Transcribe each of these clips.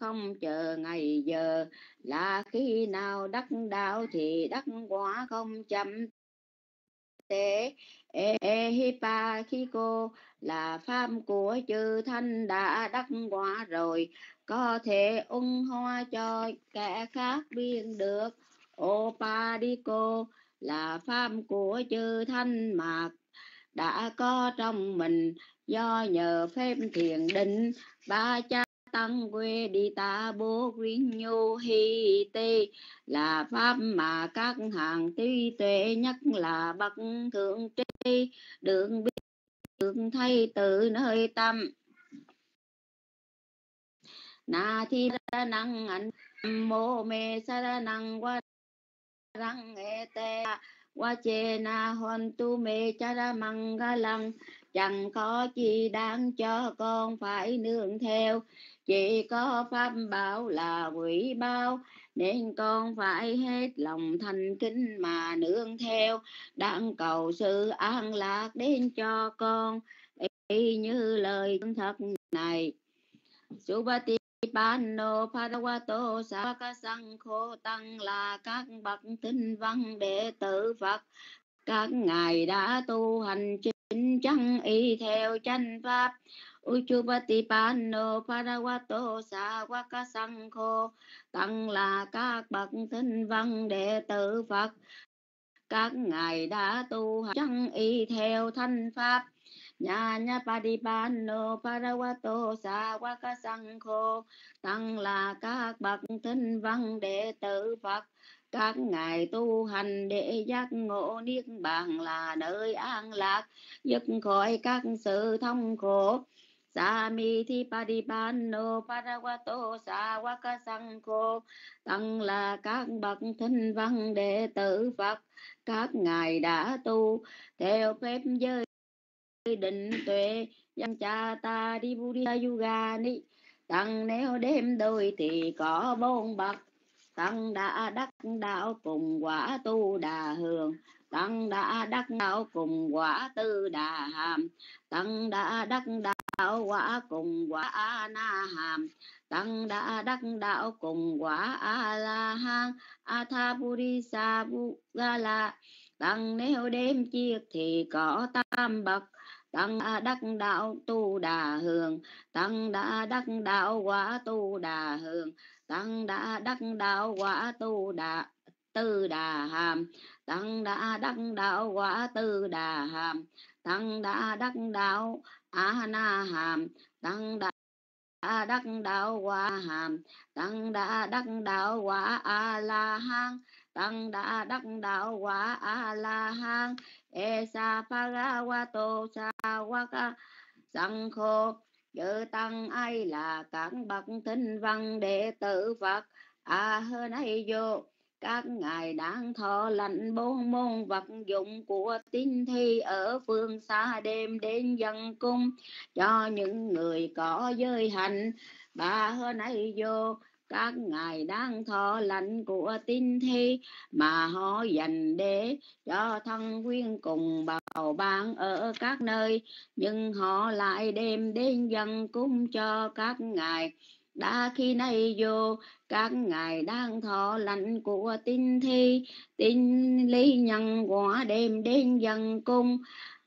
không chờ ngày giờ. Là khi nào đắc đạo thì đắc quả không chậm tế ê e, e hi pa khi cô là pháp của chư thanh đã đắc quả rồi. Có thể ung hoa cho kẻ khác biên được. Ô pa đi cô là pháp của chư thanh mà đã có trong mình. Do nhờ phép thiền định, ba cha tăng quê đi ta bố quyến nhu hi tê. Là pháp mà các hàng trí tuệ nhất là bậc thượng tri. Được biết được thay từ nơi tâm na thi ra năng ảnh, mô mê sa ra năng qua răng nghệ tê. Qua chê na hôn tu mê cha ra măng ga lăng. Chẳng có chi đáng cho con phải nương theo chỉ có pháp bảo là quỷ bao, nên con phải hết lòng thành kính mà nương theo. Đang cầu sự an lạc đến cho con, y như lời thật này. Subhati Pano Padawato Saka Sankho Tăng là các bậc tinh văn đệ tử Phật. Các ngài đã tu hành chính chắn y theo chánh pháp? Uchupatipano Parawato Sawaka Sankho Tăng là các bậc thinh văn đệ tử Phật. Các ngài đã tu hành chân y theo thanh pháp? Nhà nhà padipano parawato sawaka sankho tăng là các bậc thinh văn đệ tử phật. Các ngài tu hành để giác ngộ niết bàn là nơi an lạc, dứt khỏi các sự thông khổ. Samiti padipano parawato sawaka sankho tăng là các bậc thinh văn đệ tử Phật, các ngài đã tu. Theo phép giới định tuệ dân cha ta đi buddha yoga ni. Tăng nếu đêm đôi thì có bốn bậc tăng đã đắc đạo cùng quả tu đà hường. Tăng đã đắc đạo cùng quả tư đà hàm. Tăng đã đắc đạo đạo quả cùng quả a na hàm tăng đã đắc đạo cùng quả a la hán a tha purisa bu ga la tăng nếu đêm chiết thì có tam bậc, tăng đã đắc đạo tu đà hường, tăng đã đắc đạo quả tu đà hường, tăng đã đắc đạo quả tu đà, tư đà hàm, tăng đã đắc đạo quả tư đà hàm, tăng đã đắc đạo a na hàm tăng đà đắc đạo quả hàm tăng đà đắc đạo quả a la hán tăng đà đắc đạo quả a la hán e sa to sa waka sang khô chữ tăng ai là các bậc tinh văn đệ tử phật, a hơn ấy vô các ngài đang thọ lạnh bốn môn vật dụng của tín thi ở phương xa đêm đến dân cung. Cho những người có giới hạnh ba hôm nay vô, các ngài đang thọ lạnh của tinh thi mà họ dành để cho thân quyên cùng bào ban ở các nơi. Nhưng họ lại đem đến dân cung cho các ngài đã khi nay vô, các ngài đang thọ lạnh của tinh thi. Tinh lý nhân quả đêm đến dân cung.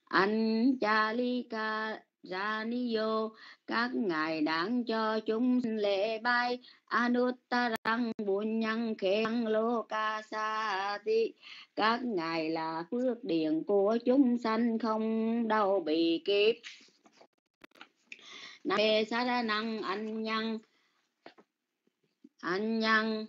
Anh cha ly ca ra ni vô, các ngài đang cho chúng lễ bay anuttarang buồn nhân khen lô ca sa ti. Các ngài là phước điển của chúng sanh không đâu bị kiếp nam sa ra năng, anh nhân anh nhân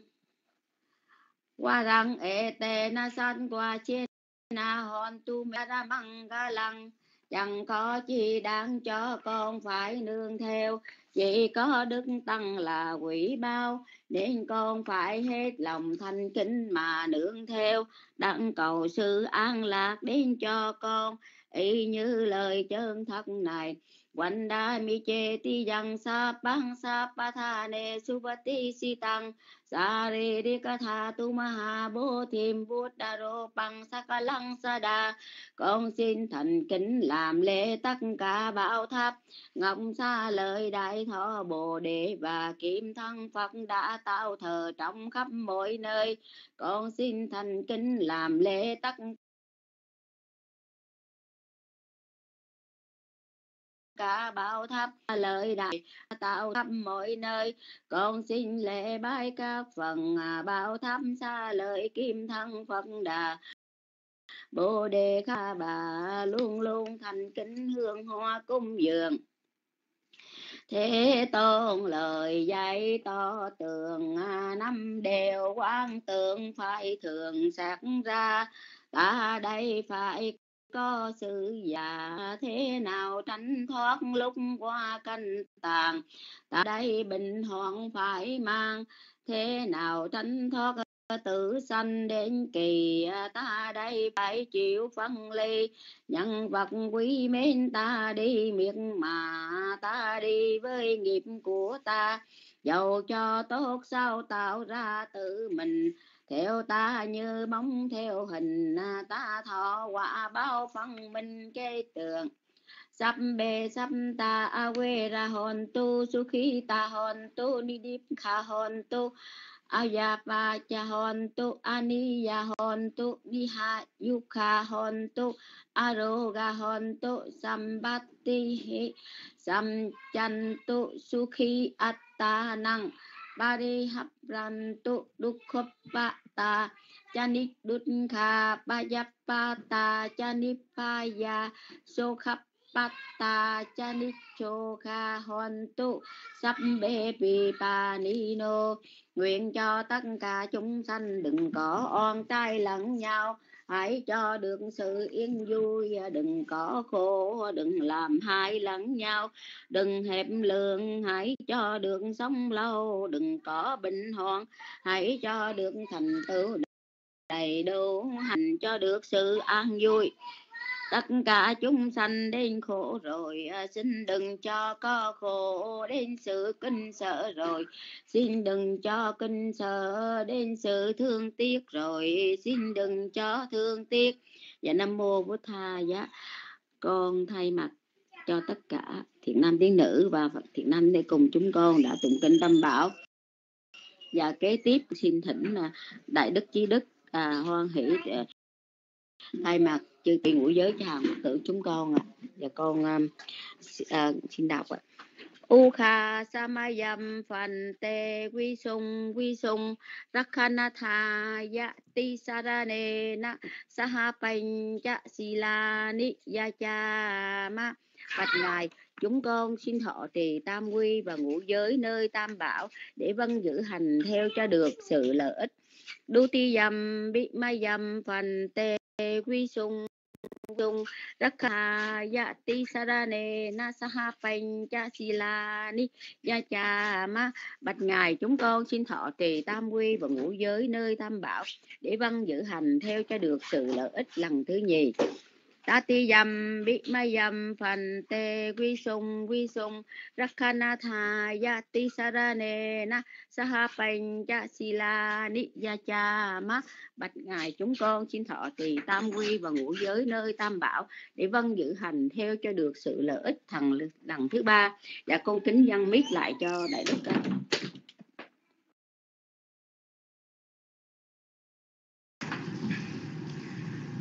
qua răng ê tê na san, qua chia na hòn tu mẹ ra măng ca lăng. Chẳng có chi đáng cho con phải nương theo. Chỉ có đức tăng là quỷ bao. Nên con phải hết lòng thanh kính mà nương theo. Đặng cầu sự an lạc đến cho con. Y như lời chân thật này. วันดามิเจติยังสัพพังสัพพทาเนสุปฏิสิตังสาเรริกธาตุมหาโบธิมบุตรโรปังสกลังสดา con xin thành kính làm lễ tất cả bảo tháp ngọc xa lời đại thọ bồ đề và kim thân phật đã tạo thờ trong khắp mọi nơi con xin thành kính làm lễ tất cả bảo tháp lời đại tạo khắp mọi nơi, con xin lễ bái các phần à, bảo tháp xa lời kim thân phật đà. Bồ đề kha bà luôn luôn thành kính hương hoa cung dường. Thế tôn lời dạy to tường à, năm đều quan tượng phải thường xác ra. Ta đây phải có sự già thế nào tránh thoát lúc qua canh tàn ta đây bình hoạn phải mang, thế nào tránh thoát tử sanh đến kỳ? Ta đây phải chịu phân ly, nhân vật quý mến ta đi miệt mà, ta đi với nghiệp của ta. Dầu cho tốt sao tạo ra tự mình theo ta như bóng theo hình à, ta thọ quả bao phân minh cây tường. Sắp bê, sắp ta a quê ra hồn tu su khi ta hồn tu ni điệp kha hồn tu. Ayapa cha hồn tu aniya hồn tu niha yukha hồn tu. Aroga hồn tu sambatti hi samchantu sukhi atta năng. tu kha ba yap pa ta chanip pa ya so khắp patta chanicho kha hon tu sắp bê pi pa ni no nguyện cho tất cả chúng sanh đừng có oan trai lẫn nhau hãy cho được sự yên vui, đừng có khổ, đừng làm hại lẫn nhau. Đừng hẹp lượng hãy cho được sống lâu, đừng có bệnh hoạn. Hãy cho được thành tựu đầy đủ hành cho được sự an vui tất cả chúng sanh đến khổ rồi à, xin đừng cho có khổ đến sự kinh sợ rồi. Xin đừng cho kinh sợ đến sự thương tiếc rồi. Xin đừng cho thương tiếc. Và nam mô bổn tha giá con thay mặt cho tất cả thiện nam tiếng nữ và Phật thiện nam để cùng chúng con đã tụng kinh tâm bảo. Và kế tiếp xin thỉnh là đại đức chí đức à, hoan hỷ à, thay mặt chư kỳ ngũ giới cho hàng tử chúng con à. và con um, à, xin đọc ạ. U kha samayam phan te quy sung quy sung rakhanatha ya ti sarane na saha pancha silani ya cha ma. Bạch ngài chúng con xin thọ trì tam quy và ngũ giới nơi tam bảo để vân giữ hành theo cho được sự lợi ích. Đu ti yam bi ma yam phan te quy sung dung rakha yati dạ sarane na saha pancha silani ya cha ma bạch ngài chúng con xin thọ trì tam quy và ngũ giới nơi tam bảo, để văn giữ hành theo cho được sự lợi ích lần thứ nhì ta ti yam, bi ma yam, phan te quy sung quy sung. Rakhana tha ya ti sarane na, saha pancha sila ni ya cha ma. Bạch ngài chúng con xin thọ trì tam quy và ngũ giới nơi tam bảo để vân giữ hành theo cho được sự lợi ích thằng lần thứ ba. Và con kính dân miết lại cho đại đức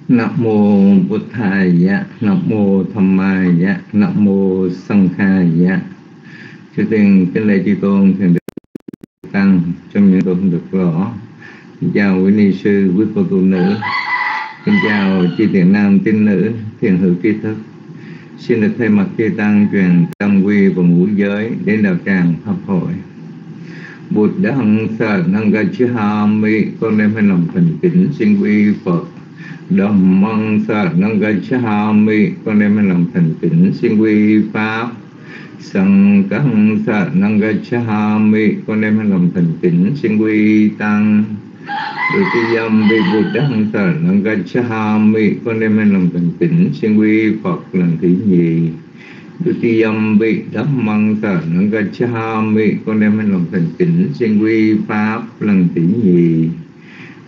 Nam mô Bụt Thầy, Nam mô Tham Mai, Nam mô Sang Khai. Trước tiên kính lễ chư tôn thiền đức tăng trong những tôn được rõ. Chào quý ni sư, quý cô tu nữ. Xin chào chư thiện nam tín nữ, thiền hữu tri thức. Xin được thay mặt chư tăng truyền tâm quy và ngũ giới đến đạo tràng pháp hội. Bụt đã hằng sợ năng ga chư ha mi con đem hai lòng thành kính xin quy Phật Dhammang cha mi Con đem lòng thành kính xin quy Pháp Sanghaṃ cha mi Con đem lòng thành kính xin quy Tăng Dutiyam vi Buddhaṃ cha mi Con đem lòng thành kính xin quy Phật lần thứ nhì Dutiyam vị đắc măng sở nâng ca cha mi con đem lòng thành kính xin quy pháp lần thứ nhì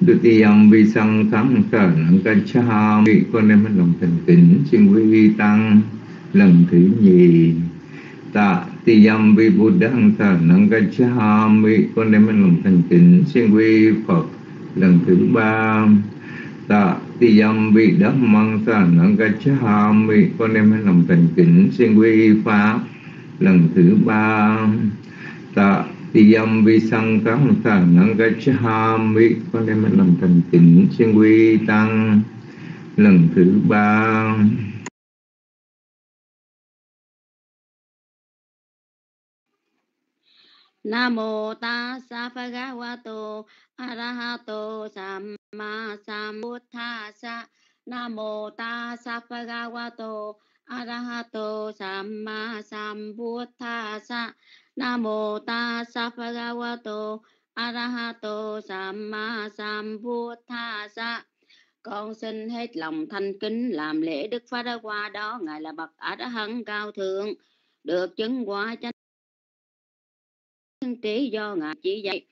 Dutiyam vi sang thắng sở nâng cha mị con em hết lòng thành kính xin Vi tăng, lần thứ nhì. Tạ tiyam vi buddhang sở nâng ca cha mị con em hết lòng thành kính xin quý Phật, lần thứ ba. Tạ tiyam vi đắc măng sản năng cha vị con em hết lòng thành kính xin quý pháp, lần thứ ba. Tạ tiyam vi sang tăng sản năng ca cha mi con đem Làm thành kính xin quy tăng lần thứ ba. Nam mô Tassa Bhagavato Arahato Samma Sambuddhassa Nam mô Tassa Bhagavato Arahato Samma Sambuddhassa Nam mô Tassa Bhagavato Arahato tha sa con xin hết lòng thanh kính làm lễ Đức Phật đã qua đó, ngài là bậc a la hán cao thượng, được chứng quả chánh trí do ngài chỉ dạy.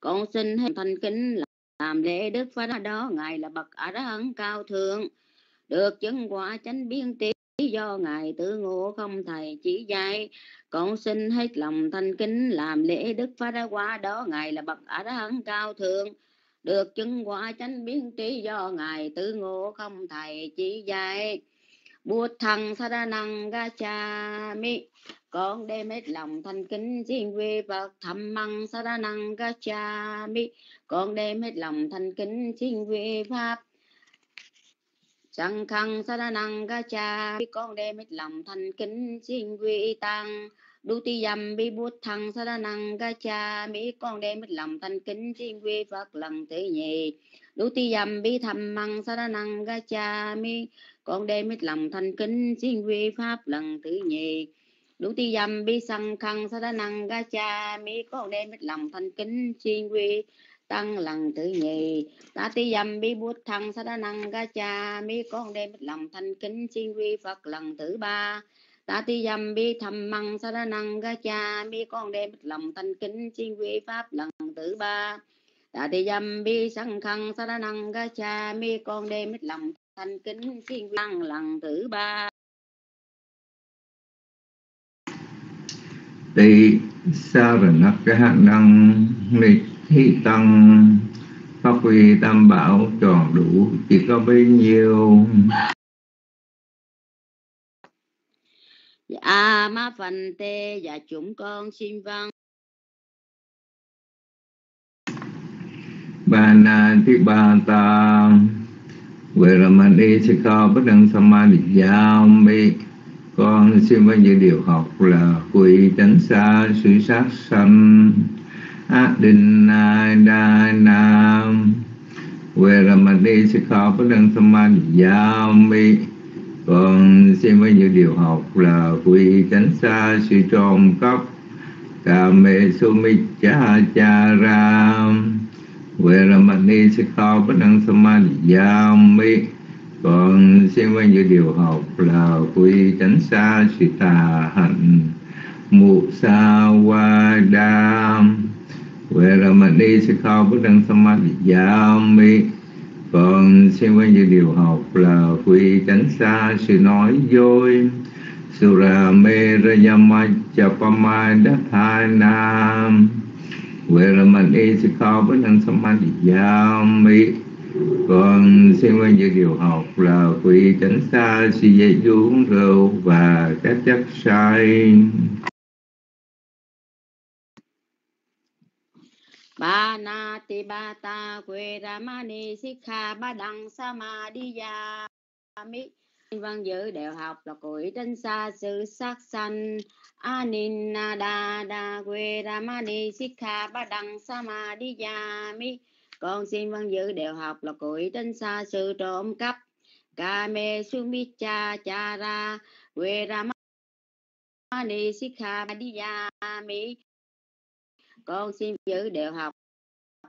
Con xin hết thanh kính làm lễ đức phật đó, ngài là bậc a la hán cao thượng, được chứng quả chánh biến trí do ngài tự ngộ không, thầy chỉ dạy, con xin hết lòng thanh kính làm lễ đức phật qua đó ngài là bậc a la hán cao thượng. Được chứng quả chánh biến trí do ngài tự ngộ không, thầy chỉ dạy bút thằng sa năng ga cha mi con đem hết lòng thanh kính xin quy Phật thầm măng sa đa năng ga cha mi con đem hết lòng thanh kính xin quy pháp. Sang khăn sa đa năng ca cha con đem hết lòng thanh kính xin quy tăng đu ti dâm bi bút thăng sa đa năng ca cha mi con đem hết lòng thanh kính xin quy Phật lần thứ nhì đu ti dâm bi thầm măng sa đa năng ca cha mi con đem hết lòng thanh kính xin quy pháp lần thứ nhì đủ ti dâm bi sang khăn sa đa năng ga cha mi con đem hết lòng thanh kính xin quy tăng lần thứ nhì ta ti dâm bi bút thăng sa đa năng ga cha mi con đem lòng thanh kính xin quy phật lần thứ ba ta ti dâm bi thầm măng sa đa năng ga cha mi con đem lòng thanh kính xin quy pháp lần thứ ba ta ti dâm bi sân khăn sa đa năng ga cha mi con đem lòng thanh kính xin quy tăng lần thứ ba. Tỳ sa rần nắp cái năng ni thị tăng. Phát huy tam bảo tròn đủ chỉ có bấy nhiêu? Dạ ma phần tê và chúng con xin vâng bà na thi ba ta. Veramani Sikha Bất Đăng Samadhi con xin bao nhiêu điều học là quỳ tránh xa sự sát sanh ác định đa nam Veramani Sikha Bất Đăng vâng, Samadhi Còn xem với những điều học là quy tránh xa sự trộm cắp Cà mê sumit cha cha ram Veramani Sikha Bất Đăng vâng, Samadhi Còn xem với những điều học là quy tránh xa sự tà hạnh. Mụ sa wa đam Veramani Sikha Bất Đăng Samadhi Còn xin qua những điều học là quy tránh xa sự nói dối. Sura me rayama chapama nam. Veramani Sikha Bất Đăng Samadhi Còn xin qua những điều học là Quy tránh xa si dây uống rượu và các chất sai ba na ti ba ta quê ra ma ni si kha ba đăng sa ma đi ya mi văn dự đều học là cội trên xa sự sát sanh. Anin na da da quê ra ma ni si kha ba đăng sa ma đi ya mi con xin văn dự đều học là cội trên xa sự trộm cắp. Ca mê sumicha cha ra quê ra ma ni si ca ba đi ya mi con xin giữ đều học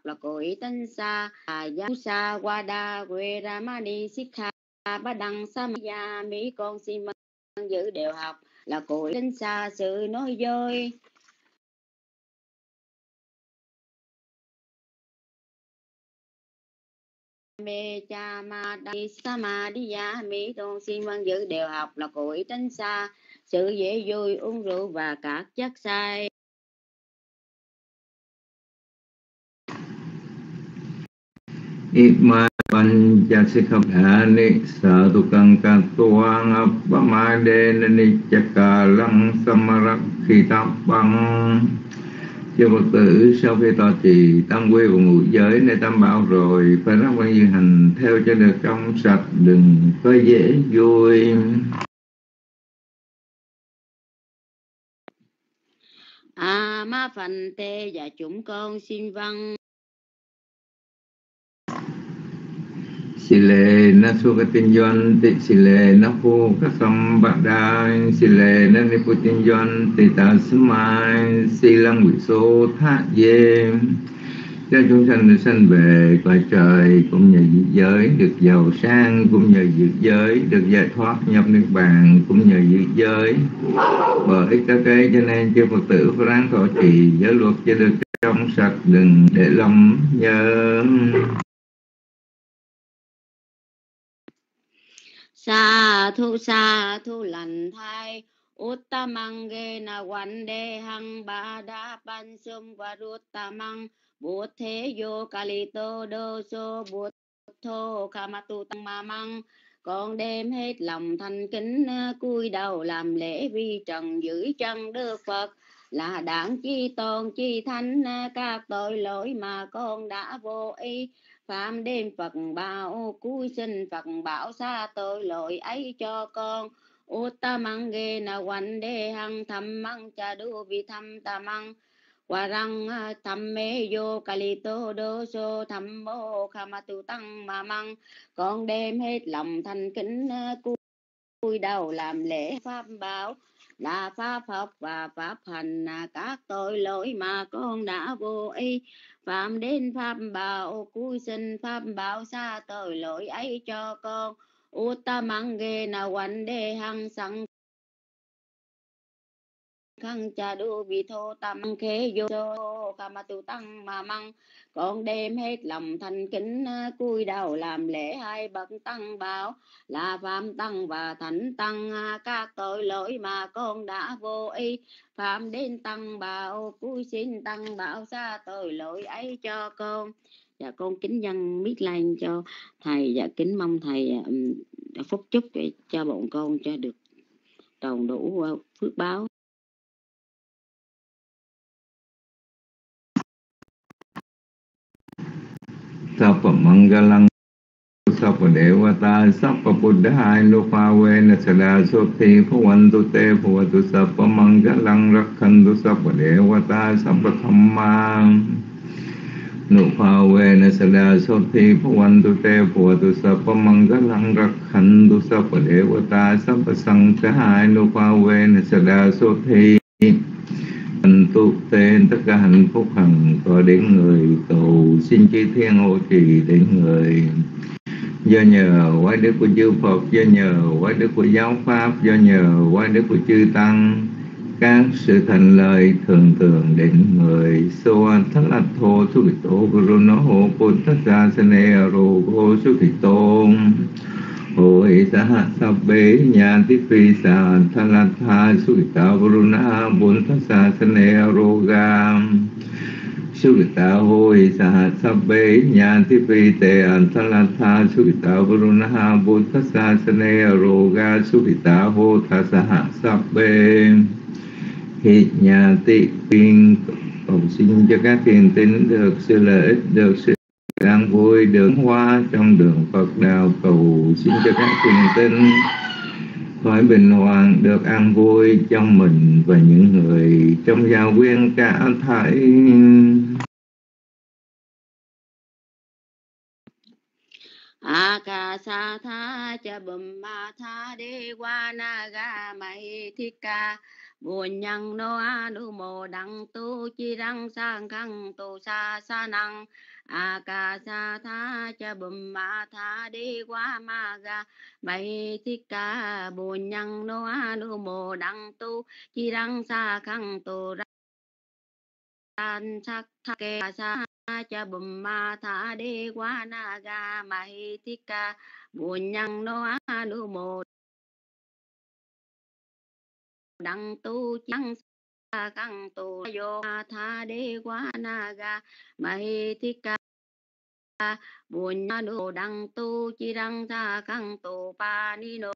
là cội tránh xa ya sa à, wada quê ra ma ni sikha ba đăng, sa ya con xin mang giữ đều học là cội đến xa sự nói dối. Mê cha ma đi sa ma đi ya mỹ tôn xin mang giữ đều học là cội tránh xa sự dễ vui uống rượu và các chất say Ima pancasikapani satukang katuang apamade nichakalang samarakkhitapang Chư Phật tử, sau khi tọa trì tam quy và ngũ giới nơi tam bảo rồi phải rất quan diệu hành theo cho được trong sạch, đừng có dễ vui à ma phần tê và dạ chúng con xin vâng. Văn Sile na sukatinjon ti sile na phu kasam badai sile na niputinjon ti tasmai silang vị số tha ye cho chúng sanh được sanh về cõi trời cũng nhờ diệt giới được giàu sang cũng nhờ diệt giới được giải thoát nhập niết bàn cũng nhờ diệt giới. Bởi các cái cho nên chư phật tử phải ráng thọ trì giới luật cho được trong sạch đừng để lòng nhớ. Sa thu sa thu lành thai. Uttamang ge na quan đề hằng ba đa pan sum và uttamang bút thế yo kalito đô so bút thô kamatu tăng ma măng con đem hết lòng thành kính à, cúi đầu làm lễ vi trần, giữ chân đức phật. Là đảng chi tôn chi thánh à, các tội lỗi mà con đã vô ý phạm đêm phật bảo, cúi xin phật bảo xa tội lỗi ấy cho con. Uttamang ge na quan đê hằng tham măng cha đu vi tham và răng à, tham mê vô kalito đô so tham mô khamatu tăng ma măng. Con đem hết lòng thành kính à, cúi đầu làm lễ pháp bảo. Là pháp học và pháp hành là các tội lỗi mà con đã vô ý phạm đến pháp bảo, cúi xin pháp bảo xa tội lỗi ấy cho con. Uttamang ge na quanh đề hăng sẵn khăn cha đu bị thô tâm khế vô kama tu tăng mà măng con đem hết lòng thành kính à, cúi đầu làm lễ hai bậc tăng bảo. Là phạm tăng và thánh tăng à, các tội lỗi mà con đã vô ý phạm đến tăng bảo cúi xin tăng bảo xa tội lỗi ấy cho con. Dạ con kính dân biết lan cho thầy và kính mong thầy um, phúc chúc để cho bọn con cho được tròn đủ uh, phước báo. Sapa Mangalang Sapa Devata Sapa Buddha Lupa Vena Sada Soti Bhavantu Te, Bhavatu Sapa Mangalang Rakhantu Sapa Devata Sapa Thamma Nupa thi Sada Soti tu Te, Bhavatu Sapa Mangalang Rakhantu Sapa Devata Sapa Sangha Nupa Vena Sada Soti Thành tu tên tất cả hạnh phúc hằng có đến người cầu xin chư thiên hộ trì đến người. Do nhờ quái đức của chư Phật, do nhờ quái đức của giáo pháp, do nhờ quái đức của chư tăng, các sự thành lời thường thường đến người. So thất lạc thô su kịch tô guru nó hộ bồ tát sa sane ro go su kịch tôn. Hội sa sa bế nhà tí phi sa tha la tha su ta varuna bổn tha sa sa ne roga su ta hội sa sa bế nhà tí phi te an tha la tha su ta varuna bổn tha sa sa ne roga su ta hô tha sa sa bế Hị nhà tị phiên cầu xin cho các thiền tín được sự lợi ích, được sự đang vui đường hoa trong đường Phật đạo cầu xin cho các thiền tinh. Khỏi bình hoàng được an vui trong mình và những người trong gia quyên cả thảy Akasa tha cha bum ma tha de wa na ga mai thi ca. Buồn nhân no a nu mô đăng tu chi răng sang khăng tu sa sa năng a ca sa tha cha bùm ma tha đi qua ma ga. Bay thích ca buồn nhân no a nu mô đăng tu. Chi đăng sa khăng tu ra tan sắc tha kê sa cha bùm ma tha đi qua na ga. Ma hi thích ca buồn nhân no a nu mô đăng tu. Chi đăng căng tu yo tha đế quá na ga mai thi ca buồn na nô đăng tu chi đăng tha căng tu pa ni no.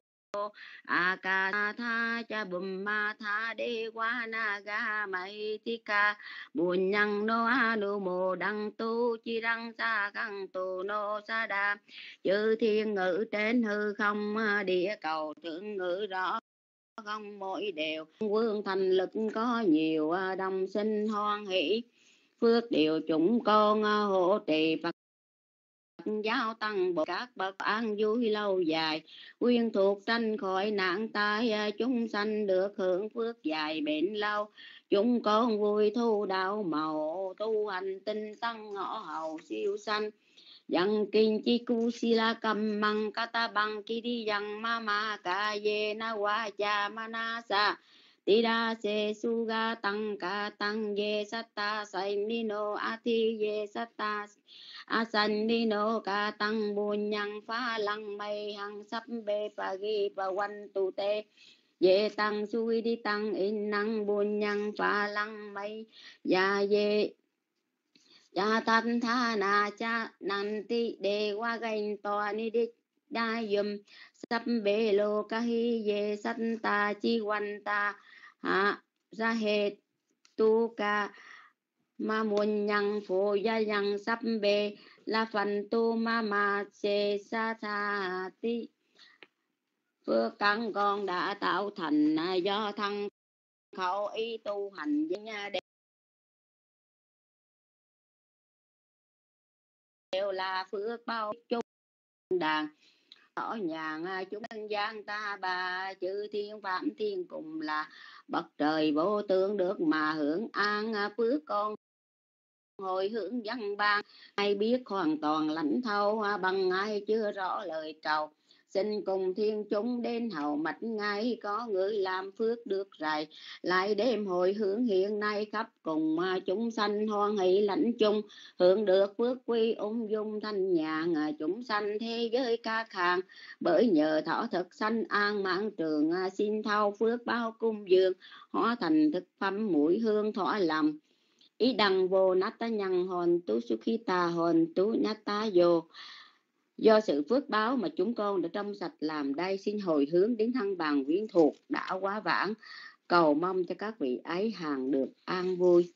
A ca tha cha bùm ma tha đế quá na ga mai thi ca buồn nhân no, a nu mô đăng tu chi đăng tha căng tu no sa đa chư thiên ngữ trên hư không địa cầu thượng ngữ rõ không mỗi đều. Vương thành lực có nhiều à, đồng sinh hoan hỷ. Phước điều chúng con à, hộ trì Phật. Giáo tăng bộ các bậc an vui lâu dài. Quyên thuộc tranh khỏi nạn tai à, chúng sanh được hưởng phước dài bền lâu. Chúng con vui thu đạo màu tu hành tinh tăng ngõ hầu siêu sanh yang chi ku sila kamang kata bang kiri yang mama ka ye na wa cha mana sa. Ti tira se suga tang ka tang ye satta sai ni no ati ye sat satta asan ni no ka tăng buồn nhang phá lăng mây hằng sắp bê pa gi pa wan tu te ye tang suy đi tang in năng buồn nhang pha lăng mây. Ya ye cha tam tha na cha nam ti đề qua gành to ni đi đa dùm sắp bê lô ca hi ye sanh ta chi quan ta hạ ra hệ tu ca ma muôn nhang phổ gia yang sắp bê la phần tu ma ma se sa tha ti. Phước căn con đã tạo thành do thân khẩu ý tu hành với nhà đề đều là phước bao chung đàn ở nhà chúng nhân gian ta, bà chư thiên phạm thiên cùng là bậc trời vô tướng được mà hưởng an phước con hồi hướng văn ban. Ai biết hoàn toàn lãnh thâu, bằng ai chưa rõ lời cầu xin cùng thiên chúng đến hầu mạch ngay, có người làm phước được rài lại đêm hồi hướng hiện nay khắp cùng chúng sanh hoan hỷ lãnh chung, hưởng được phước quy ung dung thanh nhàn à, chúng sanh thế giới ca khang bởi nhờ thọ thực sanh an mãn trường à, xin thâu phước bao cung dương hóa thành thực phẩm mũi hương thỏa lòng. Ý đằng vô nát ta nhân hồn, tú sukhita hồn, tú nát ta vô. Do sự phước báo mà chúng con đã trong sạch làm đây, xin hồi hướng đến thân bằng viễn thuộc đã quá vãng cầu mong cho các vị ấy hàng được an vui.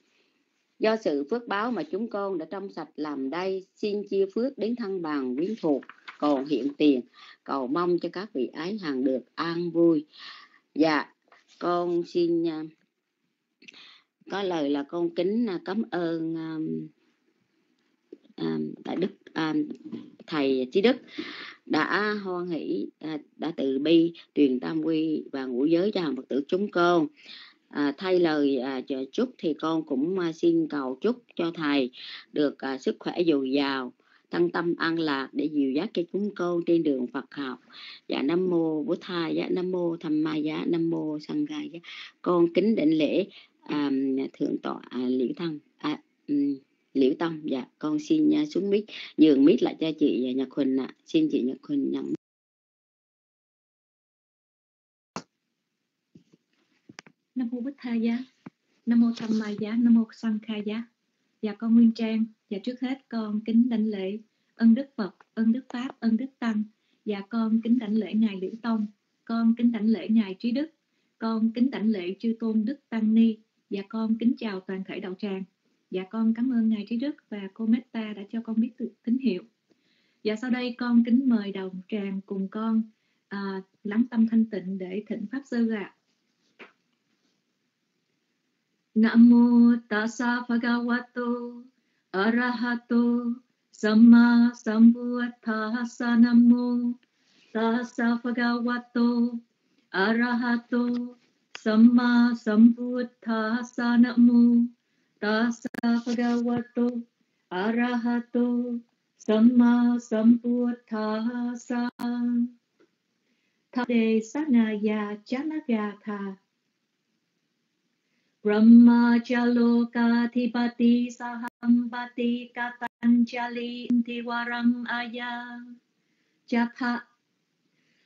Do sự phước báo mà chúng con đã trong sạch làm đây, xin chia phước đến thân bằng viễn thuộc còn hiện tiền cầu mong cho các vị ấy hàng được an vui. Dạ con xin à, có lời là con kính à, cảm ơn à, đại đức à, thầy trí đức đã hoan hỷ à, đã từ bi truyền tam quy và ngũ giới cho hàng phật tử chúng con à, thay lời à, chúc thì con cũng à, xin cầu chúc cho thầy được à, sức khỏe dồi dào thân tâm an lạc để dìu dắt cho chúng con trên đường Phật học. Dạ Nam mô Bố Tha, dạ Nam mô Tham Ma giá, dạ Nam mô Sangha giá. Con kính định lễ à, thượng tọa à, liễu Thăng. à, um, liễu tâm. Dạ con xin à, xuống mic. Nhường mic lại cho chị à, nhật huỳnh ạ. À. xin chị nhật huỳnh nhận nam mô bích tha giá. Nam mô tham ma giá. Nam mô sang kha giá. Dạ con nguyên trang. Và trước hết con kính đảnh lễ ân đức phật, ân đức pháp, ân đức tăng. Dạ con kính đảnh lễ ngài liễu tông. Con kính đảnh lễ ngài trí đức. Con kính đảnh lễ chư tôn đức tăng ni. Và con kính chào toàn thể đạo tràng. Dạ con cảm ơn Ngài Trí Đức và cô Meta đã cho con biết tín hiệu. Dạ sau đây con kính mời đồng tràng cùng con à, lắng tâm thanh tịnh để thỉnh Pháp Sư ạ. Nam mô tassa bhagavato arahato samma sambuddhassa nam tassa bhagavato arahato Samma nam mô Tassa Bhagavato Arahato Samma Sambuddhasa Thade Sanaya Chanagatha thibati Sahambati Katanjali Intiwaram Aya japa,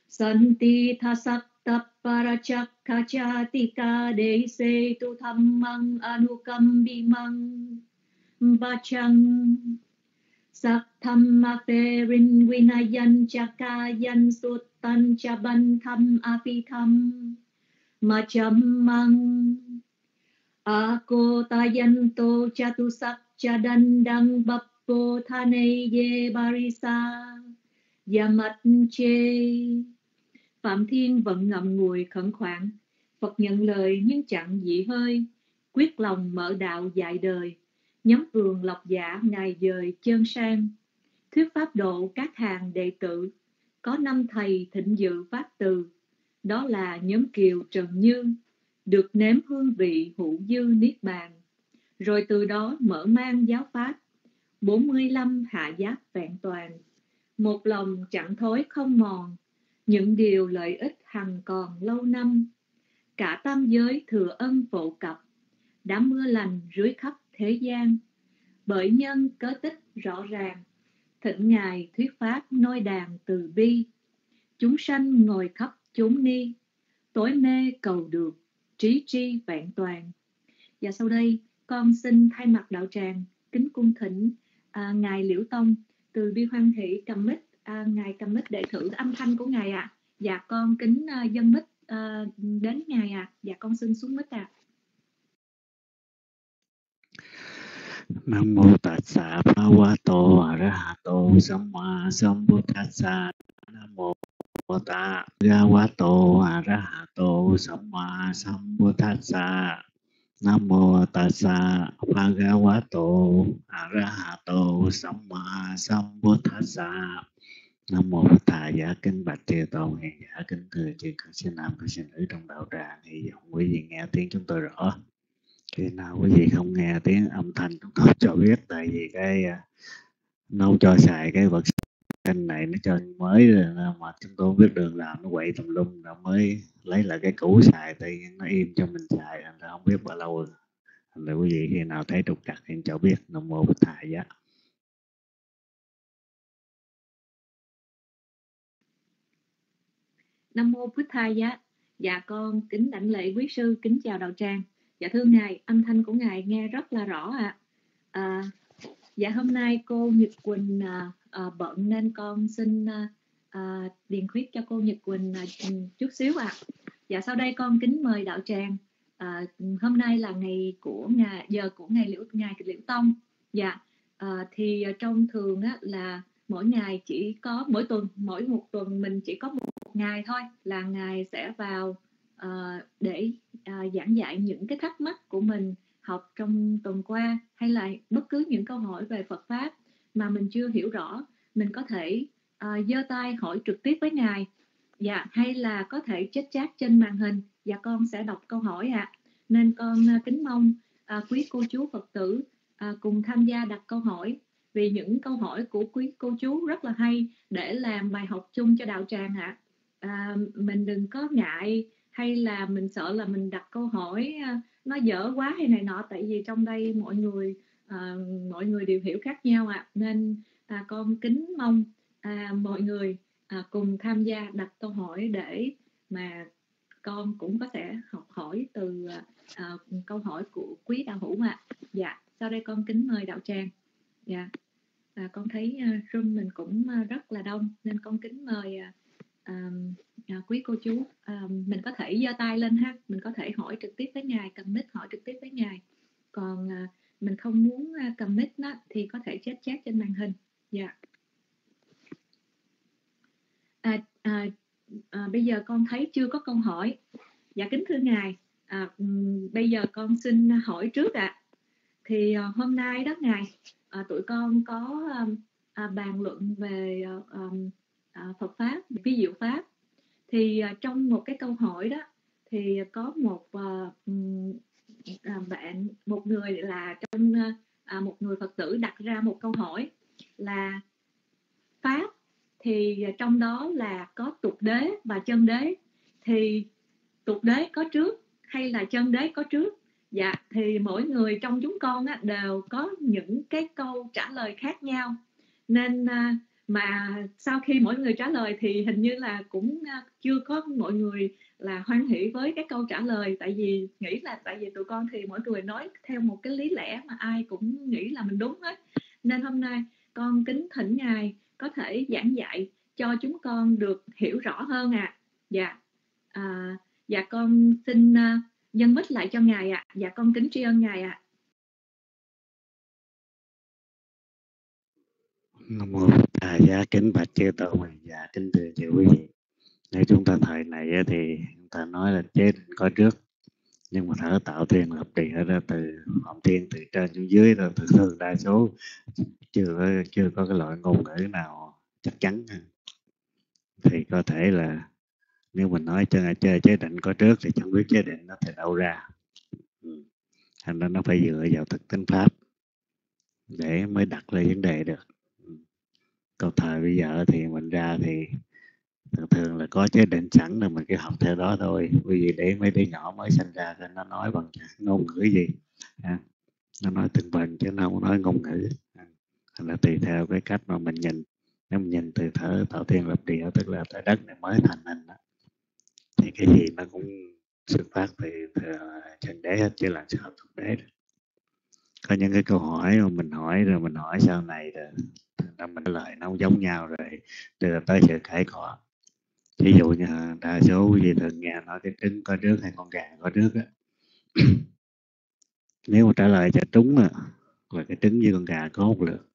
Santi Thasat Taparachakkhachatika Dese Tu Dhammang Anukambimang. Bachang Sắc tham ma phê rin vinayan chakayan suttan chaban tham api tham ma mang a cô tayanto chatu sắc chadandang bappo thaneye barisa. Yamat che Phạm Thiên vẫn ngậm ngùi khẩn khoản. Phật nhận lời nhưng chẳng dị hơi, quyết lòng mở đạo dạy đời. Nhóm vườn lọc giả ngày dời chân sang, thuyết pháp độ các hàng đệ tử. Có năm thầy thịnh dự pháp từ, đó là nhóm kiều Trần Như, được nếm hương vị hữu dư niết bàn. Rồi từ đó mở mang giáo pháp, 45 hạ giáp vẹn toàn. Một lòng chẳng thối không mòn, những điều lợi ích hằng còn lâu năm. Cả tam giới thừa ân phổ cập đã mưa lành rưới khắp thế gian. Bởi nhân cớ tích rõ ràng thịnh ngài thuyết pháp nôi đàn từ bi. Chúng sanh ngồi khắp chúng ni tối mê cầu được trí tri vẹn toàn. Và sau đây con xin thay mặt đạo tràng kính cung thỉnh à, ngài liễu tông từ bi hoan thị cầm Mít à, ngài cầm mic để thử âm thanh của ngài ạ à. dạ con kính uh, dân mic uh, à, đến ngài ạ à. dạ con xin xuống mic ạ à. Nam mô Tassa Bhagavato Arahato Samma Sambuddhassa Nam mô Tassa Bhagavato Arahato Samma Sambuddhassa Nam mô Tassa Bhagavato Arahato Samma Sambuddhassa Nam mô Phật Thà giả kính bạch chư tôn hiền giả kính thưa chư các sư nam các sư nữ trong đạo tràng. Hy vọng quý vị nghe tiếng chúng tôi rõ. Khi nào quý vị không nghe tiếng âm thanh chúng tôi cho biết, tại vì cái à, nấu cho xài cái vật sinh này nó cho mới rồi à, mà chúng tôi không biết đường làm nó quậy tùm lum, nó mới lấy lại cái cũ xài thì nó im cho mình xài, thành ra không biết bao lâu rồi. Thành ra quý vị khi nào thấy trục trặc thì cho biết. Nam mô Phật Thà giá. Nam mô phật Thai Dạ con kính đảnh lễ quý sư, kính chào đạo tràng. Dạ thưa ngài, âm thanh của ngài nghe rất là rõ ạ. À. À, dạ hôm nay cô Nhật Quỳnh à, à, bận nên con xin à, à, điền khuyết cho cô Nhật Quỳnh à, chút xíu ạ. À. Dạ sau đây con kính mời đạo tràng. À, hôm nay là ngày của ngài giờ của ngày liễu ngày liễu tông. Dạ à, thì à, trong thường á, là mỗi ngày chỉ có mỗi tuần mỗi một tuần mình chỉ có một ngày thôi là ngài sẽ vào uh, để uh, giảng dạy những cái thắc mắc của mình học trong tuần qua hay là bất cứ những câu hỏi về Phật pháp mà mình chưa hiểu rõ mình có thể uh, giơ tay hỏi trực tiếp với ngài. Dạ hay là có thể chết chat trên màn hình. Và con sẽ đọc câu hỏi ạ. À. nên con uh, kính mong uh, quý cô chú Phật tử uh, cùng tham gia đặt câu hỏi vì những câu hỏi của quý cô chú rất là hay để làm bài học chung cho đạo tràng ạ à. à, mình đừng có ngại hay là mình sợ là mình đặt câu hỏi à, nó dở quá hay này nọ tại vì trong đây mọi người à, mọi người đều hiểu khác nhau ạ à. nên à, con kính mong à, mọi người à, cùng tham gia đặt câu hỏi để mà con cũng có thể học hỏi từ à, à câu hỏi của quý đạo hữu ạ à. dạ sau đây con kính mời đạo tràng dạ. À, con thấy à, uh, room mình cũng uh, rất là đông nên con kính mời uh, uh, quý cô chú uh, mình có thể giơ tay lên ha mình có thể hỏi trực tiếp với ngài cầm mic hỏi trực tiếp với ngài. Còn uh, mình không muốn uh, cầm mic đó thì có thể chat chat trên màn hình. Dạ. Yeah. à, à, à, bây giờ con thấy chưa có câu hỏi. Dạ kính thưa ngài. À, bây giờ con xin hỏi trước ạ. à thì uh, hôm nay đó ngài à, tụi con có um, à, bàn luận về um, à, Phật pháp, ví dụ pháp. Thì à, trong một cái câu hỏi đó thì có một à, bạn một người là trong à, một người phật tử đặt ra một câu hỏi là pháp thì trong đó là có tục đế và chân đế. Thì tục đế có trước hay là chân đế có trước? Dạ thì mỗi người trong chúng con á, đều có những cái câu trả lời khác nhau. Nên à, mà sau khi mỗi người trả lời thì hình như là cũng à, chưa có mọi người là hoan hỷ với cái câu trả lời. Tại vì nghĩ là tại vì tụi con thì mỗi người nói theo một cái lý lẽ mà ai cũng nghĩ là mình đúng hết. Nên hôm nay con kính thỉnh ngài có thể giảng dạy cho chúng con được hiểu rõ hơn ạ. À. dạ à, dạ con xin uh, dân mít lại cho ngài ạ à. dạ con kính tri ân ngài ạ à. Nam mô Thầy giá kính bạch chư tổ mình dạ kính thưa chư quý vị. Nếu chúng ta thời này thì chúng ta nói là chết có trước nhưng mà thở tạo thiên lập địa ra từ phạm thiên từ trên xuống dưới rồi thường thường đa số chưa có, chưa có cái loại ngôn ngữ nào chắc chắn thì có thể là nếu mình nói chơi chơi chế định có trước thì chẳng biết chế định nó từ đâu ra. Ừ. Thành ra nó phải dựa vào thực tính pháp để mới đặt lên vấn đề được. Ừ. Còn thời bây giờ thì mình ra thì thường thường là có chế định sẵn rồi mình cứ học theo đó thôi. Bởi vì để mấy đứa nhỏ mới sinh ra thì nó nói bằng ngôn ngữ gì? À, nó nói từng bằng chứ nó không nói ngôn ngữ. À, là tùy theo cái cách mà mình nhìn. Nếu mình nhìn từ thở tạo thiên lập địa tức là trái đất này mới thành hình đó, thì cái gì nó cũng xuất phát từ, từ à, chân đế hết chứ làm sao thuộc đế được. Có những cái câu hỏi mà mình hỏi rồi mình hỏi sau này rồi mình lời nó giống nhau rồi đưa tới sự cãi cọ ví dụ như đa số gì thường nghe nói cái trứng có trước hay con gà có trước á. Nếu mà trả lời cho đúng à, là cái trứng với con gà có một lượt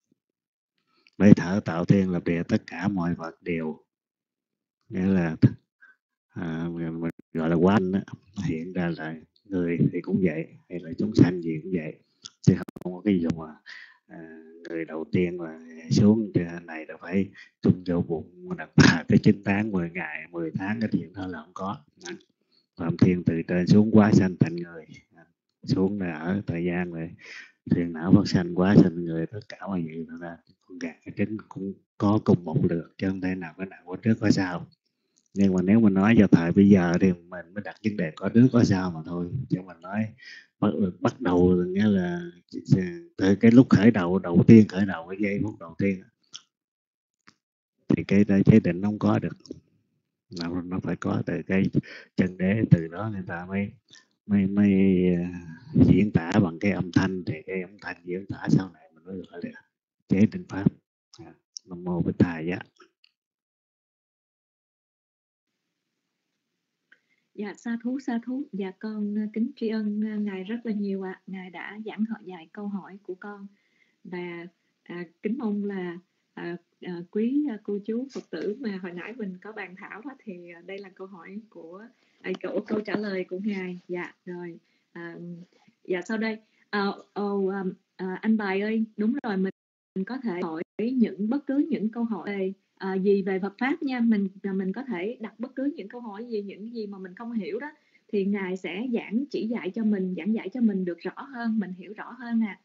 bởi thở tạo thiên lập địa tất cả mọi vật đều. Nghĩa là à, mình gọi là quanh đó hiện ra là người thì cũng vậy hay là chúng sanh gì cũng vậy chứ không có cái gì mà à, người đầu tiên mà xuống này là phải chung vô bụng đặt bà tới 9 tháng 10 ngày 10 tháng cái chuyện đó là không có. Phạm thiên từ trên xuống quá sanh thành người. Xuống là ở thời gian rồi thiền não phát sanh quá sanh người tất cả mọi gì là con gà cái trứng cũng có cùng một lượt chứ không thể nào cái nào có trước có sau nhưng mà nếu mình nói cho thời bây giờ thì mình mới đặt vấn đề có nước có sao mà thôi. Chứ mình nói bắt bắt đầu nghĩa là từ cái lúc khởi đầu đầu tiên khởi đầu cái giây phút đầu tiên thì cái chế định nó không có được. Nó, nó phải có từ cái chân đế từ đó người ta mới mới mới uh, diễn tả bằng cái âm thanh. Thì cái âm thanh diễn tả sau này mình mới gọi là chế định pháp. À, nam mô bích thầy giá Dạ sa thú sa thú. Dạ con ờ, kính tri ân ờ, ngài rất là nhiều ạ. À. Ngài đã giảng họ dạy câu hỏi của con và à, kính mong là à, à, quý à, cô chú Phật tử mà hồi nãy mình có bàn thảo đó thì đây là câu hỏi của à, câu, câu trả lời của ngài. Dạ rồi. À, dạ sau đây à, oh, à, anh bài ơi đúng rồi mình, mình có thể hỏi những bất cứ những câu hỏi về à, gì về Phật pháp nha mình à, mình có thể đặt bất cứ những câu hỏi gì những gì mà mình không hiểu đó thì ngài sẽ giảng chỉ dạy cho mình giảng dạy cho mình được rõ hơn mình hiểu rõ hơn à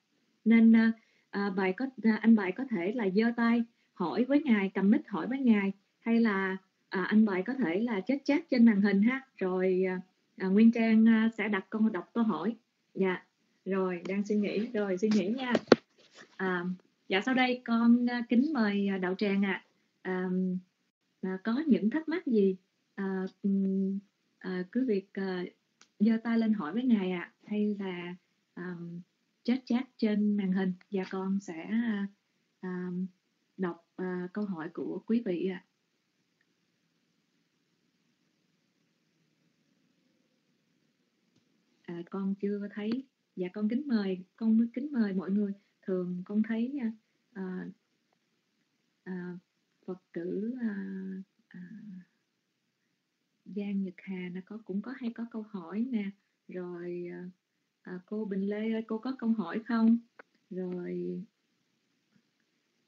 nên ờ, à, bài có à, anh bài có thể là giơ tay hỏi với ngài cầm mic hỏi với ngài hay là à, anh bài có thể là chết chat trên màn hình ha rồi à, à, nguyên trang à, sẽ đặt câu đọc câu hỏi. Dạ rồi đang suy nghĩ rồi suy nghĩ nha. À, dạ sau đây con à, kính mời đạo tràng ạ. à à, à, có những thắc mắc gì? À, à, cứ việc à, giơ tay lên hỏi với ngài ạ à, hay là à, chat chat trên màn hình và con sẽ à, đọc à, câu hỏi của quý vị ạ. À. à, con chưa thấy. Dạ con kính mời con kính mời mọi người. Thường con thấy à, à, phật tử à, à, Giang Nhật Hà nó có cũng có hay có câu hỏi nè. Rồi à, à, cô Bình Lê ơi cô có câu hỏi không? Rồi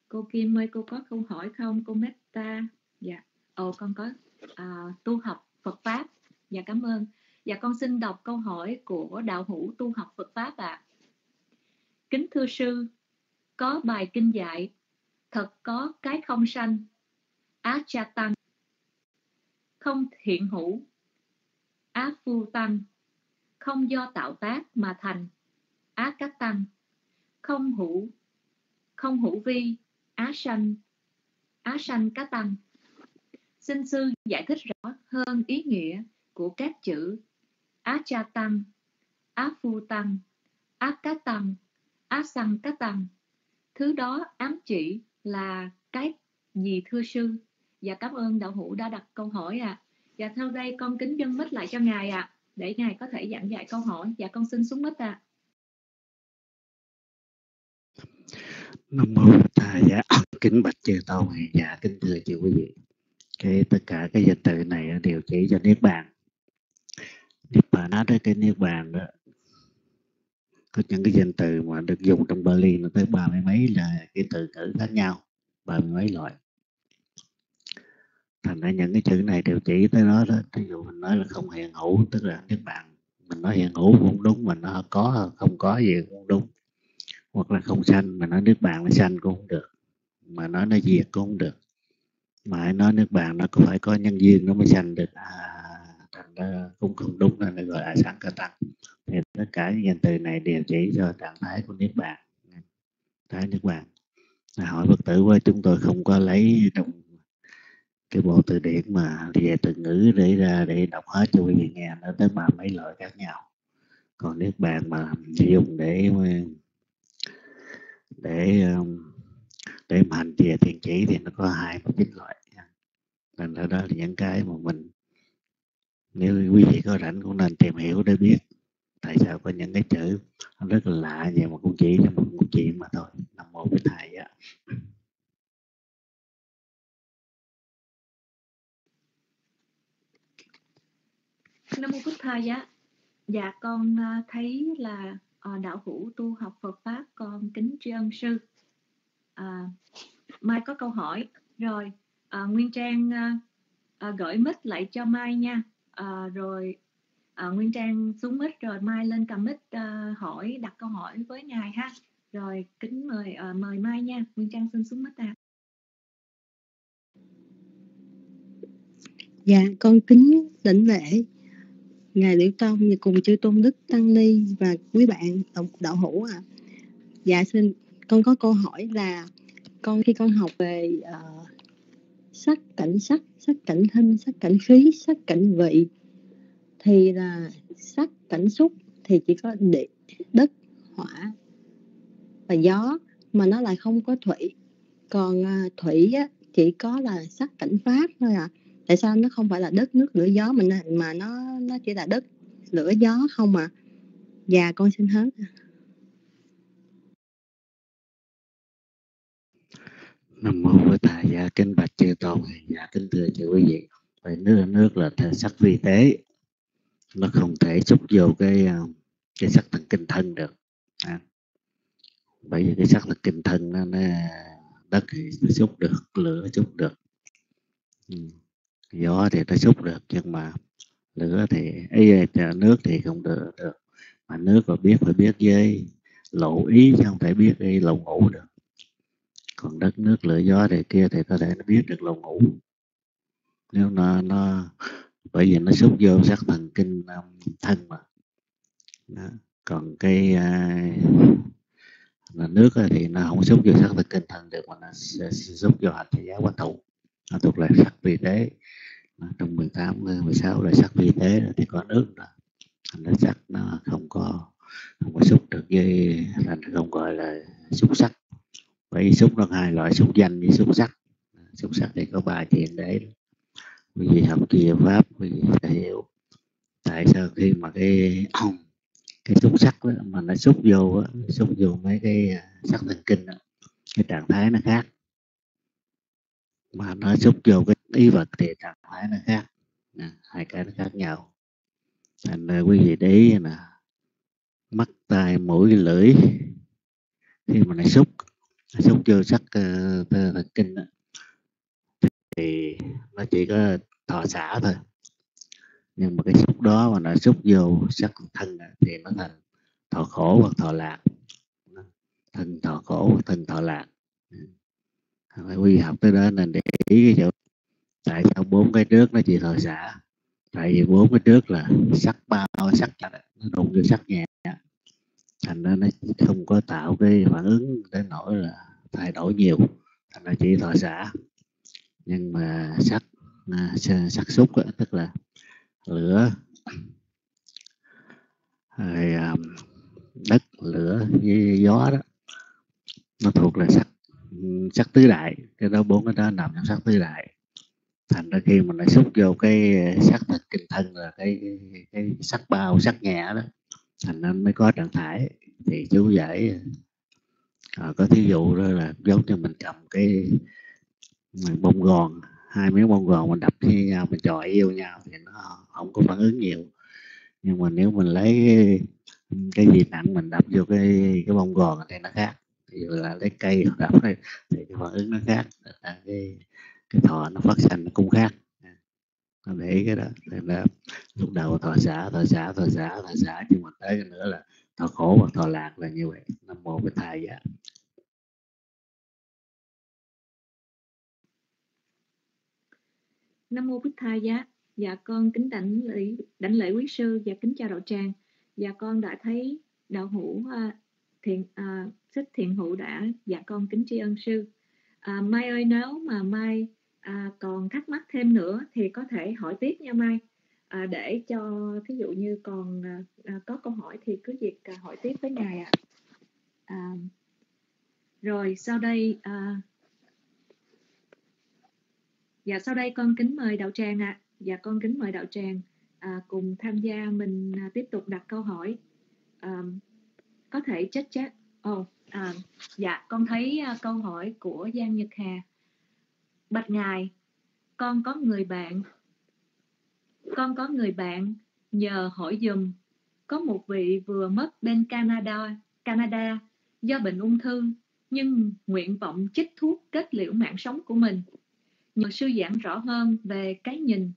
cô Kim ơi cô có câu hỏi không? Cô Meta dạ. Ồ con có à, tu học Phật pháp. Dạ cảm ơn. Dạ con xin đọc câu hỏi của đạo hữu tu học Phật Pháp ạ. À. Kính thưa sư, có bài kinh dạy, thật có cái không sanh, á cha tăng, không hiện hữu, á phu tăng, không do tạo tác mà thành, á cách tăng, không hữu, không hữu vi, á sanh, á sanh cá tăng. Xin sư giải thích rõ hơn ý nghĩa của các chữ á cha tăng, á phu tăng, á cá tăng, á sanh cá tăng. Thứ đó ám chỉ là cái gì thưa sư? Dạ cảm ơn đạo hữu đã đặt câu hỏi ạ. À. Dạ sau đây con kính dân mít lại cho ngài ạ. À, để ngài có thể giảng dạy câu hỏi. Dạ con xin xuống mít ạ. À. Nam mô Tà dạ kính bạch chư tôn dạ kính thưa chư quý vị cái tất cả cái danh từ này đều chỉ cho niết bàn niết bàn nói tới cái niết bàn đó có những cái danh từ mà được dùng trong Bali nó tới ba mươi mấy là cái từ ngữ khác nhau ba mươi mấy loại thành ra những cái chữ này đều chỉ tới nó đó ví dụ mình nói là không hiện hữu tức là các bạn mình nói hiện hữu cũng đúng mình nó có không có gì cũng đúng. Hoặc là không sanh mà nói nước bạn nó sanh cũng không được. Mà nói nó diệt cũng không được. Mà hãy nói nước bạn nó cũng phải có nhân duyên nó mới sanh được. À, thành ra cũng không đúng nên là gọi là sáng cơ tăng thì tất cả những danh từ này đều chỉ cho trạng thái của nước bạn. Thái nước bạn. Hỏi bất tử với chúng tôi không có lấy trong cái bộ từ điển mà về từ ngữ để ra để đọc hết cho quý vị nghe, nó tới ba mấy loại khác nhau. Còn nước bạn mà dùng để để um, để mà hành về thiền chỉ thì nó có hai mươi chín loại. Nên đó là những cái mà mình, nếu quý vị có rảnh cũng nên tìm hiểu để biết tại sao có những cái chữ rất là lạ vậy mà cũng chỉ cho một chuyện mà thôi. Nằm một cái thầy á Nam mô Bích Thầy á. Dạ con à, thấy là à, đạo hữu tu học Phật pháp con kính tri ân sư. À, Mai có câu hỏi rồi à, Nguyên Trang à, à, gửi mic lại cho Mai nha. À, rồi à, Nguyên Trang xuống mic rồi Mai lên cầm mic à, hỏi đặt câu hỏi với ngài ha. Rồi kính mời à, mời Mai nha. Nguyên Trang xin xuống mic ạ. À. Dạ, con kính đảnh lễ ngài Liễu Tông và cùng chư tôn đức tăng ni và quý bạn đạo hữu à. Dạ xin con có câu hỏi là con khi con học về uh, sắc cảnh sắc, sắc cảnh hình, sắc cảnh khí, sắc cảnh vị thì là sắc cảnh xúc thì chỉ có địa, đất, hỏa và gió mà nó lại không có thủy. Còn uh, thủy á, chỉ có là sắc cảnh pháp thôi à tại sao nó không phải là đất nước lửa gió mình mà nó nó chỉ là đất lửa gió không mà dạ con xin hết. Nam mô bổn thầy dạ kính bạch chư tôn. Dạ kính thưa chư quý vị. Vậy nước nước là thể sắc vi tế. Nó không thể xúc vô cái ờ, cái sắc thần kinh thân được. À. bởi vì cái sắc thần kinh thân nó, nó đất thì nó xúc được lửa xúc được. Ừ gió thì nó xúc được nhưng mà lửa thì ấy nước thì không được được. Mà nước mà biết phải biết với lộ ý chứ không thể biết đi lộ ngủ được. Còn đất nước lửa gió thì kia thì có thể nó biết được lộ ngủ. Nếu nó nó bởi vì nó xúc vô sắc thần kinh um, thân mà. Đó. còn cái uh, là nước thì nó không xúc vô sắc thần kinh thân được mà nó xúc vô hành thì giáo quán thụ nó thuộc là sắc vì đấy trong 18 16 ờ, là sắc vi tế thì có nước đó. Thành ra sắc nó không có không có xúc được với thành không gọi là xúc sắc. Bởi xúc nó hai loại xúc danh với xúc sắc. Xúc sắc thì có ba chuyện đấy quý vị học kia pháp quý vị phải hiểu. Tại sao khi mà cái cái xúc sắc đó, mà nó xúc vô đó, xúc vô mấy cái à, sắc thần kinh đó, cái trạng thái nó khác. Mà nó xúc vô cái ý vật thì trạng thái nó khác. Nè, hai cái nó khác nhau. Thành ra quý vị để ý là mắt tai mũi lưỡi khi mà nó xúc nó xúc vô sắc ờ, uh, thần kinh đó, thì nó chỉ có thọ xả thôi. Nhưng mà cái xúc đó mà nó xúc vô sắc thân thì nó thành thọ khổ hoặc thọ lạc. Thân thọ khổ hoặc thân thọ lạc. Phải quy học tới đó nên để ý cái chỗ tại sao bốn cái trước nó chỉ thọ xả tại vì bốn cái trước là sắc bao sắc chặt nó đụng vô sắc nhẹ. Thành ra nó không có tạo cái phản ứng để nổi là thay đổi nhiều. Thành ra chỉ thọ xả nhưng mà sắc à, sắc xúc đó, tức là lửa rồi à, đất lửa với gió đó nó thuộc là sắc sắc tứ đại. Cái đó bốn cái đó nằm trong sắc tứ đại thành ra khi mà nó xúc vô cái ờ, sắc thịt tinh thân là cái, cái, sắc bao sắc nhẹ đó thành nên mới có trạng thái. Thì chú giải à, có thí dụ đó là giống như mình cầm cái ờ, bông gòn hai miếng bông gòn mình đập với nhau mình chọi yêu nhau thì nó không có phản ứng nhiều. Nhưng mà nếu mình lấy ừ, cái, gì nặng mình đập vô cái cái bông gòn thì nó khác. Ví dụ là lấy cây đập này thì cái phản ứng nó khác. Là cái cái thọ nó phát sinh nó cũng khác nó để cái đó nên là lúc đầu thọ xả thọ xả thọ xả thọ xả nhưng mà tới cái nữa là thọ khổ và thọ lạc là như vậy nam mô bích thai giả Nam mô Bích Thai Giá. Dạ con kính đảnh lễ đảnh lễ quý sư và kính chào đạo tràng. Dạ con đã thấy đạo hữu uh, thiện à, uh, xích thiện hữu đã dạ con kính tri ân sư. À, Mai ơi nếu mà Mai à, còn thắc mắc thêm nữa thì có thể hỏi tiếp nha Mai. À, để cho thí dụ như còn à, à có câu hỏi thì cứ việc à, hỏi tiếp với ngài ạ. À. À, rồi sau đây à, Dạ sau đây con kính mời đạo tràng ạ. À. Dạ con kính mời đạo tràng à, cùng tham gia mình à, tiếp tục đặt câu hỏi. À, có thể chết chết. Ồ, à, dạ con thấy à, câu hỏi của Giang Nhật Hà. Bạch ngài, con có người bạn. Con có người bạn nhờ hỏi dùm. Có một vị vừa mất bên Canada, Canada do bệnh ung thư nhưng nguyện vọng chích thuốc kết liễu mạng sống của mình nhờ sư giảng rõ hơn về cái nhìn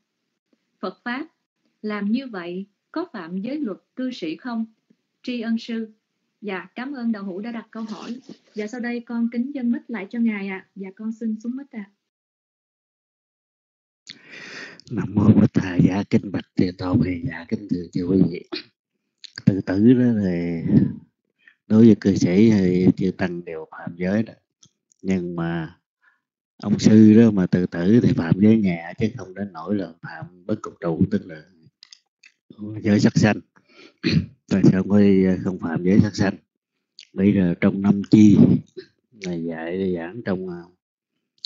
Phật Pháp. Làm như vậy có phạm giới luật cư sĩ không? Tri ân sư. Dạ, cảm ơn đạo hữu đã đặt câu hỏi. Dạ, sau đây con kính dân mít lại cho Ngài ạ. À. Dạ, con xin xuống mít ạ. À. Nam mô bổn Thầy Dạ Kinh Bạch Tiền Tổ Về Dạ Kính Thưa Chư Quý Vị. Tự tử đó thì đối với cư sĩ thì chư Tăng đều phạm giới đó Nhưng mà ông sư đó mà tự tử thì phạm giới nhẹ chứ không đến nỗi là phạm bất cục trụ tức là giới sắc sanh. Tại sao không, không phạm giới sắc sanh? Bây giờ trong năm chi này dạy giảng trong à,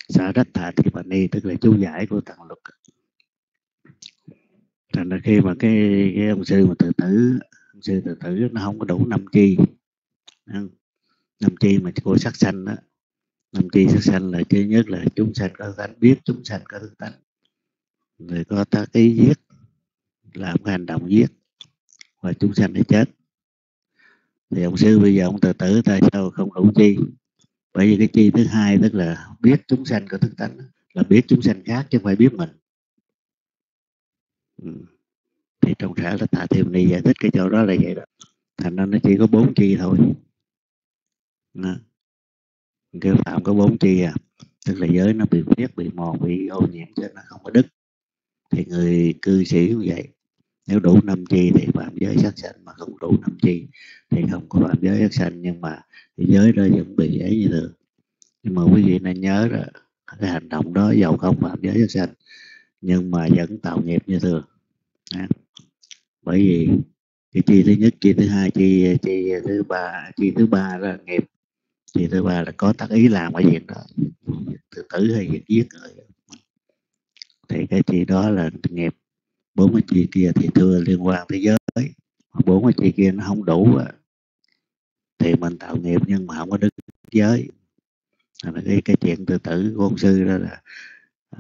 xã đất thà thì bà ni tức là chú giải của tạng luật thành ra khi mà cái cái ông sư mà tự tử, ông sư tự tử nó không có đủ năm chi. Năm chi mà của sắc sanh đó. Năm chi sắc sanh là thứ nhất là chúng sanh có tánh biết, chúng sanh có thức tánh. Người có tác ý giết, làm cái hành động giết, và chúng sanh thì chết. Thì ông sư bây giờ ông tự tử tại sao không đủ chi? Bởi vì cái chi thứ hai tức là biết chúng sanh có thức tánh, là biết chúng sanh khác chứ không phải biết mình ừ. thì trong xã là tạ thêm ni giải thích cái chỗ đó là vậy đó. Thành ra nó chỉ có bốn chi thôi. Đó cái phạm có bốn chi à. Tức là giới nó bị khuyết bị mòn bị ô nhiễm cho nó không có đức thì người cư sĩ cũng vậy. Nếu đủ năm chi thì phạm giới sát sanh mà không đủ năm chi thì không có phạm giới sát sanh, nhưng mà giới đó vẫn bị ấy như thường. Nhưng mà quý vị nên nhớ là cái hành động đó giàu không phạm giới sát sanh, nhưng mà vẫn tạo nghiệp như thường à. bởi vì cái chi thứ nhất, chi thứ hai, chi chi thứ ba, chi thứ ba là nghiệp. Chi thứ ba là có tác ý làm cái việc đó, tự tử hay việc giết người. Thì cái chi đó là nghiệp. Bốn cái chi kia thì thưa liên quan thế giới bốn cái chi kia nó không đủ à. thì mình tạo nghiệp nhưng mà không có đức giới. Là cái cái chuyện tự tử của ông sư đó là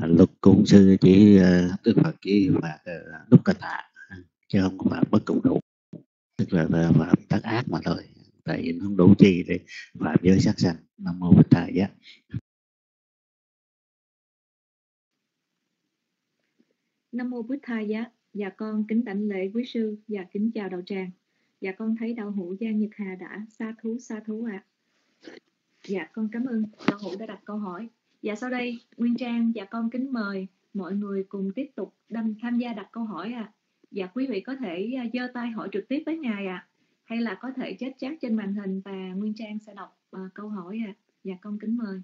luật cung sư chỉ ờ, đức phật chỉ phạt đúc cà hạ chứ không có phạt bất cụ đủ tức là ờ, phạm tác ác mà thôi tại vì nó không đủ chi để phạm giới sát sanh nam mô bích thầy giá nam mô bích thầy giá Dạ con kính đảnh lễ quý sư và dạ, kính chào đạo tràng. Dạ con thấy đạo hữu Giang Nhật Hà đã xa thú xa thú ạ. À. Dạ con cảm ơn đạo hữu đã đặt câu hỏi. Dạ sau đây Nguyên Trang và con kính mời mọi người cùng tiếp tục đâm tham gia đặt câu hỏi ạ. À. Dạ quý vị có thể à, giơ tay hỏi trực tiếp với ngài ạ. À, hay là có thể chết chat trên màn hình và Nguyên Trang sẽ đọc uh, câu hỏi ạ. À. Dạ con kính mời.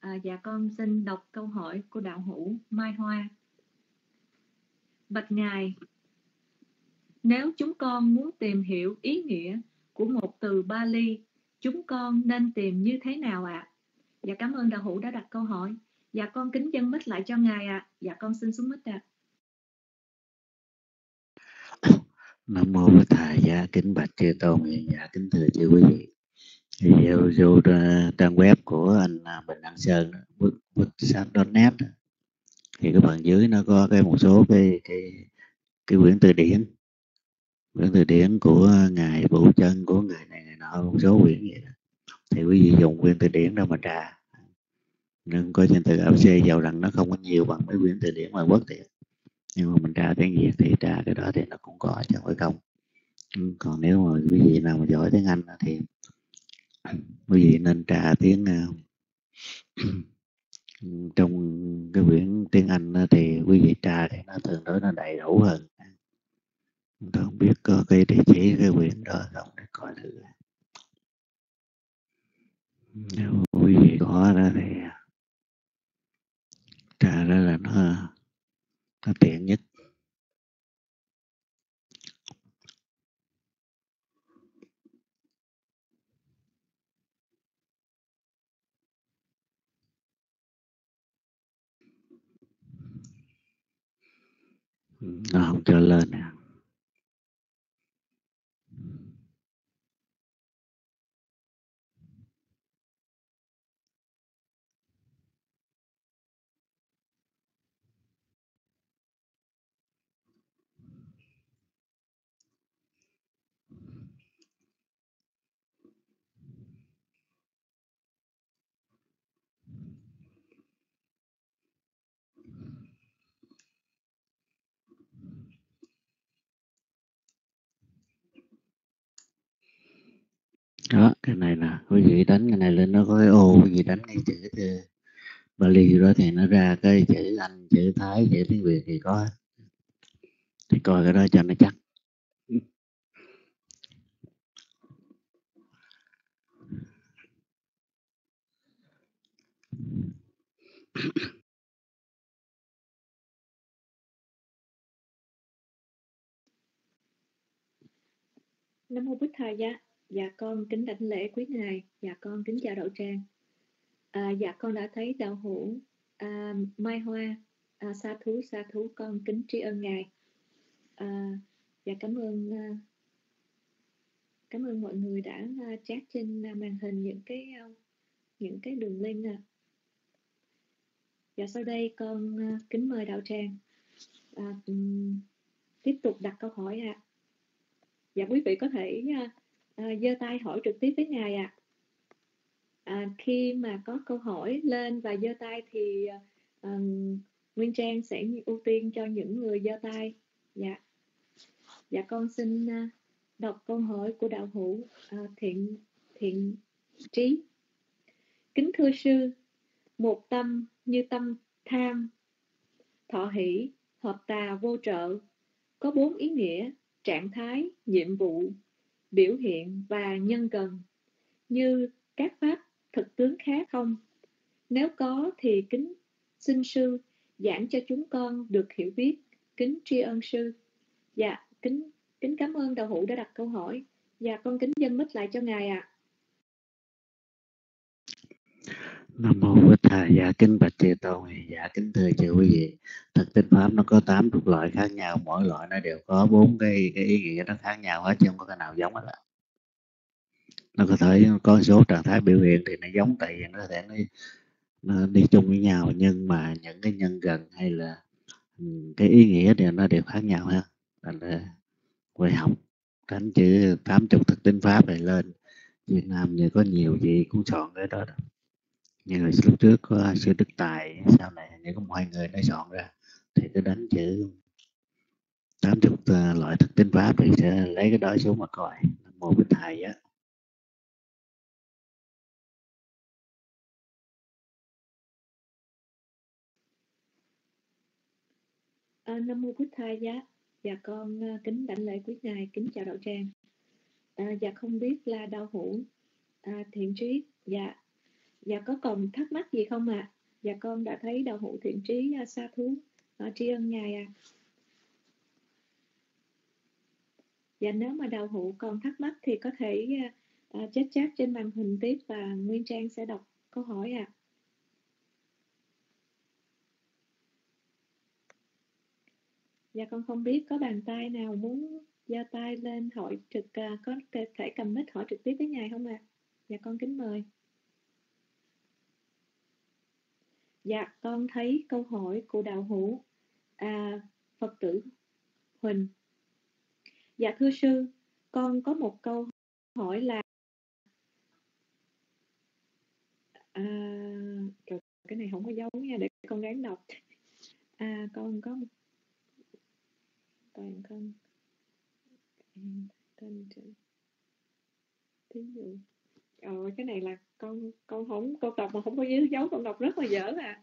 À, dạ con xin đọc câu hỏi của đạo hữu Mai Hoa. Bạch Ngài, nếu chúng con muốn tìm hiểu ý nghĩa của một từ Bali, chúng con nên tìm như thế nào ạ? À? Dạ cảm ơn đạo hữu đã đặt câu hỏi. Dạ con kính dân mít lại cho Ngài ạ. À. Dạ con xin xuống mít ạ. À. Nam mô Bổn Thầy, dạ kính bạch chư tôn, dạ kính thưa chư quý vị thì vô, vô trang web của anh à, Bình Đăng Sơn bookshop.net thì cái phần dưới nó có cái một số cái cái cái quyển từ điển quyển từ điển của ngài Vũ Chân, của người này người nọ, một số quyển vậy đó. Thì quý vị dùng quyển từ điển đó mà tra. Nên có trên từ ABC giàu rằng nó không có nhiều bằng mấy quyển từ điển ngoại quốc thì nhưng mà mình tra tiếng Việt thì tra cái đó thì nó cũng có chẳng phải không. Còn nếu mà quý vị nào mà giỏi tiếng Anh thì quý vị nên tra tiếng à, trong cái quyển tiếng Anh thì quý vị tra thì nó thường đối nó đầy đủ hơn tôi không biết có cái địa chỉ, cái quyển đó không để coi thử. Nếu quý vị có đó thì trà đó là nó nó tiện nhất. Nó không cho lên nè. Đó, cái này nè, quý vị đánh cái này lên nó có cái ô, quý vị đánh cái chữ cái Bali đó thì nó ra cái chữ Anh, chữ Thái, chữ tiếng Việt thì có thì coi cái đó cho nó chắc. Nam mô Bích Thầy dạ Dạ con kính đảnh lễ quý ngài. Dạ con kính chào đạo tràng. À, dạ con đã thấy đạo hữu à, Mai Hoa à, sa thú sa thú con kính tri ân ngài. À, dạ cảm ơn à, cảm ơn mọi người đã à, chat trên à, màn hình những cái à, những cái đường link à. Dạ sau đây con à, kính mời đạo tràng à, um, tiếp tục đặt câu hỏi ạ. À. Dạ quý vị có thể à, à, tay hỏi trực tiếp với ngài ạ. À. à, khi mà có câu hỏi lên và giơ tay thì à, Nguyên Trang sẽ ưu tiên cho những người giơ tay. Dạ. Dạ con xin uh, đọc câu hỏi của đạo hữu uh, thiện thiện trí. Kính thưa sư một tâm như tâm tham thọ hỷ hợp tà vô trợ có bốn ý nghĩa trạng thái nhiệm vụ biểu hiện và nhân cần như các pháp thực tướng khác không? Nếu có thì kính xin sư giảng cho chúng con được hiểu biết. Kính tri ân sư. Dạ, kính kính cảm ơn đạo hữu đã đặt câu hỏi. Dạ, con kính dân mít lại cho ngài ạ. À. Nam mô Bích Thầy, dạ kính bạch chư tôn, dạ kính thưa chư quý vị. Thực tinh pháp nó có tám thuộc loại khác nhau, mỗi loại nó đều có bốn cái, cái ý nghĩa nó khác nhau hết chứ không có cái nào giống hết ạ. Nó có thể có số trạng thái biểu hiện thì nó giống tại vì nó có thể nó, nó đi chung với nhau nhưng mà những cái nhân gần hay là ừ, cái ý nghĩa thì nó đều khác nhau ha. Thành quay học đánh chữ tám chục thực tinh pháp này lên Việt Nam như có nhiều gì cũng chọn cái đó. đó như là lúc trước ờ, có sư đức tài sau này như có một hai người đã chọn ra thì cứ đánh chữ 80 ờ, loại thực tinh pháp thì sẽ lấy cái đó xuống mà coi một cái thầy á ờ, À, Nam mô Bích Thai giá. Dạ con uh, kính đảnh lễ quý ngài, kính chào đạo tràng. À, dạ không biết là đau hữu à, thiện trí. Dạ, dạ có còn thắc mắc gì không ạ? À? Dạ con đã thấy đạo hữu thiện trí à, xa thú à, tri ân ngài à. Dạ nếu mà đạo hữu còn thắc mắc thì có thể uh, chết chat trên màn hình tiếp và Nguyên Trang sẽ đọc câu hỏi ạ. À. Dạ con không biết có bàn tay nào muốn giơ tay lên hỏi trực uh, có thể cầm mic hỏi trực tiếp với ngài không ạ? À? Dạ con kính mời. Dạ con thấy câu hỏi của đạo hữu à, Phật tử Huỳnh. Dạ thưa sư, con có một câu hỏi là à, cái này không có dấu nha để con ráng đọc. À con có một toàn thân thân thí dụ ờ, cái này là con con không con đọc mà không có dấu dấu con đọc rất là dở à.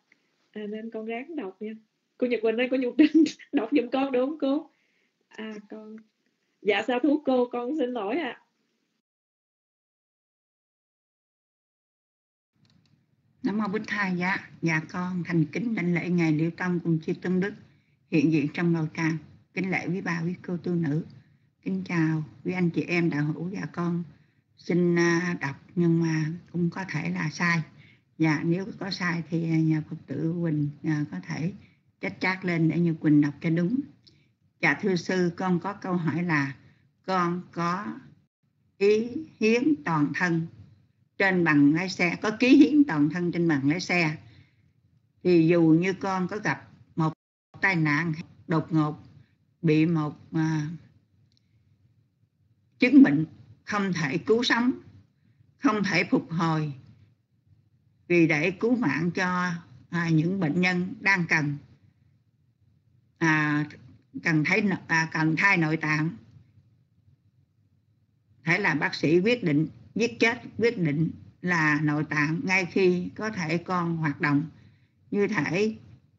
à nên con ráng đọc nha. Cô Nhật Quỳnh ơi cô Nhật Trinh đọc giùm con được không cô? À con dạ sao thú cô con xin lỗi ạ. À. Nam mô Bích Thai dạ dạ con thành kính đảnh lễ ngài Liễu Tâm cùng chư Tân Đức hiện diện trong lầu tràng kính lễ quý bà quý cô tu nữ. Kính chào quý anh chị em đạo hữu và con xin à, đọc nhưng mà cũng có thể là sai. Và nếu có sai thì nhà phật tử quỳnh à, có thể trách chát lên để như quỳnh đọc cho đúng. Dạ thưa sư con có câu hỏi là con có ý hiến toàn thân trên bằng lái xe có ký hiến toàn thân trên bằng lái xe thì dù như con có gặp một tai nạn đột ngột bị một uh, chứng bệnh không thể cứu sống không thể phục hồi vì để cứu mạng cho à, những bệnh nhân đang cần à, cần thấy à, cần thai nội tạng. Thể là bác sĩ quyết định giết chết quyết định là nội tạng ngay khi có thể con hoạt động. Như thể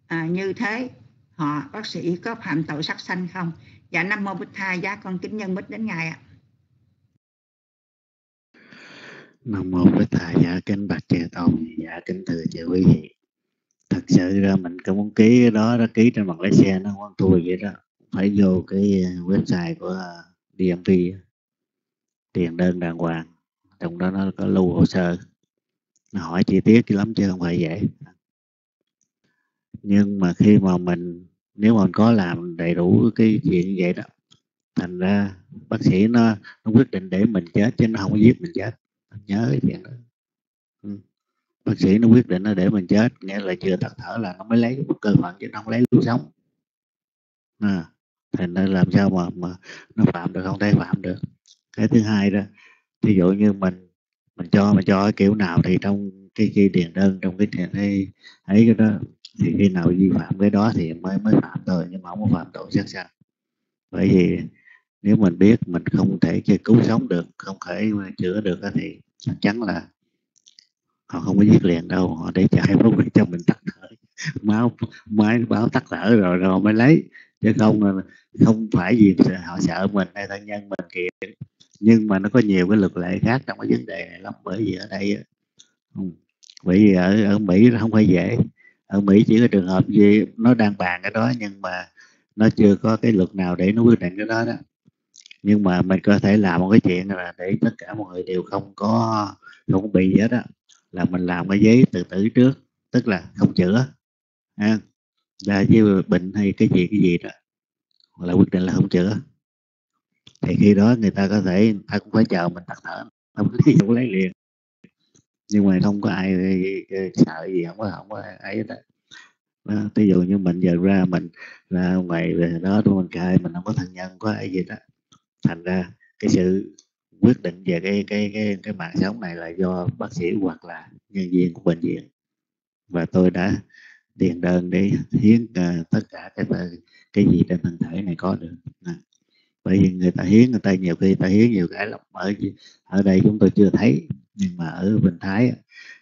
à, như thế họ bác sĩ có phạm tội sát sanh không? Dạ nam mô bích tha giá con kính nhân bích đến ngài ạ. Nam mô bích tha dạ kính bạch chư tôn. Dạ kính từ chư quý vị. Thật sự ra mình có muốn ký cái đó đó ký trên bằng lái xe, nó không thua vậy đó phải vô cái ờ, website của ờ, DMV tiền đơn đàng hoàng. Trong đó nó có lưu hồ sơ. Nó hỏi chi tiết lắm chứ không phải dễ. Nhưng mà khi mà mình, nếu mà mình có làm đầy đủ cái chuyện như vậy đó, thành ra bác sĩ nó nó quyết định để mình chết chứ nó không có giết mình chết nhớ cái đó. Ừ. bác sĩ nó quyết định nó để mình chết nghĩa là chưa tắt thở là nó mới lấy cơ phận chứ nó không lấy lúc sống. À, thành ra làm sao mà mà nó phạm được không thể phạm được. Cái thứ hai đó ví dụ như mình mình cho mà cho cái kiểu nào thì trong cái khi điền đơn trong cái thiền ấy ấy cái đó thì khi nào vi phạm cái đó thì mới mới phạm tội nhưng mà không có phạm tội chắc chắn. Bởi vì nếu mình biết mình không thể chơi cứu sống được, không thể chữa được thì chắc chắn là họ không có giết liền đâu, họ để chạy máu cho mình tắt thở. Máu, máy báo tắt thở rồi rồi mới lấy. Chứ không không phải vì họ sợ mình hay thân nhân mình kiện nhưng mà nó có nhiều cái luật lệ khác trong cái vấn đề này lắm, bởi vì ở đây bởi vì ở ở Mỹ nó không phải dễ. Ở Mỹ chỉ có trường hợp gì, nó đang bàn cái đó nhưng mà nó chưa có cái luật nào để nó quyết định cái đó đó nhưng mà mình có thể làm một cái chuyện là để tất cả mọi người đều không có, không bị gì hết á, là mình làm cái giấy tự tử trước, tức là không chữa, ha. Là với bệnh hay cái gì cái gì đó là quyết định là không chữa. Thì khi đó người ta có thể, người ta cũng phải chờ mình tắt thở, không có lấy liền. Nhưng mà không có ai ờ, ờ, sợ gì, không có không có ấy đó. ví dụ như mình giờ ra mình, ra ngoài về đó tôi mình cài mình không có thân nhân có ai gì đó thành ra cái sự quyết định về cái cái cái cái mạng sống này là do bác sĩ hoặc là nhân viên của bệnh viện và tôi đã điền đơn để hiến uh, tất cả cái cái gì trên thân thể này có được à. bởi vì người ta hiến người ta nhiều khi ta hiến nhiều cái lọc ở ở đây chúng tôi chưa thấy nhưng mà ở Bình Thái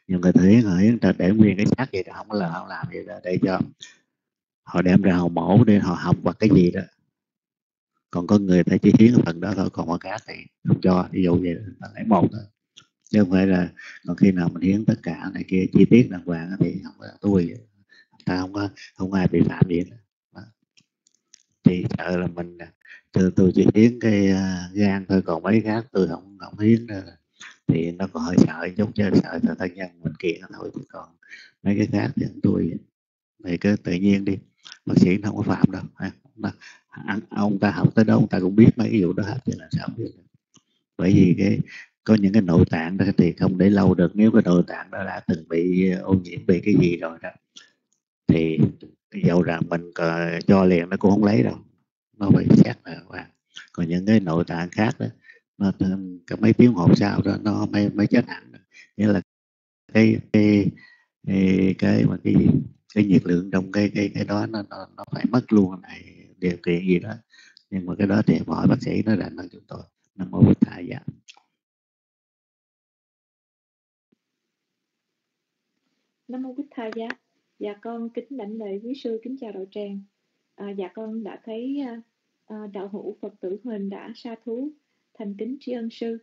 nhiều người ta hiến họ hiến ta để nguyên cái xác vậy đó không là không làm gì đó để cho họ đem ra họ mổ để họ học hoặc cái gì đó còn có người ta chỉ hiến phần đó thôi còn một cái thì không cho ví dụ vậy là lấy một thôi chứ không phải là còn khi nào mình hiến tất cả này kia chi tiết đàng hoàng thì không có tôi ta không có không ai bị phạm gì đó. thì sợ là mình à, từ tôi chỉ hiến cái uh, gan thôi còn mấy khác tôi không không hiến nữa. Thì nó còn hơi sợ chút chứ sợ cho thân nhân mình kiện thôi chứ còn mấy cái khác thì tôi thì cứ tự nhiên đi bác sĩ không có phạm đâu ông ta học tới đâu ông ta cũng biết mấy cái vụ đó hết thì là sao biết bởi vì cái có những cái nội tạng đó thì không để lâu được nếu cái nội tạng đó đã từng bị ô nhiễm bị cái gì rồi đó thì dầu rằng mình cho liền nó cũng không lấy đâu nó phải xét là còn những cái nội tạng khác đó nó cả mấy tiếng hộp sau đó nó mới mới chết hẳn nghĩa là cái cái cái, cái mà cái gì cái nhiệt lượng trong cái cái cái đó nó nó, nó phải mất luôn này điều kiện gì đó. Nhưng mà cái đó thì mọi bác sĩ nó rành hơn chúng tôi nam mô bổn thầy dạ. Nam mô bích thầy dạ. Dạ con kính lãnh lễ quý sư kính chào đạo tràng. À, dạ con đã thấy à, à, đạo hữu phật tử huỳnh đã sa thú thành kính tri ân sư.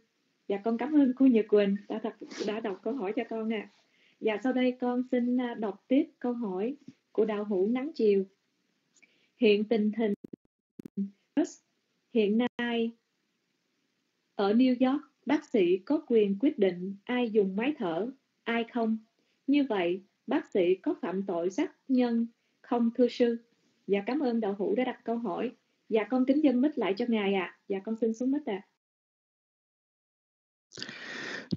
Dạ con cảm ơn cô nhật quỳnh đã đọc đã đọc câu hỏi cho con ạ. À. dạ sau đây con xin à, đọc tiếp câu hỏi của đạo hữu nắng chiều hiện tình hình hiện nay ở New York, bác sĩ có quyền quyết định ai dùng máy thở, ai không. Như vậy, bác sĩ có phạm tội sát nhân không, thưa sư? Dạ cảm ơn đạo hữu đã đặt câu hỏi. Dạ con kính dân mít lại cho ngài ạ. À. dạ con xin xuống mít ạ. À.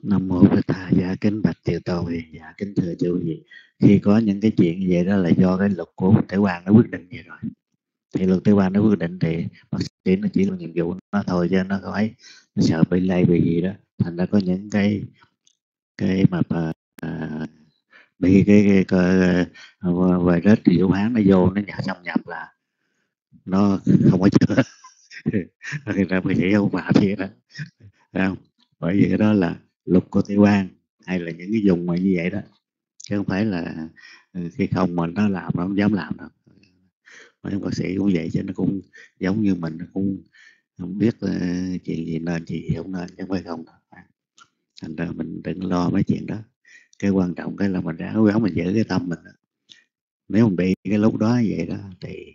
Nam mô Bích Tha. Dạ kính bạch chư tôn hiền dạ kính thưa chư vị. Khi có những cái chuyện như vậy đó là do cái luật của Tế quan nó quyết định vậy rồi thì luật Tế quan nó quyết định thì bác sĩ nó chỉ là nhiệm vụ nó thôi cho nó không ấy nó sợ bị lây bị gì đó. Thành ra có những cái cái mà à, bị cái, cái, cái uh, virus Vũ Hán nó vô nó nhập xâm nhập là nó không có chữa. Thì ra bác sĩ không phạm gì đó. Không? Bởi vì cái đó là luật của Tây quan hay là những cái dùng mà như vậy đó. Chứ không phải là ừ, khi không mà nó làm nó không dám làm đâu mấy bác sĩ cũng vậy cho nó cũng giống như mình nó cũng không biết uh, chuyện gì nên chuyện gì không nên chứ phải không thành ra mình đừng lo mấy chuyện đó. Cái quan trọng cái là mình ráng gắng mình giữ cái tâm mình nếu mình bị cái lúc đó vậy đó thì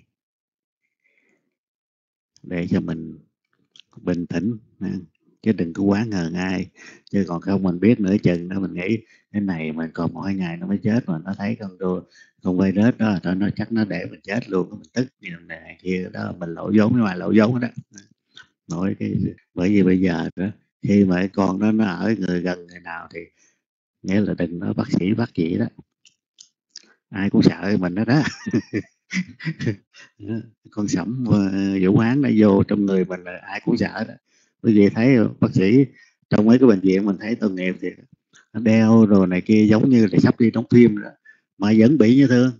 để cho mình bình tĩnh chứ đừng có quá ngờ ngay chứ còn không mình biết nửa chừng đó, mình nghĩ cái này mình còn mỗi ngày nó mới chết mà nó thấy con đua, con quay rớt đó rồi nó chắc nó để mình chết luôn, mình tức như này kia đó, mình lỗ vốn nhưng mà lỗ vốn đó. Nói cái bởi vì bây giờ đó, khi mà cái con đó nó ở người gần người nào thì nghĩa là đừng nói bác sĩ bác sĩ đó. Ai cũng sợ mình đó đó, con sẩm ờ, vũ hán nó vô trong người mình là ai cũng sợ đó bởi vì thấy bác sĩ trong mấy cái bệnh viện mình thấy tội nghiệp thì đeo rồi này kia giống như là sắp đi đóng phim rồi. Mà vẫn bị như thương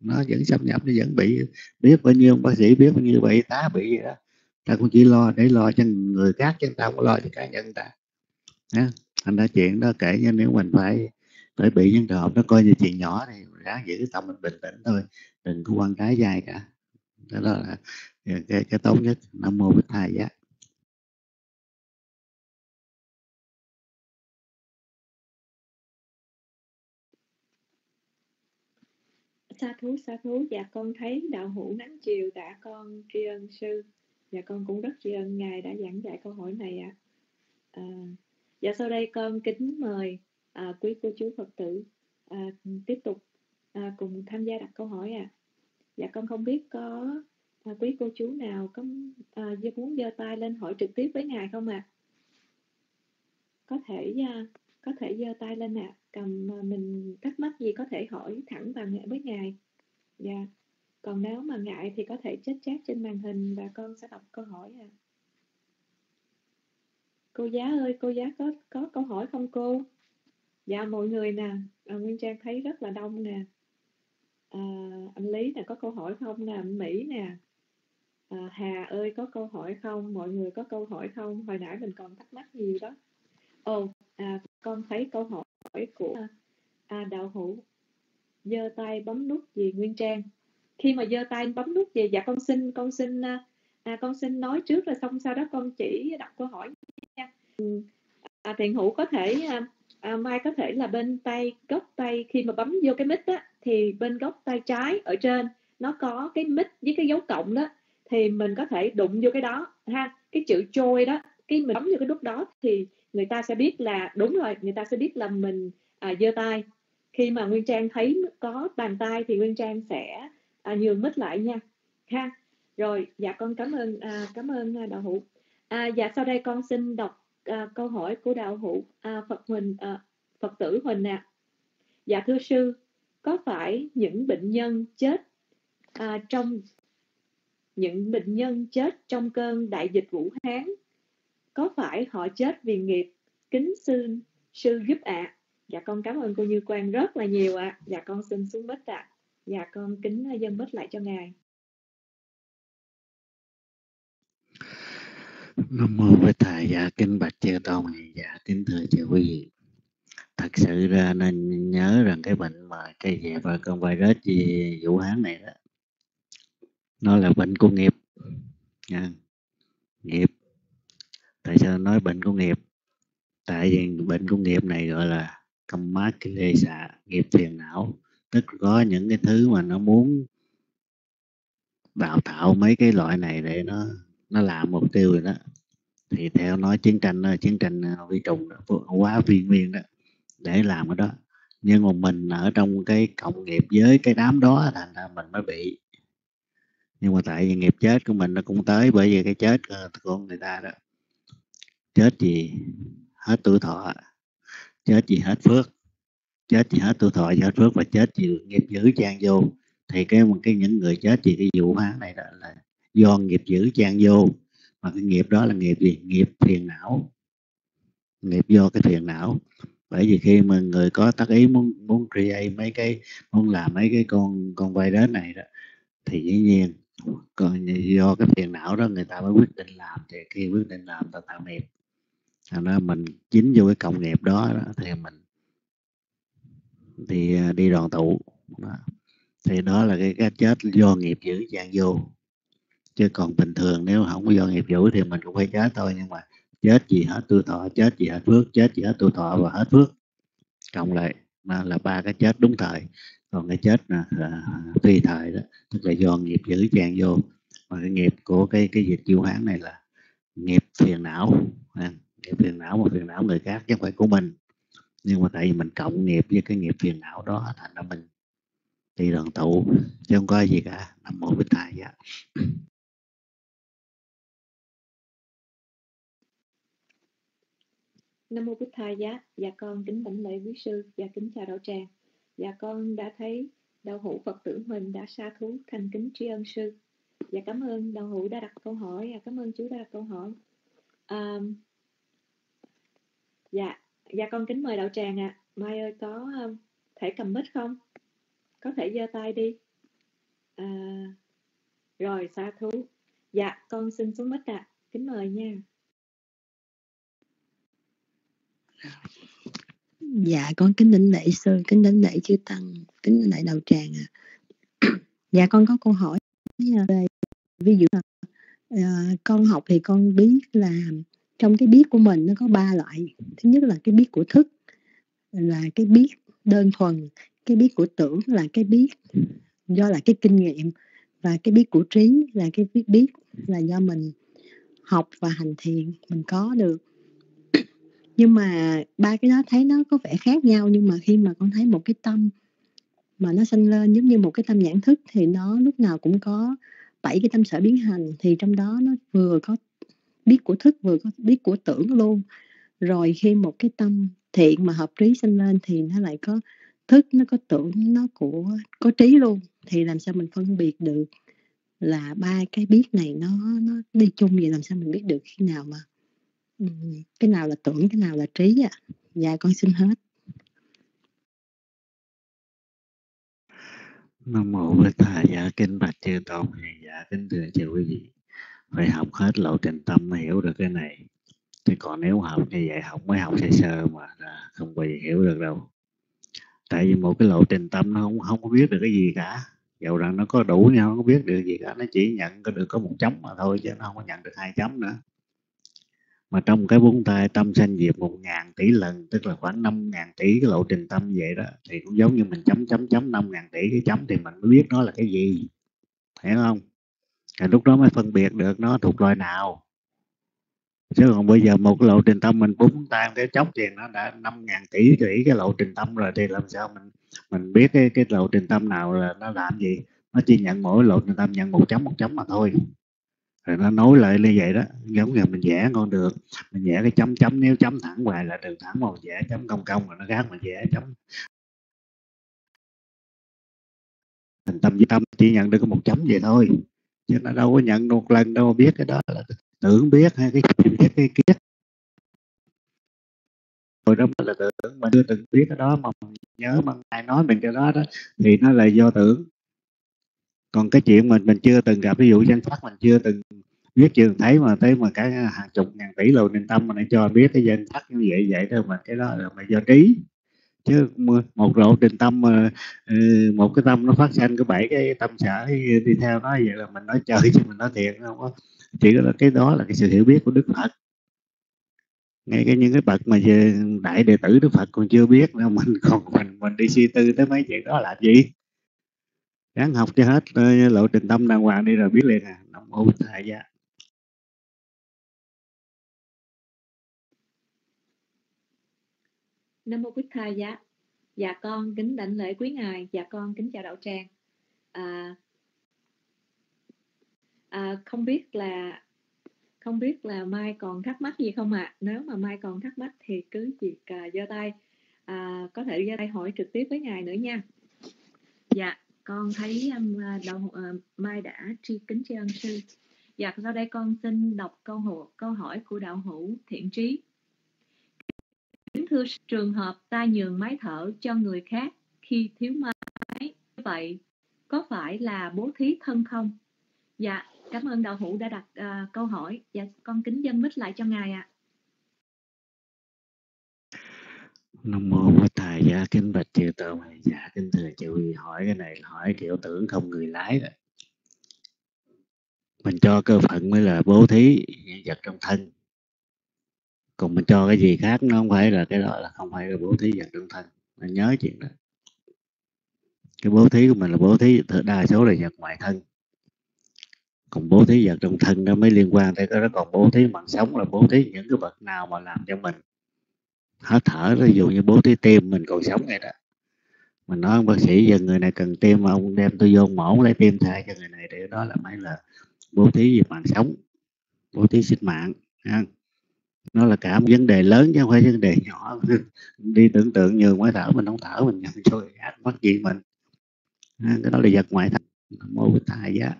nó vẫn xâm nhập nó vẫn bị. Biết bao nhiêu bác sĩ biết bao nhiêu vậy tá bị gì đó. Ta cũng chỉ lo để lo cho người khác chứ ta không lo cho cá nhân ta. Nha. thành ra chuyện đó kể như nếu mình phải phải bị những trường hợp nó coi như chuyện nhỏ thì ráng giữ tâm mình bình tĩnh thôi. Đừng có quan trái dài cả. Đó là cái, cái tốt nhất. Nam mô bích thầy giác sa thú sa thú dạ con thấy đạo hữu nắng chiều đã con tri ân sư dạ con cũng rất tri ân ngài đã giảng dạy câu hỏi này ạ à. à, dạ sau đây con kính mời à, quý cô chú phật tử à, tiếp tục à, cùng tham gia đặt câu hỏi ạ à. dạ con không biết có à, quý cô chú nào có à, muốn giơ tay lên hỏi trực tiếp với ngài không ạ à? có thể à, có thể giơ tay lên ạ à cầm mình thắc mắc gì có thể hỏi thẳng vào với ngài. Dạ. Còn nếu mà ngại thì có thể chết chat trên màn hình và con sẽ đọc câu hỏi à cô giá ơi cô giá có có câu hỏi không cô? Dạ mọi người nè. À, Nguyên Trang thấy rất là đông nè. À, anh Lý nè có câu hỏi không nè? Anh Mỹ nè. À, Hà ơi có câu hỏi không? Mọi người có câu hỏi không? Hồi nãy mình còn thắc mắc nhiều đó. Ồ à, con thấy câu hỏi của à, đạo hữu. Giơ tay bấm nút gì Nguyên Trang. Khi mà giơ tay bấm nút gì dạ con xin con xin à, à con xin nói trước rồi xong sau đó con chỉ đọc câu hỏi nha. À, thiện hữu có thể à, à, mai có thể là bên tay góc tay khi mà bấm vô cái mic á thì bên góc tay trái ở trên nó có cái mic với cái dấu cộng đó thì mình có thể đụng vô cái đó ha. Cái chữ trôi đó cái mình bấm vô cái nút đó thì người ta sẽ biết là đúng rồi người ta sẽ biết là mình à, giơ tay khi mà nguyên trang thấy có bàn tay thì nguyên trang sẽ à, nhường mít lại nha ha rồi dạ con cảm ơn à, cảm ơn à, đạo hữu à, dạ sau đây con xin đọc à, câu hỏi của đạo hữu à, Phật Huỳnh à, Phật tử Huỳnh ạ. À. Dạ thưa sư, có phải những bệnh nhân chết à, trong những bệnh nhân chết trong cơn đại dịch Vũ Hán có phải họ chết vì nghiệp kính sư sư giúp ạ? À? Dạ con cảm ơn cô Như Quang rất là nhiều ạ. À. Dạ con xin xuống bích ạ. À. Dạ con kính à, dân bích lại cho ngài. Nam mô với Thầy dạ kính bạch chư tôn dạ kính thưa chư quý vị thật sự ra nên nhớ rằng cái bệnh mà cây gì và con virus gì, Vũ Hán này đó, nó là bệnh của nghiệp nha tại sao nói bệnh của nghiệp. Tại vì bệnh của nghiệp này gọi là cầm mát cái lê xạ nghiệp phiền não. Tức có những cái thứ mà nó muốn đào tạo mấy cái loại này để nó nó làm mục tiêu rồi đó. Thì theo nói chiến tranh đó, chiến tranh à, vi trùng đó, quá viên viên đó để làm cái đó. Nhưng mà mình ở trong cái cộng nghiệp với cái đám đó thành ra mình mới bị. Nhưng mà tại vì nghiệp chết của mình nó cũng tới bởi vì cái chết ờ, của người ta đó chết gì hết tuổi thọ. Chết gì hết phước. Chết gì hết tuổi thọ hết phước và chết gì nghiệp dữ trang vô. Thì cái cái những người chết gì cái vụ hóa này đó là do nghiệp dữ trang vô. Mà cái nghiệp đó là nghiệp gì? Nghiệp phiền não. Nghiệp do cái phiền não. Bởi vì khi mà người có tác ý muốn muốn create mấy cái, muốn làm mấy cái con con virus này đó, thì dĩ nhiên còn do cái phiền não đó người ta mới quyết định làm. Thì khi quyết định làm ta tạo nghiệp thành ra mình chính vô cái cộng nghiệp đó, đó thì mình thì à, đi đoàn tụ. Đó. thì đó là cái cái chết do nghiệp dữ trang vô. Chứ còn bình thường nếu không có do nghiệp dữ thì mình cũng phải chết thôi nhưng mà chết gì hết tu thọ chết gì hết phước chết gì hết tu thọ và hết phước. Cộng lại mà là ba cái chết đúng thời. Còn cái chết là, là à, phi thời đó tức là do nghiệp dữ tràn vô. Mà cái nghiệp của cái cái dịch chiêu hán này là nghiệp phiền não nghiệp phiền não mà phiền não người khác chứ không phải của mình nhưng mà tại vì mình cộng nghiệp với cái nghiệp phiền não đó thành ra mình thì đoàn tụ chứ không có gì cả nằm mô bích thầy dạ Nam mô Bích thay giá, dạ, dạ con kính đảnh lễ quý sư, dạ kính chào đạo tràng. Dạ con đã thấy đạo hữu Phật tử Huỳnh đã xa thú thành kính tri ân sư. Dạ cảm ơn đạo hữu đã đặt câu hỏi, dạ cảm ơn chú đã đặt câu hỏi. À, dạ, dạ con kính mời đạo tràng ạ. À. Mai ơi có um, thể cầm mic không? Có thể giơ tay đi. À, rồi xa thú. Dạ con xin xuống mic ạ. À. Kính mời nha. dạ con kính đảnh lễ sư kính đảnh lễ chư tăng kính đảnh lễ đạo tràng à dạ con có câu hỏi về ví dụ là uh, con học thì con biết là trong cái biết của mình nó có ba loại. Thứ nhất là cái biết của thức, là cái biết đơn thuần, cái biết của tưởng là cái biết do là cái kinh nghiệm, và cái biết của trí là cái biết biết là do mình học và hành thiền, mình có được. Nhưng mà ba cái đó thấy nó có vẻ khác nhau, nhưng mà khi mà con thấy một cái tâm mà nó sinh lên giống như một cái tâm nhãn thức thì nó lúc nào cũng có bảy cái tâm sở biến hành, thì trong đó nó vừa có biết của thức vừa có biết của tưởng luôn. Rồi khi một cái tâm thiện mà hợp trí sinh lên thì nó lại có thức, nó có tưởng, nó của, có trí luôn. Thì làm sao mình phân biệt được là ba cái biết này nó nó đi chung vậy, làm sao mình biết được khi nào mà cái nào là tưởng, cái nào là trí ạ à? dạ con xin hết. Nam mô bổn thầy dạ kinh bạch chư tôn dạ kính thưa chư quý vị phải học hết lộ trình tâm mới hiểu được cái này. Chứ còn nếu học như vậy, học mới học sơ sơ mà không bao giờ hiểu được đâu. Tại vì một cái lộ trình tâm nó không không có biết được cái gì cả. Dầu rằng nó có đủ nhau không có biết được gì cả. Nó chỉ nhận có được có một chấm mà thôi chứ nó không có nhận được hai chấm nữa. Mà trong cái bốn tay tâm sanh diệt một ngàn tỷ lần, tức là khoảng năm ngàn tỷ cái lộ trình tâm vậy đó, thì cũng giống như mình chấm chấm chấm năm ngàn tỷ cái chấm thì mình mới biết nó là cái gì. Hiểu không? Thì lúc đó mới phân biệt được nó thuộc loại nào. Chứ còn bây giờ một cái lộ trình tâm mình búng tay cái chốc thì nó đã năm ngàn tỷ tỷ cái lộ trình tâm rồi thì làm sao mình mình biết cái cái lộ trình tâm nào là nó làm gì? Nó chỉ nhận mỗi lộ trình tâm nhận một chấm một chấm mà thôi. Rồi nó nối lại như vậy đó, giống như mình vẽ con đường, mình vẽ cái chấm chấm, nếu chấm thẳng hoài là đường thẳng màu vẽ, chấm cong cong rồi nó khác mình vẽ, chấm. Thành tâm với tâm chỉ nhận được một chấm vậy thôi nhưng mà đâu có nhận một lần đâu biết cái đó là tưởng biết hay cái biết cái kiết rồi đó là tưởng mà chưa từng biết cái đó mà nhớ mà ai nói mình cái đó đó thì nó là do tưởng. Còn cái chuyện mình mình chưa từng gặp, ví dụ danh sách mình chưa từng biết, chưa từng thấy mà tới mà cái hàng chục ngàn tỷ lầu niềm tâm mà lại cho biết cái danh sách như vậy vậy thôi mà cái đó là mà do trí chứ một lộ trình tâm mà một cái tâm nó phát sinh cái bảy cái tâm sở đi theo nó vậy là mình nói chơi chứ mình nói thiệt không có. Chỉ có cái đó là cái sự hiểu biết của đức phật. Ngay cái, những cái bậc mà về đại đệ tử đức phật còn chưa biết nữa, mình còn mình mình đi suy tư tới mấy chuyện đó là gì? Ráng học cho hết ờ, lộ trình tâm đàng hoàng đi rồi biết liền à. Nam mô thầy gia. Nam mô bích thầy giá. Dạ con kính đảnh lễ quý ngài. Dạ con kính chào đạo tràng. À, à, không biết là không biết là mai còn thắc mắc gì không ạ? À? nếu mà mai còn thắc mắc thì cứ việc à, giơ tay. À, có thể giơ tay hỏi trực tiếp với ngài nữa nha. Dạ con thấy um, à, đồng, uh, à, mai đã tri kính tri ân sư. Dạ sau đây con xin đọc câu hộ, câu hỏi của đạo hữu thiện trí kính thưa trường hợp ta nhường máy thở cho người khác khi thiếu máy vậy có phải là bố thí thân không? Dạ cảm ơn đạo hữu đã đặt uh, câu hỏi. Dạ con kính dân mít lại cho ngài ạ. À. nam mô bổn Tài Gia kính bạch chư tôn dạ kính thưa chư hỏi cái này hỏi kiểu tưởng không người lái rồi mình cho cơ phận mới là bố thí vật trong thân còn mình cho cái gì khác nó không phải là cái đó, là không phải là bố thí vật trong thân. Mình nhớ chuyện đó. Cái bố thí của mình là bố thí đa số là vật ngoại thân. Còn bố thí vật trong thân nó mới liên quan tới cái đó. Còn bố thí mạng sống là bố thí những cái vật nào mà làm cho mình hết thở. Ví dụ như bố thí tim mình còn sống vậy đó. Mình nói bác sĩ, giờ người này cần tim mà ông đem tôi vô mổ lấy tim thay cho người này. Thì đó là mới là bố thí về mạng sống, bố thí sinh mạng, ha nó là cả một vấn đề lớn chứ không phải vấn đề nhỏ đi tưởng tượng nhiều mới thở mình không thở mình nhận cho người mất gì mình cái đó là vật ngoại thân mô thai giá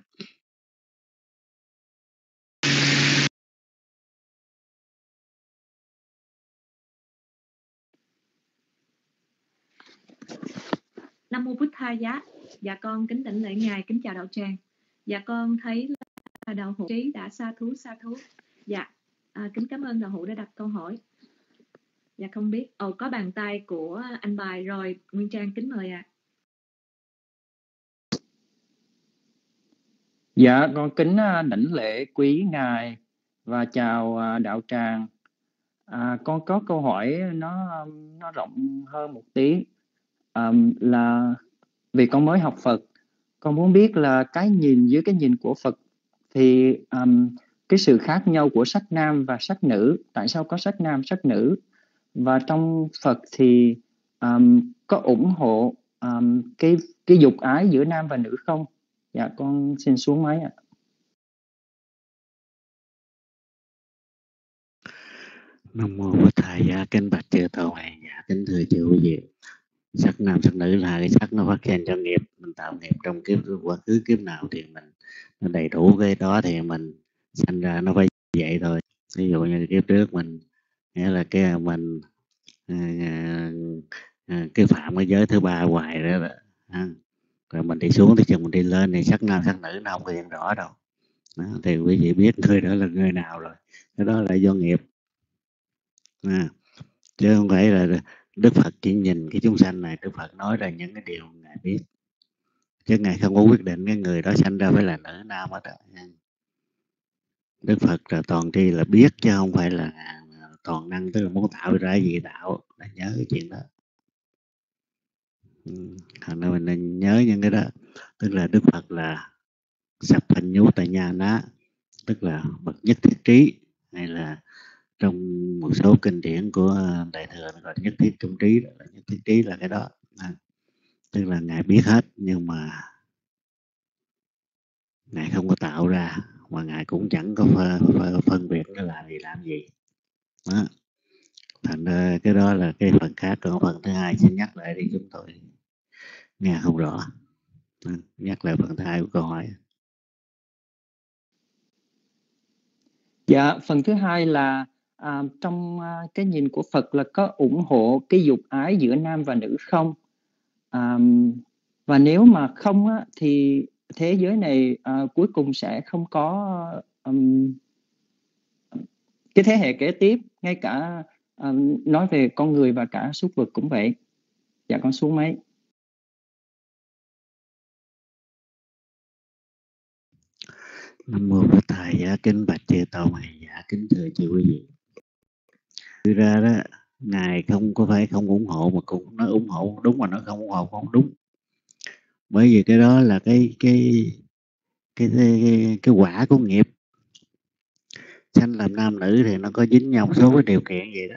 Nam mô Bụt Tha Giá. Dạ con kính đảnh lễ ngài, kính chào đạo tràng. Dạ con thấy là đạo hữu trí đã xa thú xa thú. Dạ à, kính cảm ơn đạo hữu đã đặt câu hỏi. Dạ không biết. Ồ có bàn tay của anh bài rồi. Nguyên Trang kính mời ạ. À. Dạ con kính à, đảnh lễ quý ngài và chào à, đạo tràng. À, con có câu hỏi nó nó rộng hơn một tí à, là vì con mới học Phật con muốn biết là cái nhìn dưới cái nhìn của Phật thì um, cái sự khác nhau của sắc nam và sắc nữ tại sao có sắc nam sắc nữ? Và trong Phật thì um, có ủng hộ um, cái cái dục ái giữa nam và nữ không? Dạ con xin xuống máy ạ. Nam mô Bổn Thầy, dạ, kính bạch chư tôn, dạ, kính thưa chư quý vị. Sắc nam sắc nữ là cái sắc nó phát khen cho nghiệp mình tạo nghiệp trong kiếp quá khứ kiếp nào thì mình nó đầy đủ cái đó thì mình sinh ra nó phải vậy thôi. Ví dụ như kiếp trước mình nghĩa là cái à, mình à, à, à, cái phạm cái giới thứ ba hoài đó là à, rồi mình đi xuống thì chừng mình đi lên thì sắc nam sắc nữ nó không hiện rõ đâu. Đó, thì quý vị biết người đó là người nào rồi. Cái đó là do nghiệp. À, chứ không phải là Đức Phật chỉ nhìn cái chúng sanh này Đức Phật nói ra những cái điều ngài biết. Chứ ngài không có quyết định cái người đó sanh ra phải là nữ nam hết. Đức Phật là toàn tri là biết chứ không phải là à, toàn năng tức là muốn tạo ra gì tạo là nhớ cái chuyện đó. Thành ra mình nên nhớ những cái đó tức là Đức Phật là sập thành nhú tại nhà ná tức là bậc nhất thiết trí hay là trong một số kinh điển của à, đại thừa gọi nhất thiết trung trí đó là nhất thiết trí là cái đó à, tức là ngài biết hết nhưng mà ngài không có tạo ra mà ngài cũng chẳng có phân, phân biệt nó là gì làm gì. Đó. thành ra cái đó là cái phần khác còn phần thứ hai. Xin nhắc lại đi chúng tôi. Nghe không rõ. Nhắc lại phần thứ hai của câu hỏi. Dạ phần thứ hai là à, trong à, cái nhìn của Phật là có ủng hộ cái dục ái giữa nam và nữ không? À, và nếu mà không á, thì thế giới này uh, cuối cùng sẽ không có um, cái thế hệ kế tiếp ngay cả um, nói về con người và cả súc vật cũng vậy dạ con xuống mấy Nam mô Bổn Thầy giá kính bạch chư tôn thầy giả kính thưa chư quý vị. Thực ra đó ngài không có phải không ủng hộ mà cũng nói ủng hộ đúng mà nó không ủng hộ không đúng. Bởi vì cái đó là cái cái cái cái, cái, cái quả của nghiệp. Sanh làm nam nữ thì nó có dính nhau một số cái điều kiện vậy đó.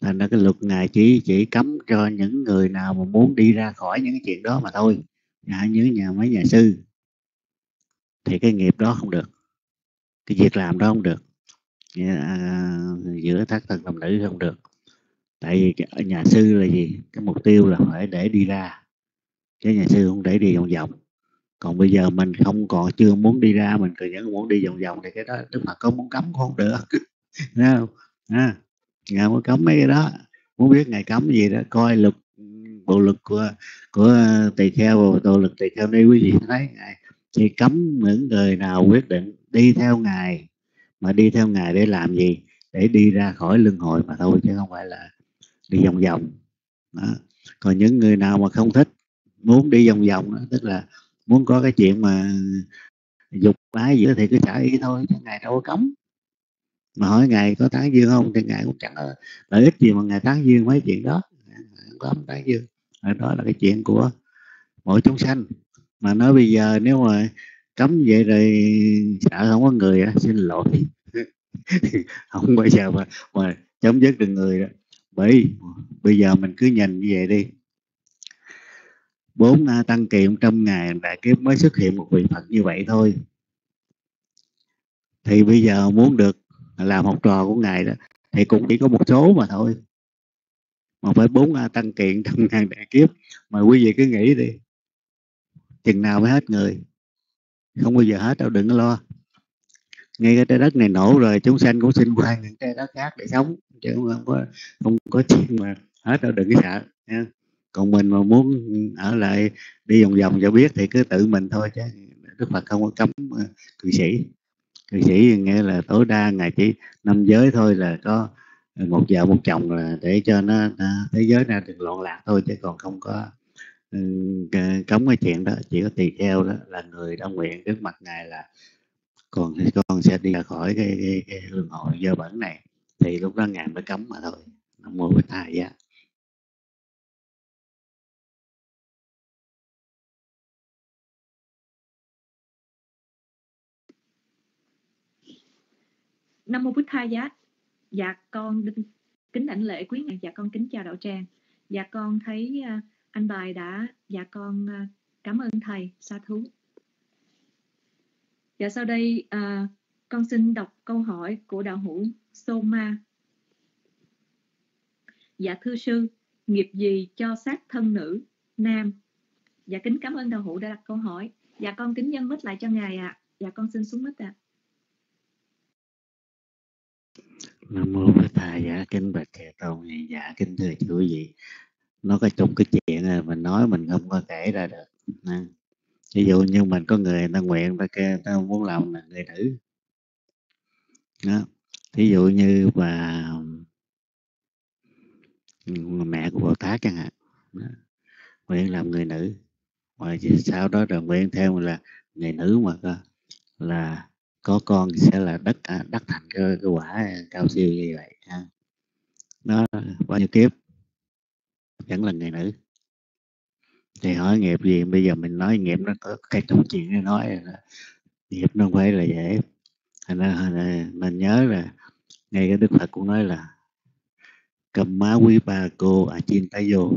Thành ra cái luật ngài chỉ chỉ cấm cho những người nào mà muốn đi ra khỏi những cái chuyện đó mà thôi. Nhà như nhà mấy nhà sư thì cái nghiệp đó không được cái việc làm đó không được à, giữa thác thần nam nữ không được tại vì ở nhà sư là gì cái mục tiêu là phải để đi ra chứ nhà sư không để đi vòng vòng. Còn bây giờ mình không còn chưa muốn đi ra mình cứ vẫn muốn đi vòng vòng thì cái đó đức phật có muốn cấm không được. Thấy không? À, ngài muốn cấm mấy cái đó. Muốn biết ngài cấm gì đó coi luật bộ luật của của tỳ kheo và bộ luật tỳ kheo đây quý vị thấy ngài thì cấm những người nào quyết định đi theo ngài mà đi theo ngài để làm gì? Để đi ra khỏi luân hồi mà thôi chứ không phải là đi vòng vòng. Đó. còn những người nào mà không thích muốn đi vòng vòng đó, tức là muốn có cái chuyện mà dục ái giữa thì cứ trả ý thôi chứ ngài đâu có cấm. Mà hỏi ngài có tán dương không thì ngài cũng chẳng lợi ích gì mà ngài tán dương mấy chuyện đó. Không có tán dương đó là cái chuyện của mỗi chúng sanh. Mà nói bây giờ nếu mà cấm vậy rồi sợ không có người đó, xin lỗi. Không bao giờ mà mà chấm dứt được người đó. Bởi bây giờ mình cứ nhìn như vậy đi bốn a tăng kiệm trong ngày đại kiếp mới xuất hiện một vị phật như vậy thôi. Thì bây giờ muốn được làm học trò của ngài đó, thì cũng chỉ có một số mà thôi. Mà phải bốn a tăng kiện trong ngàn đại kiếp. Mà quý vị cứ nghĩ đi, chừng nào mới hết người? Không bao giờ hết đâu, đừng có lo. Ngay cái trái đất này nổ rồi, chúng sanh cũng xin qua những trái đất khác để sống, chứ không có không có chuyện mà hết đâu, đừng có sợ, nha còn mình mà muốn ở lại đi vòng vòng cho biết thì cứ tự mình thôi chứ. Đức phật không có cấm ờ, cư sĩ. Cư sĩ nghĩa là tối đa ngày chỉ năm giới thôi là có một vợ một chồng là để cho nó, nó thế giới ra đừng loạn lạc thôi chứ còn không có ừ, cấm cái chuyện đó. Chỉ có tỳ kheo đó là người đã nguyện trước mặt ngài là còn con sẽ đi ra khỏi cái, cái, cái luân hồi dơ bẩn này. Thì lúc đó ngài mới cấm mà thôi. Nó mua bích thầy giá nam mô bích thầy giá. Dạ con kính đảnh lễ quý ngài. Dạ con kính chào đạo tràng. Dạ con thấy à, anh bài đã dạ con à, cảm ơn thầy sa thú. Dạ sau đây à, con xin đọc câu hỏi của đạo hữu Soma dạ thưa sư nghiệp gì cho sát thân nữ nam? Dạ kính cảm ơn đạo hữu đã đặt câu hỏi. Dạ con kính nhân mít lại cho ngài ạ. À. dạ con xin xuống mít ạ. à. Nam mô bổn thầy dạ. Kính bạch thầy tôn dạ. Kính thưa chú vị. Nó có chung cái chuyện này mình nói mình không có kể ra được. À. ví dụ như mình có người ta nguyện ta kêu ta muốn làm là người nữ. Đó. Ví dụ như bà mẹ của Bồ Tát chẳng hạn. Nguyện làm người nữ. Rồi sau đó rồi nguyện theo là người nữ mà cơ, là có con sẽ là đất à, đất thành cái, cái quả cao siêu như vậy ha. nó bao nhiêu kiếp? Vẫn là người nữ. Thì hỏi nghiệp gì? Bây giờ mình nói nghiệp nó có cái câu chuyện để nói nghiệp nó không phải là dễ. Thành ra mình nhớ là ngay cái đức phật cũng nói là cầm má quý ba cô à chiên tay vô.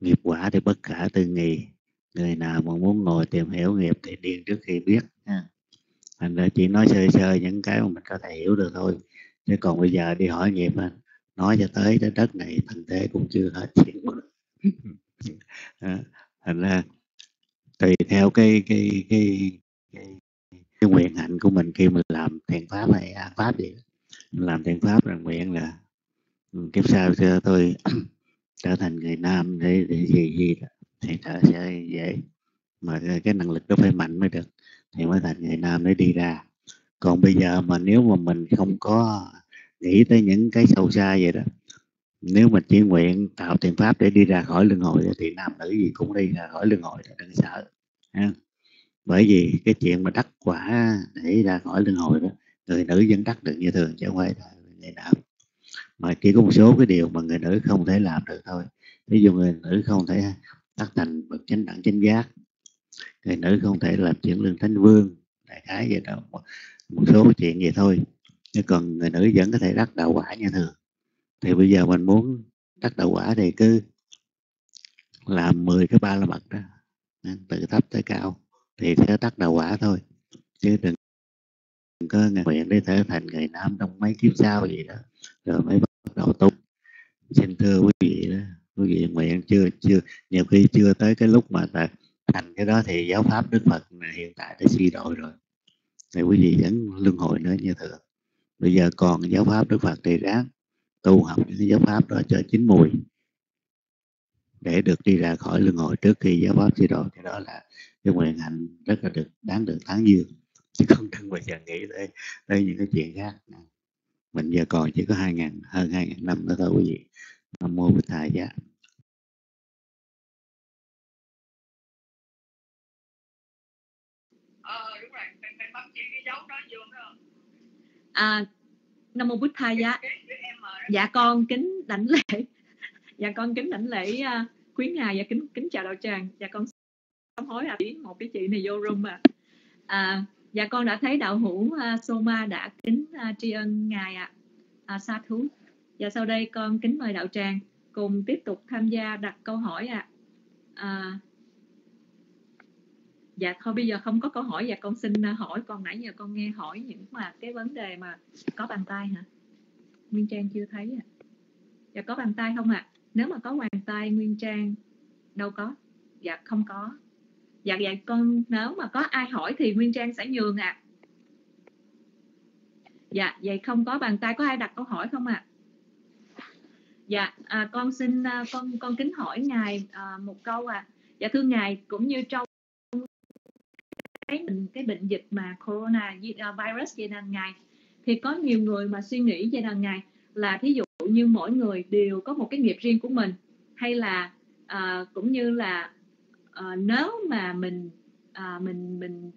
Nghiệp quả thì bất khả tư nghị. Người nào mà muốn ngồi tìm hiểu nghiệp thì điên trước khi biết ha thành ra chỉ nói sơ sơ những cái mà mình có thể hiểu được thôi. Chứ còn bây giờ đi hỏi nghiệp anh nói cho tới cái đất này thành thế cũng chưa hết. Chuyện thành ra tùy theo cái cái cái cái, cái nguyện hạnh của mình khi à, mình làm thiền pháp hay an pháp gì mình làm thiền pháp là nguyện là kiếp sau cho tôi trở thành người nam để, để gì gì đó thì sẽ dễ. Mà cái năng lực đó phải mạnh mới được thì mới thành người nam để đi ra. Còn bây giờ mà nếu mà mình không có nghĩ tới những cái sâu xa vậy đó, nếu mình chỉ nguyện tạo tiền pháp để đi ra khỏi luân hồi thì nam nữ gì cũng đi ra khỏi luân hồi, đừng sợ, ha. bởi vì cái chuyện mà đắc quả để ra khỏi luân hồi đó, người nữ vẫn đắc được như thường chứ không phải người nam. Mà chỉ có một số cái điều mà người nữ không thể làm được thôi. Ví dụ người nữ không thể đắc thành bậc chánh đẳng chánh giác người nữ không thể làm chuyển lương thánh vương đại khái vậy đó một, một số chuyện vậy thôi. Nhưng còn người nữ vẫn có thể đắc đạo quả như thường thì bây giờ mình muốn đắc đạo quả thì cứ làm 10 cái ba la mật đó từ thấp tới cao thì sẽ đắc đạo quả thôi. Chứ đừng có nguyện để trở thành người nam trong mấy kiếp sau gì đó rồi mới bắt đầu tu. Xin thưa quý vị đó quý vị nguyện chưa chưa nhiều khi chưa tới cái lúc mà thành cái đó thì giáo pháp đức phật hiện tại đã suy đổi rồi. Thì quý vị vẫn luân hồi nữa như thường. Bây giờ còn giáo pháp đức phật thì ráng tu học những giáo pháp đó cho chín mùi để được đi ra khỏi luân hồi trước khi giáo pháp suy đổi cái đó là cái nguyện hạnh rất là được đáng được tán dương. Chứ không đừng bao giờ nghĩ tới, tới những cái chuyện khác. Mình giờ còn chỉ có hai ngàn hơn hai ngàn năm nữa thôi quý vị. Nam mô bích thầy giá. À, nam mô bút thầy giá. Dạ con kính đảnh lễ. Dạ con kính đảnh lễ uh, quý ngài. Và kính kính chào đạo tràng. Dạ con sám hối à một cái chị này vô room à, à dạ con đã thấy đạo hữu uh, Soma đã kính uh, tri ân ngài ạ. À. à, sa thú. Và sau đây con kính mời đạo tràng cùng tiếp tục tham gia đặt câu hỏi ạ. À. à, dạ thôi bây giờ không có câu hỏi. Dạ con xin à, hỏi. Còn nãy giờ con nghe hỏi những mà cái vấn đề mà có bàn tay hả? Nguyên trang chưa thấy à dạ có bàn tay không ạ? À? nếu mà có bàn tay nguyên trang đâu có? Dạ không có. Dạ dạ con nếu mà có ai hỏi thì nguyên trang sẽ nhường ạ. À. dạ vậy không có bàn tay có ai đặt câu hỏi không ạ? À? dạ à, con xin à, con con kính hỏi ngài à, một câu à dạ thưa ngài cũng như trong cái cái bệnh dịch mà corona à, virus giai đoạn ngày thì có nhiều người mà suy nghĩ giai đoạn ngày là thí dụ như mỗi người đều có một cái nghiệp riêng của mình hay là à, cũng như là à, nếu mà mình à, mình mình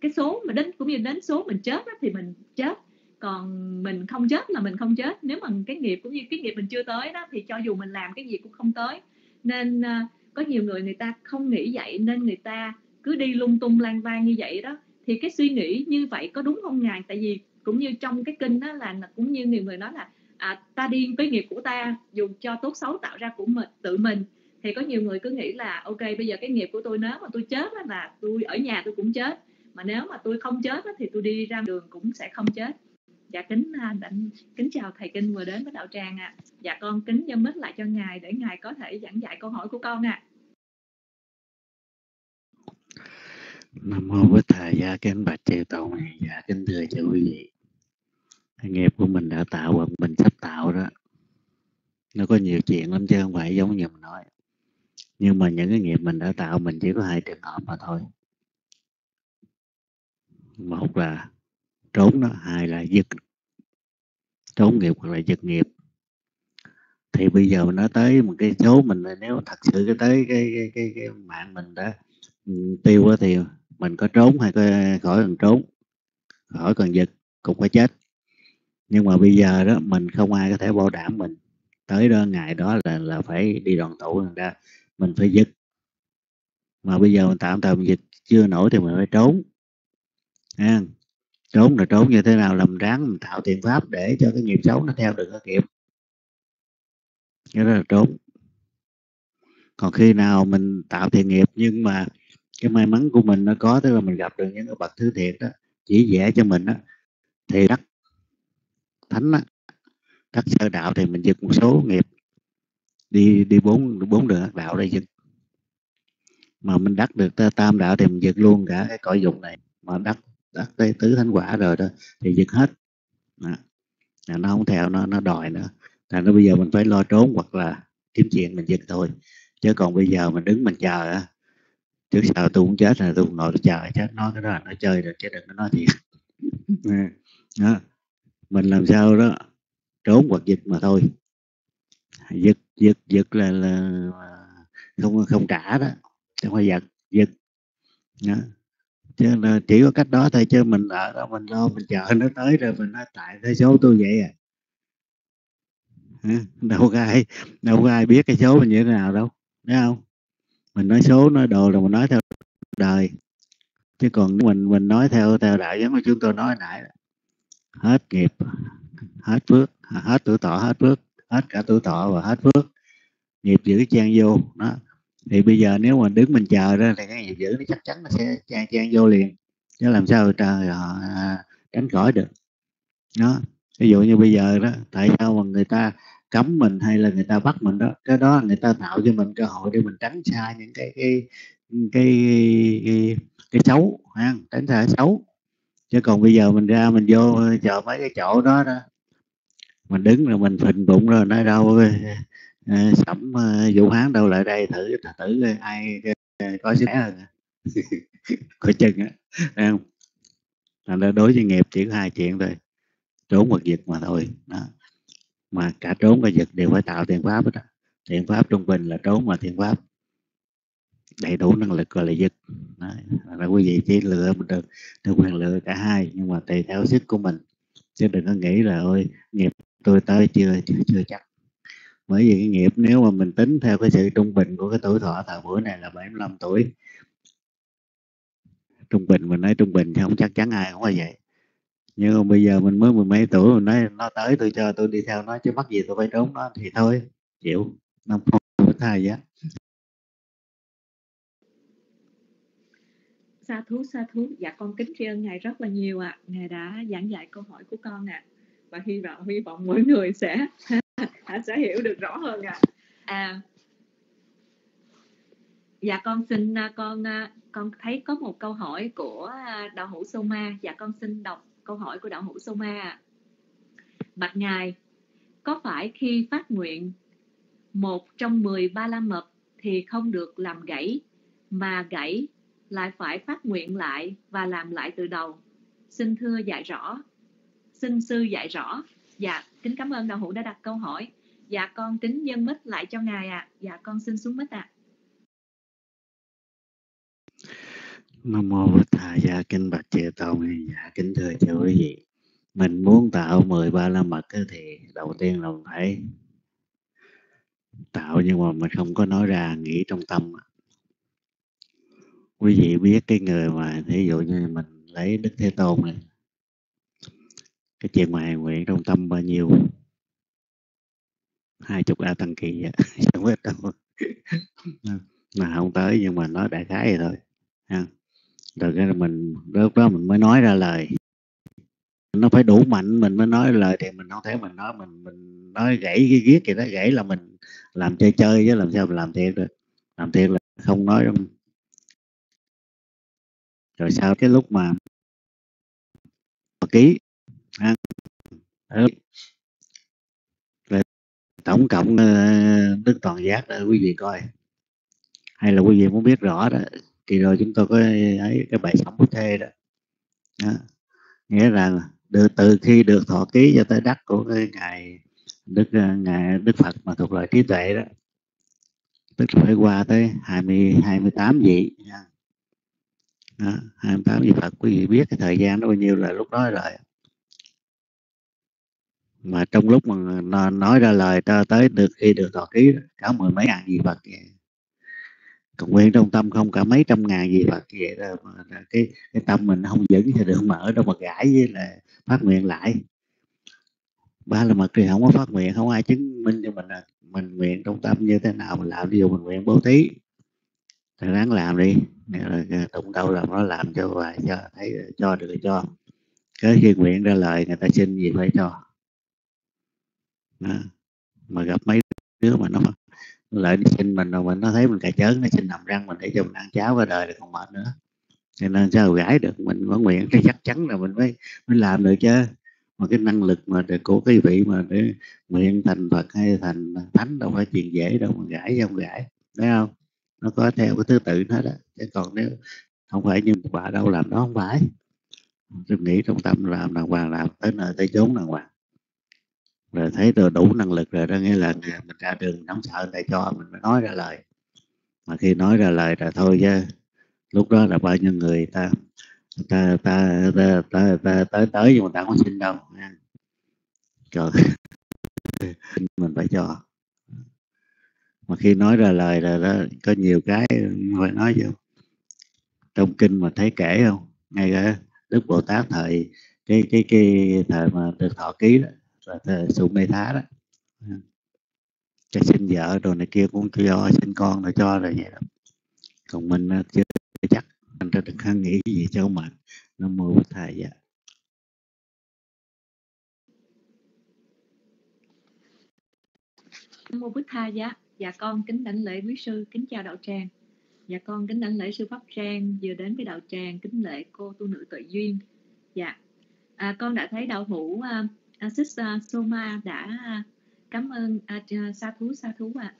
cái số mà đến cũng như đến số mình chết đó, thì mình chết. Còn mình không chết là mình không chết. Nếu mà cái nghiệp cũng như cái nghiệp mình chưa tới đó thì cho dù mình làm cái gì cũng không tới. Nên à, có nhiều người người ta không nghĩ vậy. Nên người ta cứ đi lung tung lang vang như vậy đó thì cái suy nghĩ như vậy có đúng không ngài tại vì cũng như trong cái kinh đó là cũng như nhiều người nói là à, ta điên với nghiệp của ta dù cho tốt xấu tạo ra của mình tự mình thì có nhiều người cứ nghĩ là ok bây giờ cái nghiệp của tôi nếu mà tôi chết đó là tôi ở nhà tôi cũng chết mà nếu mà tôi không chết đó, thì tôi đi ra đường cũng sẽ không chết dạ kính à, đảnh kính chào thầy kinh vừa đến với đạo tràng ạ à. dạ con kính dân mít lại cho ngài để ngài có thể giảng dạy câu hỏi của con ạ à. Nam mô bích thầy gia kính bạch chư tôn. Gia kính thưa chư quý vị. Nghiệp của mình đã tạo hoặc mình sắp tạo đó. Nó có nhiều chuyện lắm chứ không phải giống như mình nói. Nhưng mà những cái nghiệp mình đã tạo mình chỉ có hai trường hợp mà thôi. Một là trốn đó hai là dứt trốn nghiệp hoặc là dứt nghiệp. Thì bây giờ mình tới một cái số mình nếu thật sự cái tới cái cái cái, cái mạng mình đã ừ, tiêu quá thì mình có trốn hay có khỏi cần trốn khỏi cần giật cũng phải chết. Nhưng mà bây giờ đó mình không ai có thể bảo đảm mình tới đó ngày đó là là phải đi đoàn tụ ra mình phải giật. Mà bây giờ mình tạm thời mình dịch chưa nổi thì mình phải trốn. À, trốn là trốn như thế nào làm ráng mình tạo tiền pháp để cho cái nghiệp xấu nó theo được cái kịp cái đó là trốn. Còn khi nào mình tạo thiện nghiệp nhưng mà cái may mắn của mình nó có tức là mình gặp được những cái bậc thứ thiện đó chỉ vẽ cho mình đó thì đắc thánh đó đắc sơ đạo thì mình dựng một số nghiệp, đi đi bốn bốn đường ác đạo đây dựng mà mình đắc được tam đạo thì mình dựng luôn cả cái cõi dục này. Mà đắc đắc tới tứ thánh quả rồi đó, thì dựng hết. Đó. nó không theo, nó nó đòi nữa. Thành nó bây giờ mình phải lo trốn hoặc là kiếm chuyện mình dựng thôi. Chứ còn bây giờ mình đứng mình chờ trước sau tôi cũng chết rồi tôi cũng ngồi tôi chờ chết. Nói cái đó là nó chơi rồi chứ đừng có nói thiệt. Đó. mình làm sao đó trốn hoặc giật mà thôi. Giật giật giật là, là không không trả đó không phải giật giật. Đó. chứ là chỉ có cách đó thôi chứ mình ở đó mình lo mình chờ nó tới rồi mình nói tại thế số tôi vậy à. Đâu có ai đâu có ai biết cái số mình như thế nào đâu thấy không mình nói số nói đồ rồi mình nói theo đời. Chứ còn mình mình nói theo theo đạo giống như chúng tôi nói nãy hết nghiệp, hết phước, hết tuổi thọ, hết phước, hết cả tuổi thọ và hết phước. Nghiệp giữ trang vô, đó. Thì bây giờ nếu mà đứng mình chờ ra thì cái nghiệp giữ nó chắc chắn nó sẽ trang trang vô liền. Chứ làm sao trời họ tránh khỏi được. Đó. Ví dụ như bây giờ đó, tại sao mà người ta cấm mình hay là người ta bắt mình đó cái đó người ta tạo cho mình cơ hội để mình tránh xa những cái cái cái cái, cái, cái xấu ha tránh xa xấu. Chứ còn bây giờ mình ra mình vô chờ mấy cái chỗ đó đó mình đứng rồi mình phình bụng rồi nói đâu ờ, ờ, sẩm ờ, vũ hán đâu lại đây thử thử ai có sức hơn coi. Chừng á không? Thành ra đối với nghiệp chỉ có hai chuyện thôi trốn hoặc giật mà thôi đó mà cả trốn và giật đều phải tạo thiện pháp đó thiện pháp trung bình là trốn mà thiện pháp đầy đủ năng lực gọi là giật là quý vị chỉ lựa mình được được quyền lựa cả hai nhưng mà tùy theo sức của mình. Chứ đừng có nghĩ là ôi nghiệp tôi tới chưa chưa, chưa chắc. Bởi vì cái nghiệp nếu mà mình tính theo cái sự trung bình của cái tuổi thọ thời buổi này là 75 tuổi. Trung bình mình nói trung bình thì không chắc chắn ai cũng như vậy nhưng mà bây giờ mình mới mười mấy tuổi mình nói, nó tới tôi cho tôi đi theo nó, chứ mắc gì tôi phải trốn nó thì thôi, chịu năm không thay giá sa thú sa thú dạ con kính tri ân ngài rất là nhiều ạ à. ngài đã giảng dạy câu hỏi của con ạ à. và hy vọng hy vọng mỗi người sẽ sẽ hiểu được rõ hơn ạ à. à dạ con xin, con con thấy có một câu hỏi của đạo hữu Soma dạ con xin đọc câu hỏi của đạo hữu Soma. Bạch ngài, có phải khi phát nguyện, một trong mười ba la mật thì không được làm gãy, mà gãy lại phải phát nguyện lại và làm lại từ đầu? Xin thưa dạy rõ. Xin sư dạy rõ. Dạ kính cảm ơn đạo hữu đã đặt câu hỏi. Dạ con kính nhân mít lại cho ngài ạ. À. dạ con xin xuống mít ạ. à. Nam mô Bổn Thầy Gia Kinh Bạch Chư Tôn dạ kính thưa chư quý vị. Mình muốn tạo 13 la mật thì đầu tiên là phải tạo nhưng mà mình không có nói ra, nghĩ trong tâm quý vị biết cái người mà ví dụ như mình lấy đức thế tôn này, cái chuyện mà nguyện trong tâm bao nhiêu? Hai chục a tăng kỳ vậy không biết đâu. Mà không tới nhưng mà nói đại khái vậy thôi, ha rồi cái mình lúc đó mình mới nói ra lời. Nó phải đủ mạnh mình mới nói lời thì mình không thể mình nói mình mình nói gãy cái ghét thì nó gãy là mình làm chơi chơi chứ làm sao mình làm thiệt được. Làm thiệt là không nói đâu. Rồi sau cái lúc mà ký ha, tổng cộng ờ, đức toàn giác đó quý vị coi. Hay là quý vị muốn biết rõ đó thì rồi chúng tôi có ấy cái bài sống bút thê đó. đó nghĩa là được từ khi được thọ ký cho tới đắc của cái ngài đức à, ngài đức phật mà thuộc loại trí tuệ đó tức là phải qua tới 20 28 vị nha. Đó, 28 vị Phật quý vị biết cái thời gian nó bao nhiêu là lúc đó rồi mà trong lúc mà à, nói ra lời cho tới được khi được thọ ký đó, cả mười mấy ngàn vị Phật vậy còn nguyện trong tâm không cả mấy trăm ngàn gì Phật vậy đó, mà cái cái tâm mình không vững thì được mở đâu mà gãi với là phát nguyện lại. Ba là mật thì không có phát nguyện, không ai chứng minh cho mình là mình nguyện trong tâm như thế nào, mình làm ví dụ mình nguyện bố thí. Thì ráng làm đi tụng đâu làm nó làm cho và cho thấy, cho được cho. Cái khi nguyện ra lời người ta xin gì phải cho. Đó. mà gặp mấy đứa mà nó lại đi xin mình rồi mình nó thấy mình cà chớn, nó xin nằm răng mình để cho mình ăn cháo qua đời thì còn mệt nữa. Cho nên sao gãi được, mình vẫn nguyện cái chắc chắn là mình mới mới làm được chứ. Mà cái năng lực mà để, của cái vị mà để nguyện thành Phật hay thành thánh đâu phải chuyện dễ đâu, mà gãi không gãi, thấy không? Nó có theo cái thứ tự hết á. Chứ còn nếu không phải như bà đâu, làm đó không phải. Tôi nghĩ trong tâm làm đàng hoàng, làm tới nơi tới chốn đàng hoàng rồi thấy tôi đủ năng lực rồi đó nghĩa là mình ra đường nóng sợ người cho mình mới nói ra lời. Mà khi nói ra lời là thôi chứ, lúc đó là bao nhiêu người ta ta ta ta ta ta tới tới nhưng mà ta không xin đâu nha trời mình phải cho. Mà khi nói ra lời là đó, có nhiều cái phải nói vô. Trong kinh mà thấy kể không? Ngay cả đức bồ tát thời, cái cái cái thời mà được thọ ký đó là thời sụ mê thá đó. Ừ. Cái sinh vợ rồi này kia cũng cho sinh con rồi cho rồi vậy đó. Còn mình ờ, chưa chắc anh ta đừng nghĩ gì cho mà, nó mô bổn thầy vậy mô bích tha giá. Dạ con kính đảnh lễ quý sư kính chào đạo tràng. Dạ con kính đảnh lễ sư pháp trang vừa đến với đạo tràng kính lễ cô tu nữ tự duyên. Dạ. À, con đã thấy đạo hữu à, uh, Soma đã cảm ơn uh, sa thú sa thú ạ. À.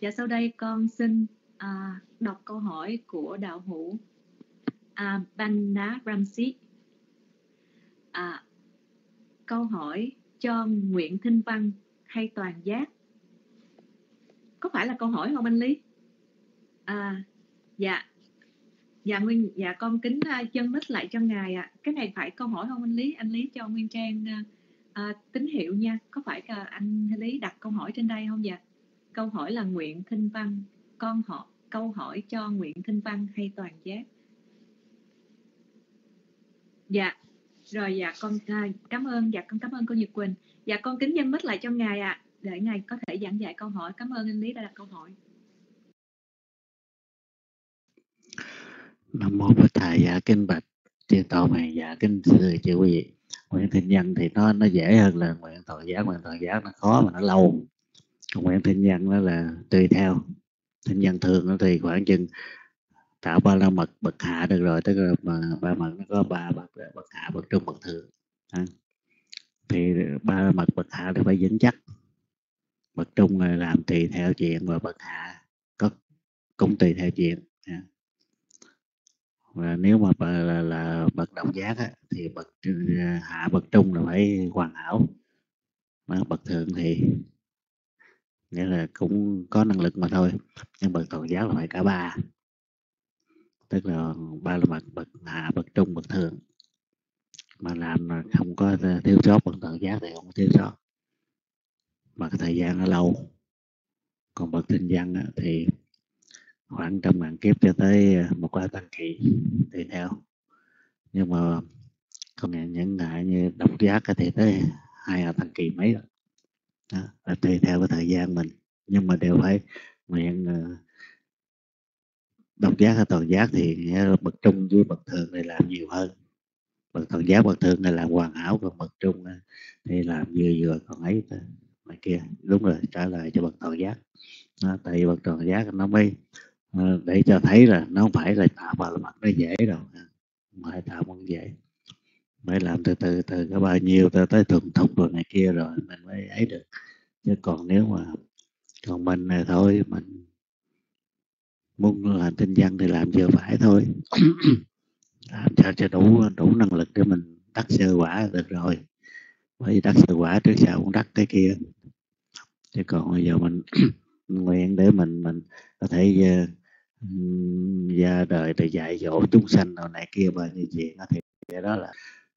Và sau đây con xin uh, đọc câu hỏi của đạo hữu uh, Banna Ramsi à, câu hỏi cho Nguyễn thinh văn hay toàn giác. Có phải là câu hỏi không anh lý? À dạ. Dạ nguyên dạ con kính chân mít lại cho ngài ạ. À. cái này phải câu hỏi không anh lý? Anh lý cho nguyên trang à, tín hiệu nha. Có phải uh, anh lý đặt câu hỏi trên đây không dạ? Câu hỏi là nguyện thinh văn. Con họ câu hỏi cho nguyện thinh văn hay toàn giác? Dạ. Rồi dạ con à, cảm ơn. Dạ con cảm ơn cô Nhật Quỳnh. Dạ con kính dân mít lại cho ngài ạ. À, để ngài có thể giảng dạy câu hỏi. Cảm ơn anh Lý đã đặt câu hỏi. Nam mô bổn thầy dạ kinh bạch. Chư tổ mày dạ kinh thưa chư quý vị nguyện thịnh nhân thì nó nó dễ hơn là nguyện tội giác, nguyện tội giác nó khó mà nó lâu. Còn nguyện thịnh nhân đó là tùy theo. Thịnh nhân thường nó thì khoảng chừng tạo ba la mật bậc hạ được rồi, tức là mà, ba mật nó có ba bậc bậc hạ, bậc trung, bậc thượng. À. thì ba la mật bậc hạ thì phải vững chắc. Bậc trung là làm tùy theo chuyện và bậc hạ có, cũng tùy theo chuyện. À và nếu mà là, là, là bậc động giác á, thì bậc ờ, hạ bậc trung là phải hoàn hảo. Mà bậc thượng thì nghĩa là cũng có năng lực mà thôi nhưng bậc toàn giác là phải cả ba. Tức là ba là bậc bậc hạ bậc trung bậc thượng. Mà làm mà không có thiếu sót bậc toàn giác thì không thiếu sót. Mà thời gian nó lâu. Còn bậc tinh văn á, thì khoảng trăm ngàn kiếp cho tới ờ, một quả tăng kỳ tùy theo. Nhưng mà còn những ngại như độc giác thì tới hai à tăng kỳ mấy rồi đó, là tùy theo cái thời gian mình. Nhưng mà đều phải nguyện ờ, độc giác hay toàn giác thì bậc trung với bậc thường này làm nhiều hơn. Bậc toàn giác bậc thường này làm hoàn hảo còn bậc trung ờ, thì làm vừa vừa còn ấy này kia đúng rồi trả lời cho bậc toàn giác. Đó, tại vì bậc toàn giác nó mới Ờ, để cho thấy là nó không phải là tạo vào mặt nó dễ đâu mà phải tạo không dễ. Mới làm từ từ từ có bao nhiêu tới tới thuần thục rồi này kia rồi mình mới ấy được. Chứ còn nếu mà còn mình này thôi mình muốn làm tinh văn thì làm vừa phải thôi. Làm cho cho đủ đủ năng lực để mình đắc sơ quả được rồi. Bởi vì đắc sơ quả trước sau cũng đắc cái kia. Chứ còn bây giờ mình nguyện để mình mình có thể uh, ra đời để dạy dỗ chúng sanh nào này kia bao nhiêu chuyện thì cái đó là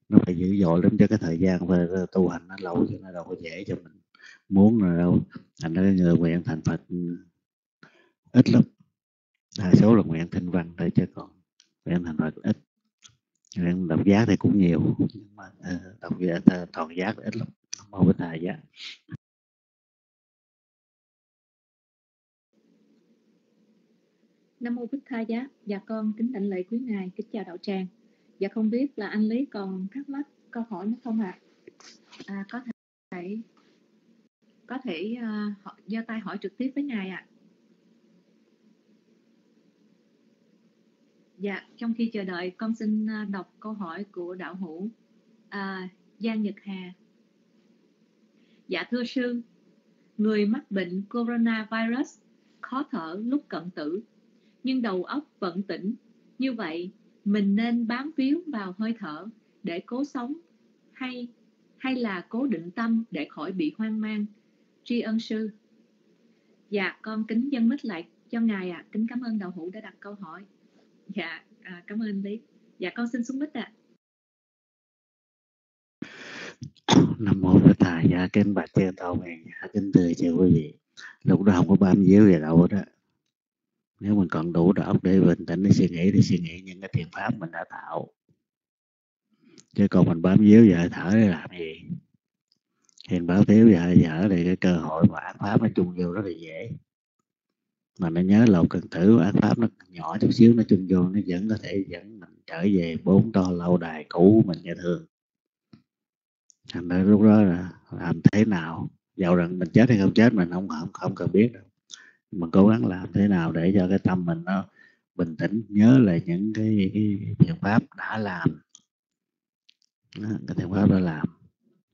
nó phải dữ dội lắm cho cái thời gian và tu hành nó lâu cho nó đâu có dễ cho mình muốn là đâu. Thành ra người nguyện thành phật ít lắm. Đa số là nguyện thanh văn để chứ còn nguyện thành phật ít. Nguyện đọc giác thì cũng nhiều, nhưng mà ờ, đọc ờ, toàn giác ít lắm, không có thời giác Nam mô Bích Tha Giá. Dạ con kính đảnh lễ quý ngài, kính chào đạo tràng. Dạ không biết là anh Lý còn thắc mắc câu hỏi nữa không ạ? À? à, có thể có thể uh, giơ tay hỏi trực tiếp với ngài ạ. À. Dạ, trong khi chờ đợi con xin à, đọc câu hỏi của đạo hữu à, Giang Nhật Hà. Dạ thưa sư, người mắc bệnh coronavirus khó thở lúc cận tử nhưng đầu óc vẫn tỉnh. Như vậy, mình nên bám víu vào hơi thở để cố sống hay hay là cố định tâm để khỏi bị hoang mang. Tri ân sư. Dạ, con kính dân mít lại cho ngài ạ. À. Kính cảm ơn đạo hữu đã đặt câu hỏi. Dạ, à, cảm ơn Lý. Dạ, con xin xuống mít ạ. À. Nam mô Phật Thầy, dạ kính bạch trên tàu nguyện, dạ kính thưa chào quý vị. Lúc đó không có bám víu về đâu đó nếu mình còn đủ đầu óc để bình tĩnh, để suy nghĩ thì suy nghĩ những cái thiền pháp mình đã tạo. Chứ còn mình bám víu vào thở để làm gì? Thiền báo thiếu vào hơi thì cái cơ hội mà ác pháp nó chung vô rất là dễ. Mà nó nhớ lầu cần tử ác pháp nó nhỏ chút xíu, nó chung vô, nó vẫn có thể dẫn mình trở về bốn to lâu đài cũ của mình như thường. Thành ra lúc đó là làm thế nào? Dầu rằng mình chết hay không chết mình không không không cần biết đâu mà cố gắng làm thế nào để cho cái tâm mình nó bình tĩnh nhớ lại những cái, cái thiền pháp đã làm. Đó, cái thiền pháp đã làm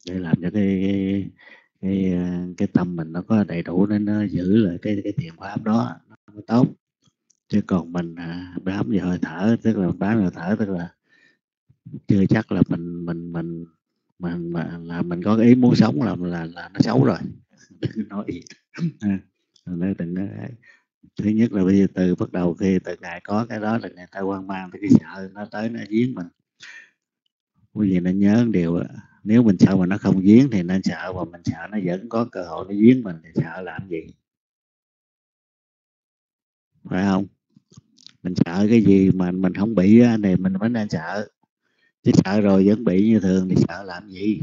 để làm cho cái cái, cái cái tâm mình nó có đầy đủ nên nó giữ lại cái cái thiền pháp đó nó tốt. Chứ còn mình à, bám vào hơi thở tức là bám vào thở tức là chưa chắc là mình mình mình mình mà là mình có cái ý muốn sống là là là nó xấu rồi. Đừng nói gì. À nó đừng có thứ nhất là bây giờ từ bắt đầu khi từ ngày có cái đó là người ta quan mang tới cái sợ nó tới nó giếng mình quý vị nên nhớ điều nếu mình sợ mà nó không giếng thì nên sợ và mình sợ nó vẫn có cơ hội nó giếng mình thì sợ làm gì? Phải không? Mình sợ cái gì mà mình không bị thì mình vẫn nên sợ. Chứ sợ rồi vẫn bị như thường thì sợ làm gì?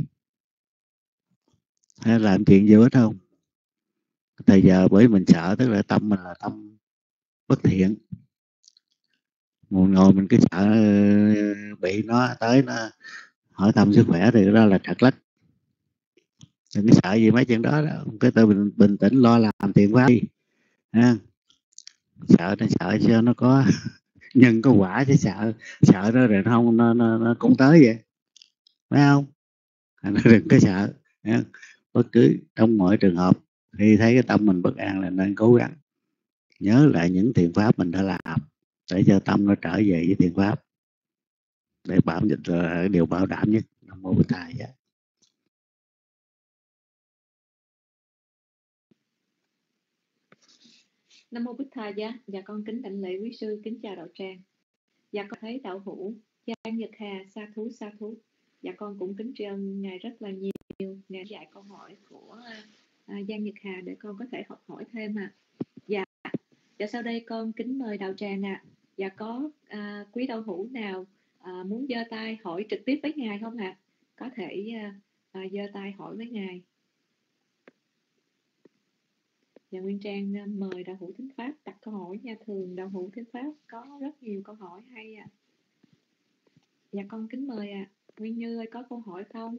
Hay làm chuyện gì hết không? Thời giờ bởi mình sợ tức là tâm mình là tâm bất thiện một ngồi mình cứ sợ ờ, bị nó tới nó hỏi thăm sức khỏe thì đó là trật lách đừng có sợ gì mấy chuyện đó, đó. cái tự bình, bình tĩnh lo làm tiền quá đi ha sợ nó sợ cho nó có nhân có quả chứ sợ sợ nó rồi không nó, nó, nó cũng tới vậy phải không đừng có sợ ha. bất cứ trong mọi trường hợp khi thấy cái tâm mình bất an là nên cố gắng nhớ lại những thiện pháp mình đã làm để cho tâm nó trở về với thiện pháp. Để bảo là ờ, điều bảo đảm nhất, nam mô bổn thầy nam mô bích thầy giá dạ con kính đảnh lễ quý sư, kính chào đạo tràng. Dạ con thấy đạo hữu giang nhật hà, sa thú sa thú. Dạ con cũng kính tri ân ngài rất là nhiều. Ngài dạy câu hỏi của à, Giang Nhật Hà để con có thể học hỏi thêm à. Dạ, dạ sau đây con kính mời đạo tràng ạ. À. Dạ có à, quý đạo hữu nào à, muốn giơ tay hỏi trực tiếp với ngài không ạ? À? Có thể à, à, giơ tay hỏi với ngài. Dạ Nguyên Trang à, mời đạo hữu thính pháp đặt câu hỏi nha. Thường đạo hữu thính pháp có rất nhiều câu hỏi hay ạ. À. Dạ con kính mời ạ. À. Nguyên Như ơi có câu hỏi không?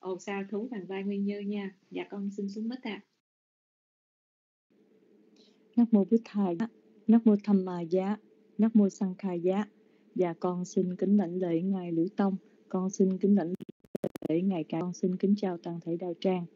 Ồ sao thú bằng vai Nguyên Như nha. Dạ con xin xuống mít ạ. À. Nắc mô Bích Thầy, Nắc mô Thầm Mà Giá, Nắc mô Sang Khai Giá. Dạ con xin kính lãnh lễ Ngài lữ Tông, con xin kính lãnh lễ Ngài Cả, con xin kính chào toàn thể đạo trang.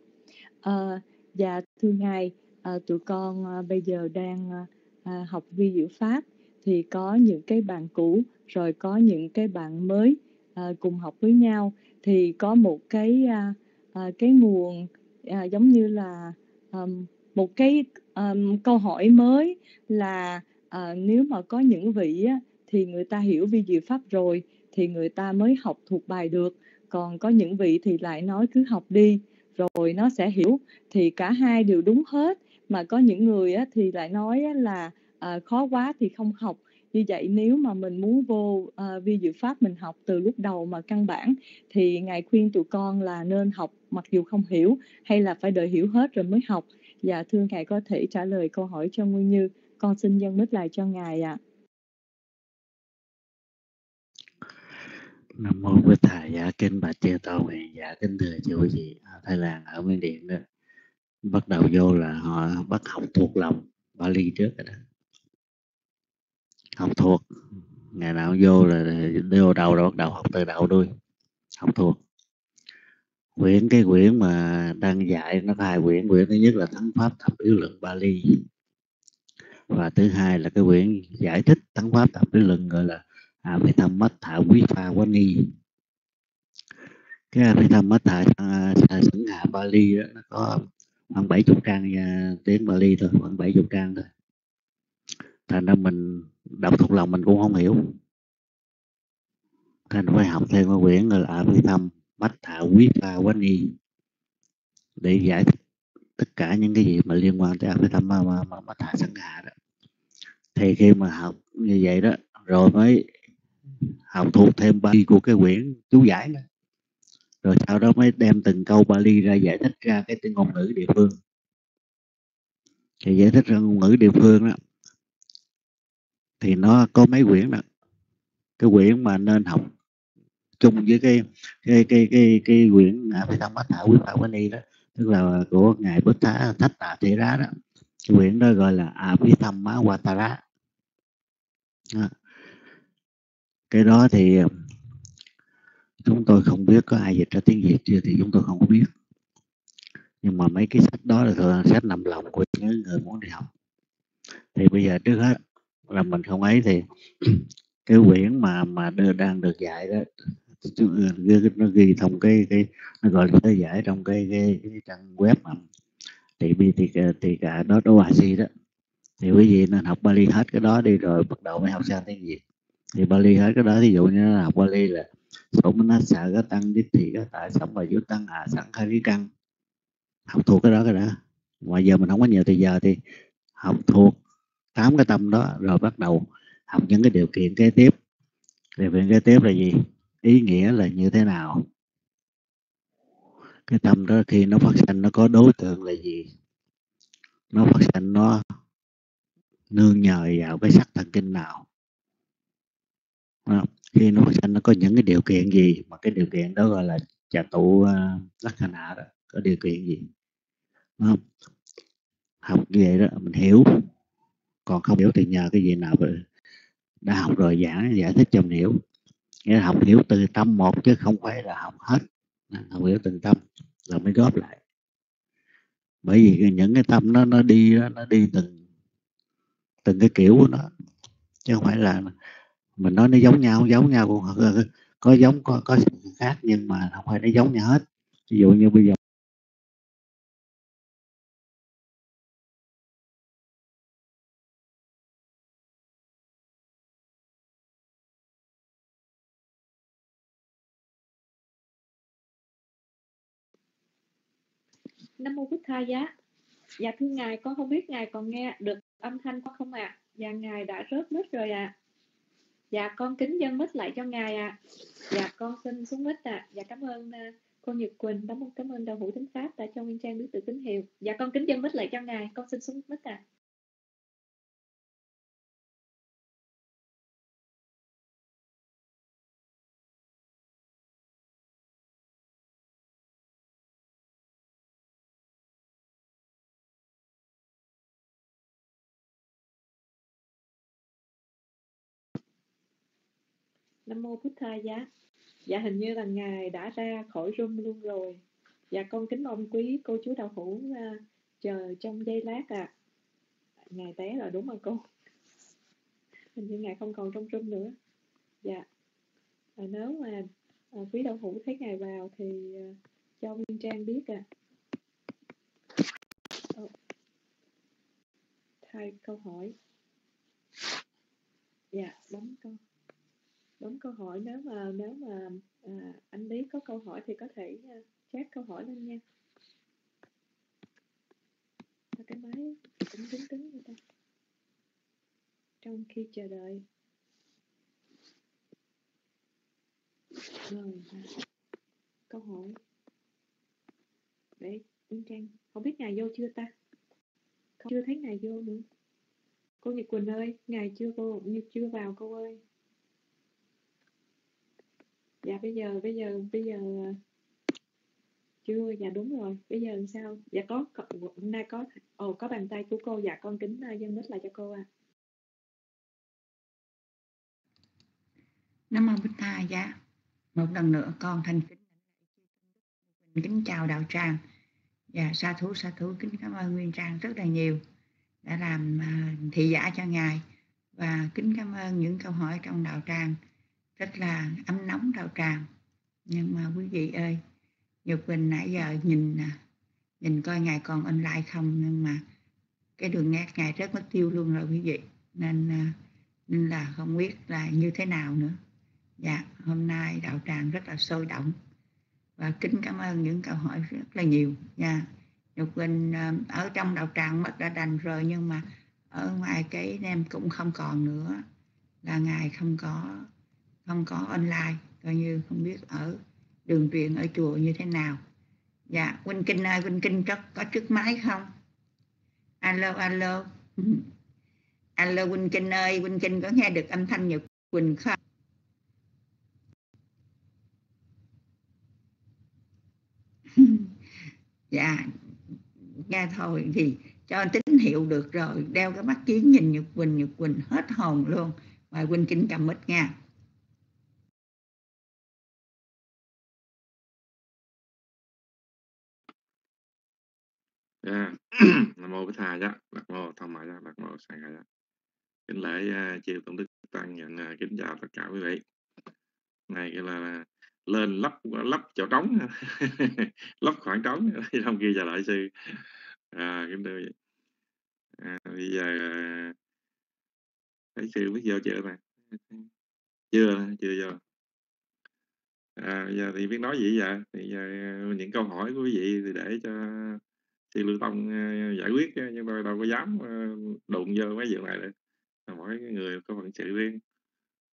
À, dạ thưa Ngài, à, tụi con à, bây giờ đang à, à, học vi diệu pháp thì có những cái bạn cũ rồi có những cái bạn mới à, cùng học với nhau thì có một cái à, à, cái nguồn à, giống như là um, một cái um, câu hỏi mới là à, nếu mà có những vị á, thì người ta hiểu vi diệu pháp rồi thì người ta mới học thuộc bài được. Còn có những vị thì lại nói cứ học đi rồi nó sẽ hiểu. Thì cả hai đều đúng hết. Mà có những người á, thì lại nói á, là à, khó quá thì không học như vậy nếu mà mình muốn vô uh, vi dự pháp mình học từ lúc đầu mà căn bản thì ngài khuyên tụi con là nên học mặc dù không hiểu hay là phải đợi hiểu hết rồi mới học. Dạ thưa ngài có thể trả lời câu hỏi cho nguyên như. Con xin dân mít lại cho ngài ạ. À. Nam mô Bích Thầy dạ kinh bạch chư tôn nguyện dạ kính thưa chư quý vị Thái Lan ở Miến Điện đó. Bắt đầu vô là họ bắt học thuộc lòng Bali trước rồi đó học thuộc. Ngày nào vô là vô đầu rồi bắt đầu học từ đầu đuôi. Học thuộc. Quyển cái quyển mà đang dạy nó có hai quyển. Quyển thứ nhất là thắng pháp thập yếu luận Bali. Và thứ hai là cái quyển giải thích thắng pháp thập yếu luận gọi là à, phải thầm mắt thả quý pha quá ni cái phải thầm mắt thả sẵn hạ Bali đó, nó có khoảng bảy chục trang à, tiếng Bali thôi khoảng bảy chục trang thôi. Thành ra mình đọc thuộc lòng mình cũng không hiểu. Thành phải học thêm cái quyển gọi là phi thâm bách thạ quý pha Quán Y để giải thích tất cả những cái gì mà liên quan tới phi thâm mà, mà, mà bách thạ sẵn hạ đó. Thì khi mà học như vậy đó rồi mới học thuộc thêm Bali của cái quyển chú giải đó. Rồi sau đó mới đem từng câu Bali ra giải thích ra cái ngôn ngữ địa phương. Thì giải thích ra ngôn ngữ địa phương đó thì nó có mấy quyển đó. Cái quyển mà nên học chung với cái cái cái cái, cái quyển phải tâm bát thảo quyết bảo quán ni đó tức là của ngài bích thá thách tạ thế rá đó. Cái quyển đó gọi là a bí thăm má watara đó. cái đó thì ờ, chúng tôi không biết có ai dịch ra tiếng việt chưa thì chúng tôi không có biết. Nhưng mà mấy cái sách đó là thường sách nằm lòng của những người muốn đi học. Thì bây giờ trước hết là mình không ấy thì cái quyển mà mà đưa, đang được dạy đó nó ghi trong cái cái nó gọi là cái giải trong cái, cái, cái trang web mà thì bi thì thì cả. đó đó. Gì đó thì quý vị nên học Bali hết cái đó đi rồi bắt đầu mới học sang tiếng Việt. Thì Bali hết cái đó ví dụ như học Bali là sợ cái tăng đích thị cái tại sống và vô tăng hạ sẵn khai cái căn. Học thuộc cái đó cái đó mà giờ mình không có nhiều thời giờ thì học thuộc tám cái tâm đó, rồi bắt đầu học những cái điều kiện kế tiếp. Điều kiện kế tiếp là gì? Ý nghĩa là như thế nào? Cái tâm đó khi nó phát sinh nó có đối tượng là gì? Nó phát sinh nó nương nhờ vào cái sắc thần kinh nào? Khi nó phát sinh nó có những cái điều kiện gì? Mà cái điều kiện đó gọi là trà tụ ờ, lắc hành hạ đó. Có điều kiện gì? Không? học như vậy đó, mình hiểu còn không hiểu thì nhờ cái gì nào đã học rồi, giảng, giải thích cho mình hiểu. Nghĩa là học hiểu từ tâm một chứ không phải là học hết. Học hiểu từng tâm là mới góp lại. Bởi vì những cái tâm nó nó đi nó đi từng từng cái kiểu của nó. Chứ không phải là mình nói nó giống nhau giống nhau có giống, có có khác nhưng mà không phải nó giống nhau hết. Ví dụ như bây giờ Nam mô Bích Tha Giá. Dạ thưa ngài, con không biết ngài còn nghe được âm thanh con không ạ? À? Dạ ngài đã rớt mít rồi ạ. À. Dạ con kính dân mít lại cho ngài ạ. À. Dạ con xin xuống mít ạ. À. Dạ cảm ơn uh, cô Nhật Quỳnh, cảm ơn cảm ơn đạo hữu thính pháp đã cho Nguyên Trang biết tự tín hiệu. Dạ con kính dân mít lại cho ngài, con xin xuống mít ạ. À. Nam mô Bút Tha Giá. Dạ hình như là ngài đã ra khỏi room luôn rồi. Dạ con kính mong quý cô chú đạo hữu uh, chờ trong giây lát à. Ngài té rồi đúng rồi cô. hình như ngài không còn trong room nữa dạ à, nếu mà à, quý đạo hữu thấy ngài vào thì uh, cho nguyên trang biết à oh. thay câu hỏi dạ bấm câu bấm câu hỏi nếu mà nếu mà à, anh lý có câu hỏi thì có thể à, uh, chat câu hỏi lên nha. Cái máy cũng cứng cứng người ta? Trong khi chờ đợi. Rồi à, câu hỏi. Để Yến Trang không biết ngài vô chưa ta? Không, chưa thấy ngài vô nữa. Cô Nhật Quỳnh ơi ngài chưa vô như chưa vào cô ơi dạ bây giờ bây giờ bây giờ ờ, chưa dạ đúng rồi. Bây giờ làm sao? Dạ có, có hôm nay có ồ có bàn tay của cô. Dạ con kính uh, dân mít lại cho cô à Nam mô Bích Tha dạ. Một lần nữa con thành kính. Kính chào đạo tràng. Và dạ, sa thú sa thú kính cảm ơn nguyên trang rất là nhiều đã làm ờ, thị giả cho ngài. Và kính cảm ơn những câu hỏi trong đạo tràng rất là ấm nóng đạo tràng nhưng mà quý vị ơi, Nhật bình nãy giờ nhìn nhìn coi ngài còn online không, nhưng mà cái đường nét ngài rất mất tiêu luôn rồi quý vị. Nên à, nên là không biết là như thế nào nữa. Dạ hôm nay đạo tràng rất là sôi động. Và kính cảm ơn những câu hỏi rất là nhiều. Nha Nhật bình à, ở trong đạo tràng mất đã đành rồi, nhưng mà ở ngoài cái em cũng không còn nữa. Là ngài không có không có online coi như không biết ở đường truyền ở chùa như thế nào. Dạ huynh Kinh ơi huynh Kinh có, có trước máy không? Alo alo. Alo huynh Kinh ơi huynh Kinh có nghe được âm thanh Nhật Quỳnh không? Dạ nghe thôi thì cho tín hiệu được rồi đeo cái mắt kiến nhìn Nhật Quỳnh Nhật Quỳnh hết hồn luôn. Mời huynh Kinh cầm mít nha. Yeah. À, Nam mô Bích Tha Giá, Đạt mô Tham Mại Giá, Đạt mô Sài Khai Giá. Kính lễ uh, chư Tổng Đức Tăng nhận uh, kính chào tất cả quý vị. Này cái là lên lấp lấp chỗ trống lấp khoảng trống trong kia chờ lại sư à, kính thưa à, bây giờ uh, thấy sư biết vô chưa nè chưa chưa vô à, bây giờ thì biết nói gì vậy thì giờ những câu hỏi của quý vị thì để cho thì lưu tông ờ, giải quyết ờ, nhưng tôi đâu có dám ờ, đụng vô mấy việc này được mỗi người có phận sự riêng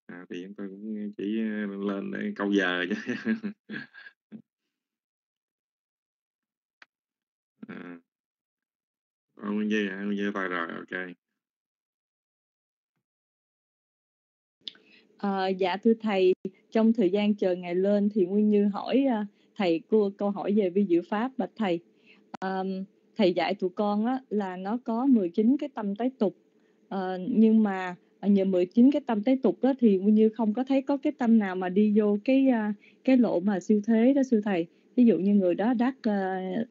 à, thì tôi cũng chỉ lên để câu giờ chứ à. Nguyên như hả? Nguyên Nhi tay rồi, ok. À, dạ thưa thầy, trong thời gian chờ ngày lên thì Nguyên Như hỏi thầy cô câu hỏi về vi diệu pháp bạch thầy. Um, thầy dạy tụi con á, là nó có 19 cái tâm tế tục. Uh, nhưng mà ờ, nhờ 19 cái tâm tế tục đó thì như không có thấy có cái tâm nào mà đi vô cái uh, cái lộ mà siêu thế đó sư thầy. Ví dụ như người đó đắc uh,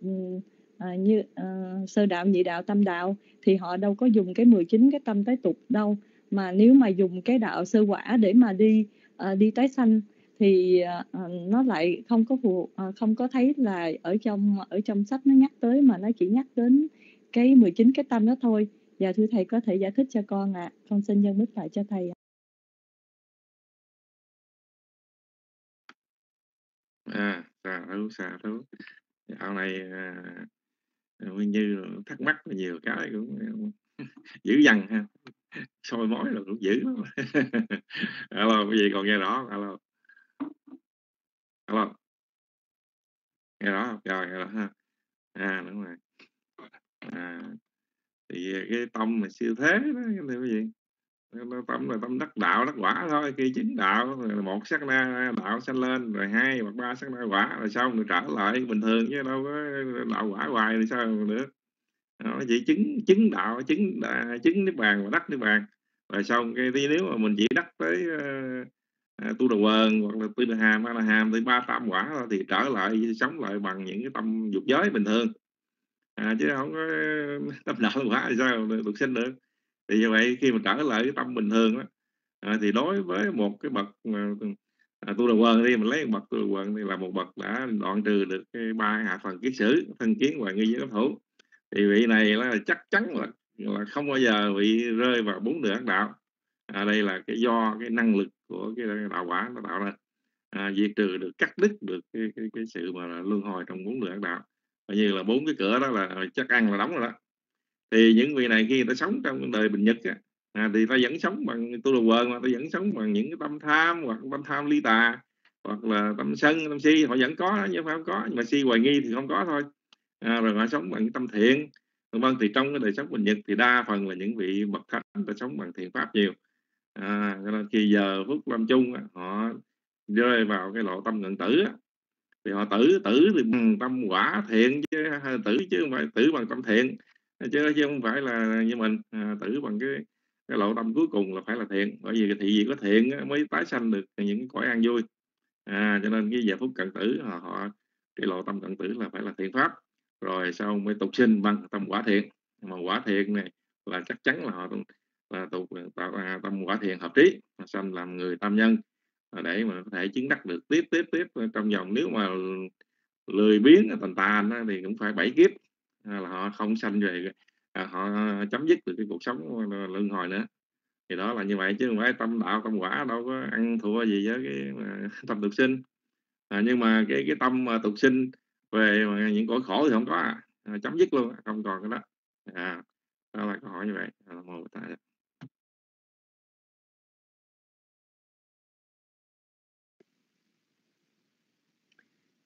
uh, như uh, sơ đạo nhị đạo tâm đạo thì họ đâu có dùng cái 19 cái tâm tế tục đâu. Mà nếu mà dùng cái đạo sơ quả để mà đi uh, đi tái sanh thì uh, nó lại không có phù uh, không có thấy là ở trong ở trong sách nó nhắc tới mà nó chỉ nhắc đến cái 19 cái tâm đó thôi. Và thưa thầy có thể giải thích cho con ạ. À. con xin nhân mít lại cho thầy ạ. À xà thú xà thú. Dạo này à, nguyên như thắc mắc nhiều cái cũng à, dữ dằn ha. Soi mói là cũng dữ lắm. Alo cái gì còn nghe rõ alo alo nghe rõ không rồi nghe rõ ha. À đúng rồi. À thì cái tâm mà siêu thế đó cái gì tâm là tâm đắc đạo đắc quả thôi khi chứng đạo một sắc na đạo sanh lên rồi hai hoặc ba sắc na quả rồi xong rồi trở lại bình thường chứ đâu có đạo quả hoài thì sao nữa nó chỉ chứng chứng đạo chứng à, chứng niết bàn và đắc niết bàn. Rồi xong cái nếu mà mình chỉ đắc tới uh, à, tu đầu quần hoặc là tu đà hàm hay là hàm thì ba tam quả thì trở lại sống lại bằng những cái tâm dục giới bình thường. À, chứ không có tâm đạo quả thì sao được sinh được. Thì như vậy khi mà trở lại cái tâm bình thường đó à, thì đối với một cái bậc à, tu đầu quần đi mình lấy một bậc tu đầu quần thì là một bậc đã đoạn trừ được cái ba hạ phần kiết sử thân kiến và nghi giới thủ thì vị này là chắc chắn là là không bao giờ bị rơi vào bốn đường ác đạo. À, đây là cái do cái năng lực của cái đạo quả nó tạo ra. À, diệt trừ được cắt đứt được cái, cái, cái sự mà luân hồi trong bốn đường ác đạo. Coi như là bốn cái cửa đó là chắc ăn là đóng rồi đó. Thì những vị này khi người ta sống trong đời bình nhật á, à, thì ta vẫn sống bằng tu đồ quần mà ta vẫn sống bằng những cái tâm tham hoặc tâm tham ly tà hoặc là tâm sân tâm si. Họ vẫn có nhưng phải không có. Nhưng mà si hoài nghi thì không có thôi. À, rồi họ sống bằng tâm thiện. Vân thì trong cái đời sống bình nhật thì đa phần là những vị bậc thánh ta sống bằng thiện pháp nhiều à, cho nên khi giờ phút lâm chung họ rơi vào cái lộ tâm cận tử thì họ tử tử thì bằng tâm quả thiện chứ tử chứ không phải tử bằng tâm thiện. Chứ chứ không phải là như mình à, tử bằng cái cái lộ tâm cuối cùng là phải là thiện. Bởi vì thị gì có thiện mới tái sanh được những cái cõi an vui. À, cho nên cái giờ phút cận tử họ, họ cái lộ tâm cận tử là phải là thiện pháp. Rồi sau mới tục sinh bằng tâm quả thiện. Mà quả thiện này là chắc chắn là họ là tục tạo ra tâm quả thiện hợp trí sanh làm người tam nhân. Để mà có thể chứng đắc được tiếp tiếp tiếp ờ, trong vòng nếu mà lười biếng ờ, tàn tàn thì cũng phải bảy kiếp. Là họ không sanh về à, họ chấm dứt được cái cuộc sống ờ, luân hồi nữa. Thì đó là như vậy chứ không phải tâm đạo tâm quả đâu có ăn thua gì với cái tâm tục sinh. À, nhưng mà cái cái tâm mà tục sinh về những cõi khổ thì không có à. Chấm dứt luôn không còn cái đó. À, đó là câu hỏi như vậy. Là một tại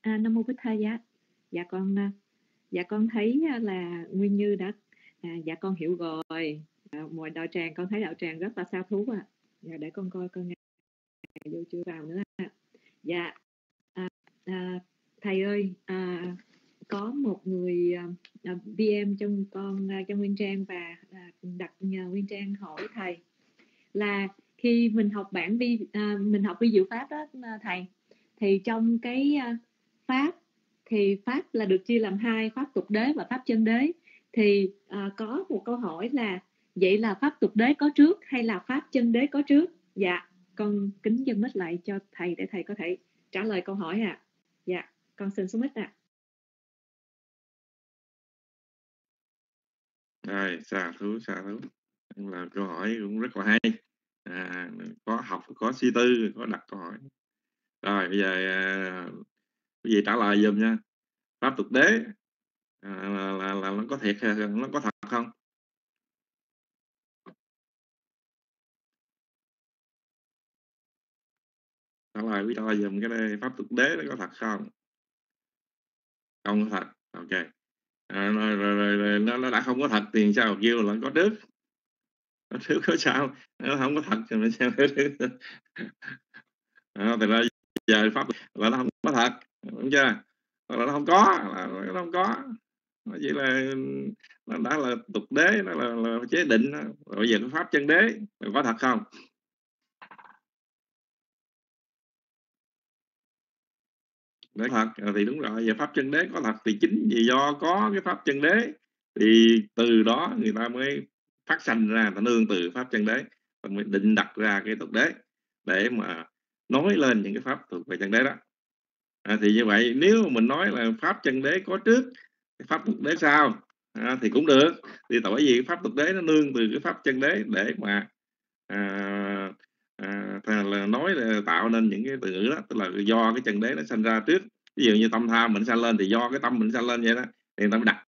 À, Nam mô Bích Tha dạ Dạ con à, dạ con thấy à, là Nguyên Như đã à, dạ con hiểu rồi. À, mọi đạo tràng con thấy đạo tràng rất là xa thú à. Dạ để con coi con nghe dạ, vô chưa vào nữa. Dạ à, à, thầy ơi à, có một người à, à VM trong con à, trong Nguyên Trang và à, đặt nhờ Nguyên Trang hỏi thầy là khi mình học bản vi à, mình học vi diệu pháp đó thầy thì trong cái à, pháp thì pháp là được chia làm hai pháp tục đế và pháp chân đế. Thì à, có một câu hỏi là vậy là pháp tục đế có trước hay là pháp chân đế có trước? Dạ con kính dân mít lại cho thầy để thầy có thể trả lời câu hỏi ạ. À. dạ con xin xuống mít ạ. À. rồi xà thú xà thú. Là câu hỏi cũng rất là hay. À, có học có suy tư có đặt câu hỏi. Rồi bây giờ à, quý vị trả lời dùm nha pháp thực đế à, là, là, là nó có thiệt nó có thật không? Trả lời quý trả lời dùm cái đây pháp thực đế nó có thật không? Không có thật ok. À, rồi, rồi, rồi, rồi nó, nó đã không có thật thì sao? Kêu là có trước có trước có sao? Nó không có thật thì nó sao có trước à, thì ra giờ pháp là nó không có thật đúng chưa? Là nó không có là nó không có nó chỉ là nó đã là tục đế nó là, là chế định. Rồi bây giờ cái pháp chân đế có thật không? Để thật à, thì đúng rồi giờ pháp chân đế có thật thì chính vì do có cái pháp chân đế thì từ đó người ta mới phát sanh ra ta nương từ pháp chân đế và mới định đặt ra cái tục đế để mà nói lên những cái pháp thuộc về chân đế đó à, thì như vậy nếu mà mình nói là pháp chân đế có trước pháp tục đế sau à, thì cũng được. Thì tại vì pháp tục đế nó nương từ cái pháp chân đế để mà à, à, là nói là tạo nên những cái từ ngữ đó tức là do cái chân đế nó sinh ra trước. Ví dụ như tâm tham mình sanh lên thì do cái tâm mình sanh lên vậy đó thì người ta mới đặt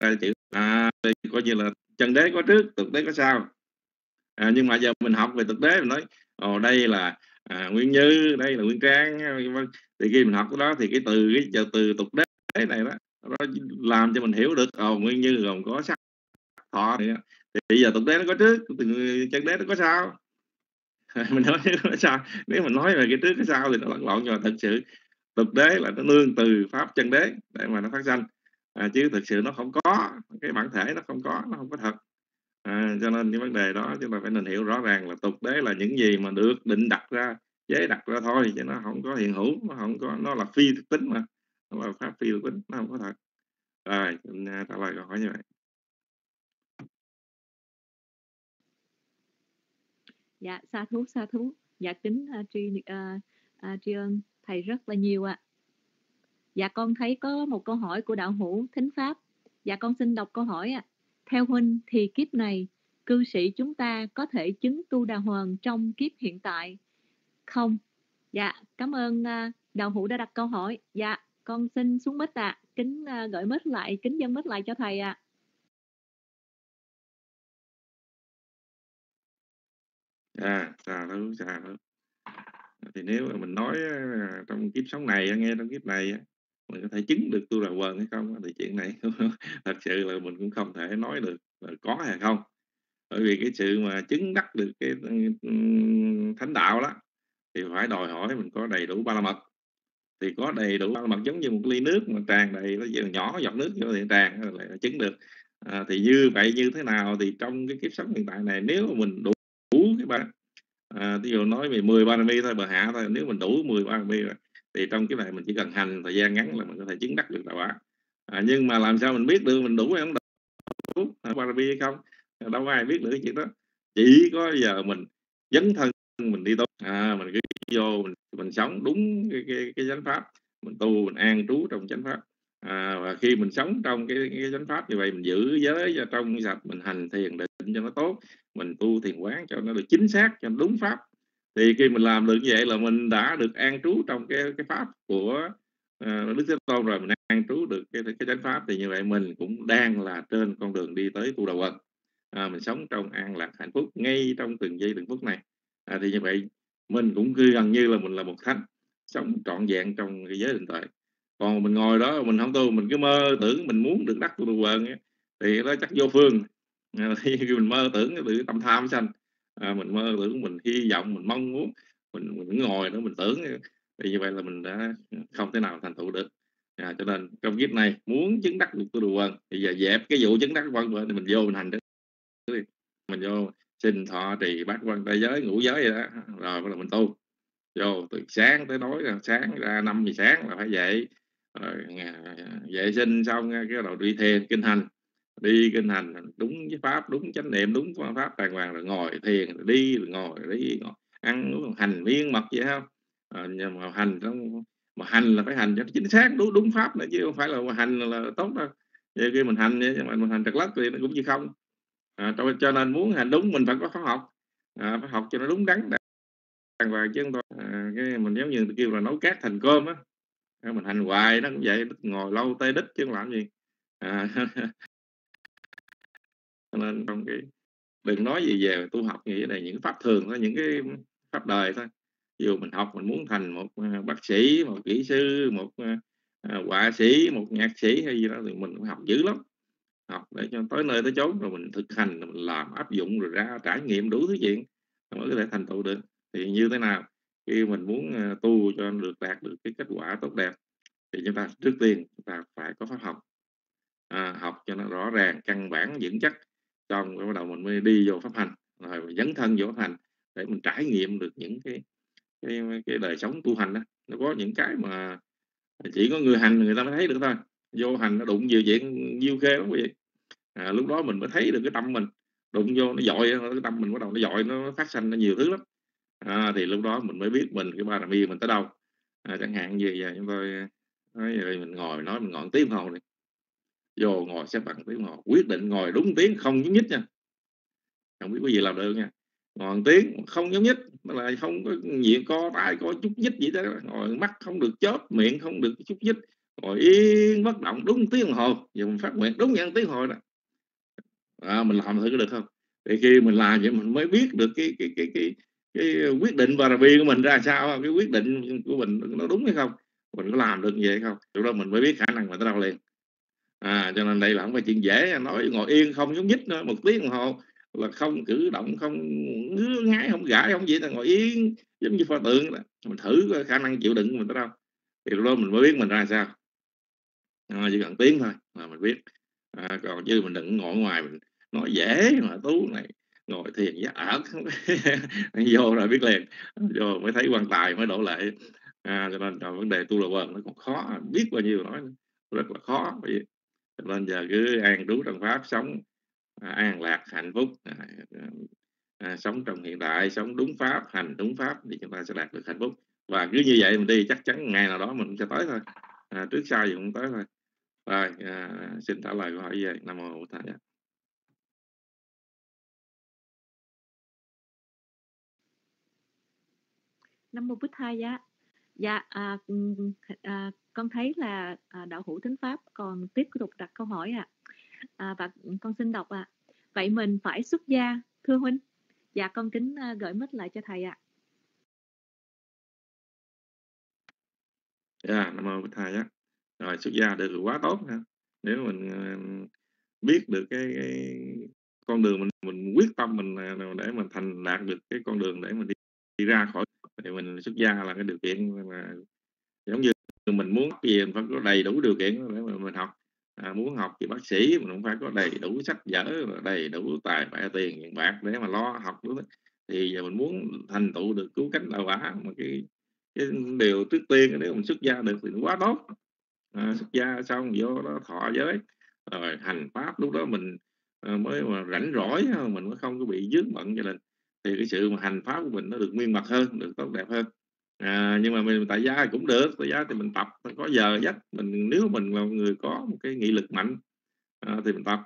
ra chữ à, coi như là chân đế có trước tục đế có sau. À, nhưng mà giờ mình học về thực tế mình nói ồ đây là à, nguyên như đây là nguyên trang vâng, vâng. thì khi mình học cái đó thì cái từ cái từ tục đế này đó nó làm cho mình hiểu được ồ nguyên như gồm có sắc thọ thì bây giờ tục đế nó có trước từ chân đế nó có sao mình nói nó sao? Nếu mình nói về cái trước cái sau thì nó lẫn lộn nhưng mà thật sự tục đế là nó nương từ pháp chân đế để mà nó phát sinh à, chứ thực sự nó không có cái bản thể nó không có nó không có thật à, cho nên những vấn đề đó chúng ta phải nên hiểu rõ ràng là tục đế là những gì mà được định đặt ra chế đặt ra thôi chứ nó không có hiện hữu nó không có nó là phi thực tính mà nó là pháp phi thực tính nó không có thật rồi mình à, trả lời câu hỏi như vậy dạ sa thú sa thú dạ kính uh, tri uh, uh, tri ân thầy rất là nhiều ạ à. dạ con thấy có một câu hỏi của đạo hữu thính pháp dạ con xin đọc câu hỏi ạ à theo huynh thì kiếp này, cư sĩ chúng ta có thể chứng tu đà hoàng trong kiếp hiện tại không dạ cảm ơn à, đạo hữu đã đặt câu hỏi dạ con xin xuống mít ạ à. kính gửi mít lại, kính dân mít lại cho thầy ạ à. à xa thứ xa thứ thì nếu mà mình nói à, trong kiếp sống này, nghe trong kiếp này mình có thể chứng được tu đà quần hay không thì chuyện này thật sự là mình cũng không thể nói được là có hay không. Bởi vì cái sự mà chứng đắc được cái thánh đạo đó thì phải đòi hỏi mình có đầy đủ ba la mật. Thì có đầy đủ ba la mật giống như một ly nước mà tràn đầy nó nhỏ giọt nước vô thì tràn lại chứng được. À, thì như vậy như thế nào thì trong cái kiếp sống hiện tại này nếu mà mình đủ, cái ba à, ví dụ nói về 10 ba mi thôi bà hạ thôi nếu mình đủ 10 ba mi rồi thì trong cái này mình chỉ cần hành thời gian ngắn là mình có thể chứng đắc được đạo quả à, nhưng mà làm sao mình biết được mình đủ hay không đủ? Ba hay không? À, đâu có ai biết được cái chuyện đó. Chỉ có giờ mình dấn thân mình đi tu à, mình cứ vô mình, mình sống đúng cái, cái, cái chánh pháp. Mình tu mình an trú trong chánh pháp. À, và khi mình sống trong cái, cái chánh pháp như vậy mình giữ giới cho trong sạch mình hành thiền định cho nó tốt. Mình tu thiền quán cho nó được chính xác cho nó đúng pháp thì khi mình làm được như vậy là mình đã được an trú trong cái cái pháp của uh, đức thế tôn rồi mình an trú được cái cái chánh pháp. Thì như vậy mình cũng đang là trên con đường đi tới tu đầu quần à, mình sống trong an lạc hạnh phúc ngay trong từng giây từng phút này. À, thì như vậy mình cũng gần như là mình là một thánh sống trọn vẹn trong cái giới định tuệ. Còn mình ngồi đó mình không tu mình cứ mơ tưởng mình muốn được đắc tu đầu quần thì đó chắc vô phương. À, khi mình mơ tưởng tự tâm tham sanh à, mình mơ tưởng mình hy vọng mình mong muốn mình mình ngồi đó mình tưởng thì như vậy là mình đã không thể nào thành tựu được. À, cho nên trong kiếp này muốn chứng đắc được tu đồ quân thì giờ dẹp cái vụ chứng đắc quan thì mình vô mình hành được mình vô xin thọ trì bát quan trai giới ngũ giới vậy đó. Rồi bắt đầu mình tu. Vô từ sáng tới tối sáng ra năm giờ sáng là phải dậy. Rồi à, vệ sinh xong cái đầu đi thiền kinh hành đi kinh hành đúng với pháp đúng chánh niệm đúng pháp đàng hoàng rồi ngồi thiền rồi đi rồi ngồi rồi đi ngồi. ăn uống hành miên mật vậy không? À, nhưng mà hành trong mà hành là phải hành cho chính xác đúng đúng pháp nữa chứ không phải là hành là tốt đâu. Vậy khi mình hành nhưng mà mình hành trật lất thì nó cũng như không. À, cho, cho nên muốn hành đúng mình phải có khóa học. À, phải học cho nó đúng đắn đàng hoàng chứ không thôi à, cái mình giống như kêu là nấu cát thành cơm á. Mình hành hoài nó cũng vậy ngồi lâu tê đít chứ không làm gì. À, cho nên trong cái đừng nói gì về tu học như thế này những pháp thường thôi những cái pháp đời thôi. Dù mình học mình muốn thành một à, bác sĩ một kỹ sư một à, à, họa sĩ một nhạc sĩ hay gì đó thì mình cũng học dữ lắm. Học để cho tới nơi tới chốn rồi mình thực hành rồi mình làm áp dụng rồi ra trải nghiệm đủ thứ chuyện mới có thể thành tựu được. Thì như thế nào? Khi mình muốn tu cho được đạt được cái kết quả tốt đẹp thì chúng ta trước tiên chúng ta phải có pháp học. À, học cho nó rõ ràng căn bản vững chắc xong rồi bắt đầu mình mới đi vô pháp hành rồi mình dấn thân vô pháp hành để mình trải nghiệm được những cái cái, cái đời sống tu hành đó. Nó có những cái mà chỉ có người hành người ta mới thấy được thôi. Vô hành nó đụng nhiều chuyện nhiêu khê lắm quý vị. À, lúc đó mình mới thấy được cái tâm mình. Đụng vô nó dội cái tâm mình bắt đầu nó dội nó phát sinh nó nhiều thứ lắm. À, thì lúc đó mình mới biết mình cái ba la mi mình tới đâu. À, chẳng hạn gì giờ chúng tôi nói rồi mình ngồi nói mình ngọn tiếng hồ này vô ngồi xếp bằng tiếng ngồi quyết định ngồi đúng tiếng không nhúc nhích nha. Không biết có gì làm được nha? Ngồi tiếng không nhúc nhích là không có nhiều co tay có chút nhích gì đó ngồi mắt không được chớp miệng không được chút nhích ngồi yên bất động đúng tiếng hồ giờ mình phát nguyện đúng nhận tiếng hồi đó. À, mình làm thử được không? Thì khi mình làm vậy mình mới biết được cái cái cái cái, cái quyết định và bi của mình ra sao cái quyết định của mình nó đúng hay không mình có làm được như vậy không? Lúc đó mình mới biết khả năng mình tới đâu liền à cho nên đây là không phải chuyện dễ nói ngồi yên không nhúc nhích nữa một tiếng đồng hồ là không cử động không ngứa ngái không gãi không gì là ngồi yên giống như pho tượng đó. mình thử khả năng chịu đựng của mình tới đâu. Thì lúc đó mình mới biết mình ra sao. À, chỉ cần tiếng thôi là mình biết. À, còn chứ mình đừng ngồi ngoài mình nói dễ mà tú này ngồi thiền giá ở vô rồi biết liền vô mới thấy quan tài mới đổ lệ. À, cho nên vấn đề tu là quần nó còn khó biết bao nhiêu nói rất là khó. Bởi nên giờ cứ an trú trong pháp sống à, an lạc hạnh phúc à, à, sống trong hiện đại sống đúng pháp hành đúng pháp thì chúng ta sẽ đạt được hạnh phúc. Và cứ như vậy mình đi chắc chắn ngày nào đó mình cũng sẽ tới thôi. À, trước sau gì cũng tới thôi. Rồi à, xin trả lời câu hỏi về nam mô thầy Nam mô bổn thầy dạ Dạ, à, à, con thấy là à, đạo hữu thính pháp còn tiếp tục đặt câu hỏi ạ. À. à, và con xin đọc ạ. À. Vậy mình phải xuất gia, thưa huynh. Dạ, con kính à, gửi mít lại cho thầy ạ. À. Dạ, Nam mô Bích thầy á. Rồi xuất gia được quá tốt ha. Nếu mình à, biết được cái, cái con đường mình mình quyết tâm mình à, để mình thành đạt được cái con đường để mình đi, đi ra khỏi thì mình xuất gia là cái điều kiện mà giống như mình muốn gì mình phải có đầy đủ điều kiện để mà mình học. À, muốn học thì bác sĩ mình cũng phải có đầy đủ sách vở đầy đủ tài bạc tiền bạc để mà lo học đúng thì giờ mình muốn thành tựu được cứu cánh đạo quả mà cái cái điều trước tiên nếu mình xuất gia được thì quá tốt. À, xuất gia xong vô đó thọ giới rồi hành pháp lúc đó mình ờ, mới mà rảnh rỗi mình mới không có bị dướng bận cho nên thì cái sự mà hành pháp của mình nó được nguyên mặt hơn được tốt đẹp hơn à, nhưng mà mình tại gia cũng được tại gia thì mình tập mình có giờ giấc mình nếu mình là người có một cái nghị lực mạnh à, thì mình tập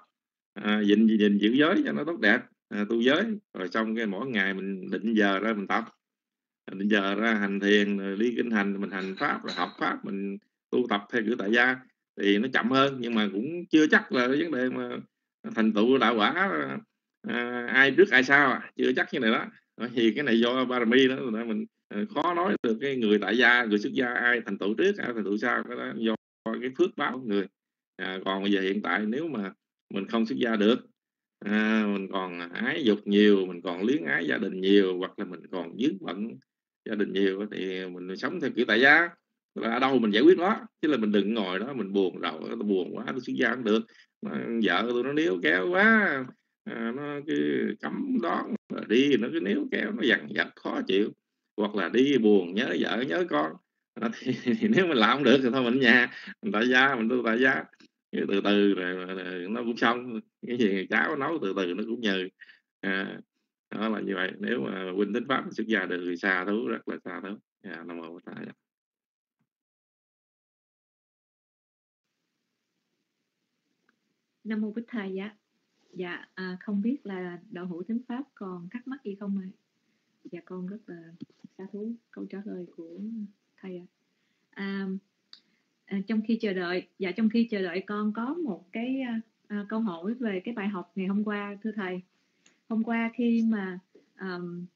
à, gìn gìn giữ giới cho nó tốt đẹp à, tu giới rồi xong cái mỗi ngày mình định giờ ra mình tập định giờ ra hành thiền rồi đi kinh hành mình hành pháp rồi học pháp mình tu tập theo kiểu tại gia thì nó chậm hơn nhưng mà cũng chưa chắc là cái vấn đề mà thành tựu đạo quả à, ai trước ai sau à? chưa chắc như này đó thì cái này do barami đó mình Ờ, khó nói được cái người tại gia người xuất gia ai thành tựu trước ai thành tựu sau cái đó do cái phước báo của người. À, còn bây giờ hiện tại nếu mà mình không xuất gia được à, mình còn ái dục nhiều mình còn luyến ái gia đình nhiều hoặc là mình còn dướng bận gia đình nhiều thì mình sống theo kiểu tại gia. Là ở đâu mình giải quyết đó chứ là mình đừng ngồi đó mình buồn đầu buồn quá tôi xuất gia không được. Mà vợ tôi nó níu kéo quá à, nó cứ cấm đón rồi đi nó cứ níu kéo nó dằn vặt khó chịu hoặc là đi buồn nhớ vợ nhớ con. Thì, thì nếu mình làm không được thì thôi mình ở nhà mình tại gia mình tu tại gia. Từ từ rồi, rồi nó cũng xong. Cái gì cháu nấu từ từ nó cũng nhừ. À, đó là như vậy. Nếu mà huynh tính pháp xuất gia được thì xa thú rất là xa thú. À, nam mô bổn nam mô bích thầy dạ. dạ à, không biết là đạo hữu tính pháp còn thắc mắc gì không ạ? Dạ con rất là xa thú. Câu trả lời của thầy ạ. À, à, trong khi chờ đợi dạ trong khi chờ đợi con có một cái à, à câu hỏi về cái bài học ngày hôm qua thưa thầy. Hôm qua khi mà um,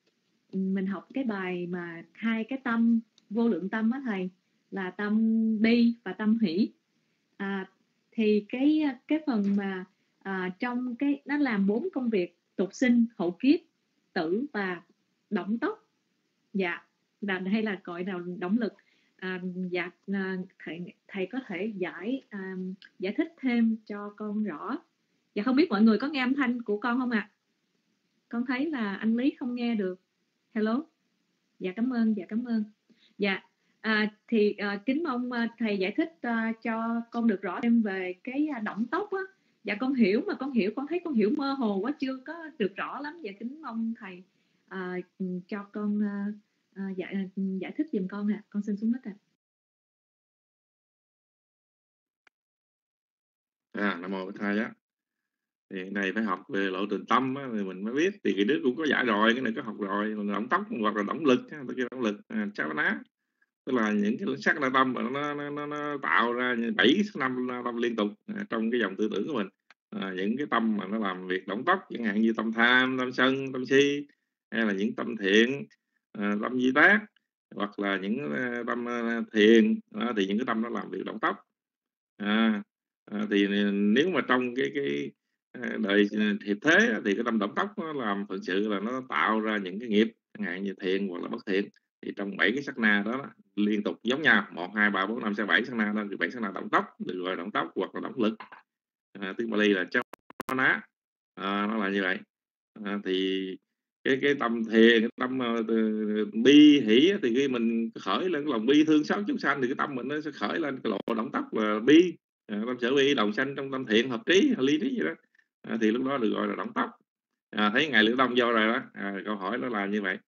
mình học cái bài mà hai cái tâm vô lượng tâm á thầy là tâm bi và tâm hỷ. À, thì cái cái phần mà à, trong cái nó làm bốn công việc tục sinh hậu kiếp tử và động tốc dạ là hay là gọi là động lực. À, dạ à, thầy thầy có thể giải à, giải thích thêm cho con rõ. Dạ không biết mọi người có nghe âm thanh của con không ạ? À? con thấy là anh lý không nghe được. Hello? Dạ cảm ơn dạ cảm ơn. Dạ à, thì à, kính mong à, thầy giải thích à, cho con được rõ thêm về cái à, động tốc á. Dạ con hiểu mà con hiểu con thấy con hiểu mơ hồ quá chưa có được rõ lắm. Dạ kính mong thầy à, cho con à, à giải giải thích giùm con ạ. À. con xin xuống đất ạ. À. à nam mô thay á thì này phải học về lộ trình tâm á, thì mình mới biết. Thì cái đứa cũng có giải rồi cái này có học rồi. Mình động tóc hoặc là động lực tôi kêu động lực à, cháo ná. Tức là những cái sắc na tâm mà nó, nó, nó, nó tạo ra bảy năm tâm liên tục à, trong cái dòng tư tưởng của mình. À, những cái tâm mà nó làm việc động tóc chẳng hạn như tâm tham tâm sân tâm si hay là những tâm thiện ờ, tâm di tác hoặc là những ờ, uh, tâm uh, ờ, thiền thì những cái tâm nó làm việc động tóc. À, à, thì nếu mà trong cái cái đời thiệp thế thì cái tâm động tóc nó làm thực sự là nó tạo ra những cái nghiệp chẳng hạn như thiện hoặc là bất thiện thì trong bảy cái sắc na đó liên tục giống nhau một hai ba bốn năm sáu bảy sắc na đó thì bảy sắc na động tóc được gọi động tóc hoặc là động lực. À, tiếng Bali là cho ná à, nó là như vậy. À, thì cái cái tâm thiền cái tâm uh, bi hỷ thì khi mình khởi lên cái lòng bi thương xót chúng sanh thì cái tâm mình nó sẽ khởi lên cái lộ động tóc là bi. À, tâm sở bi đồng sanh trong tâm thiện hợp trí lý trí gì đó. À, thì lúc đó được gọi là động tóc à, thấy ngài lữ đông vô rồi đó. À, câu hỏi nó là như vậy.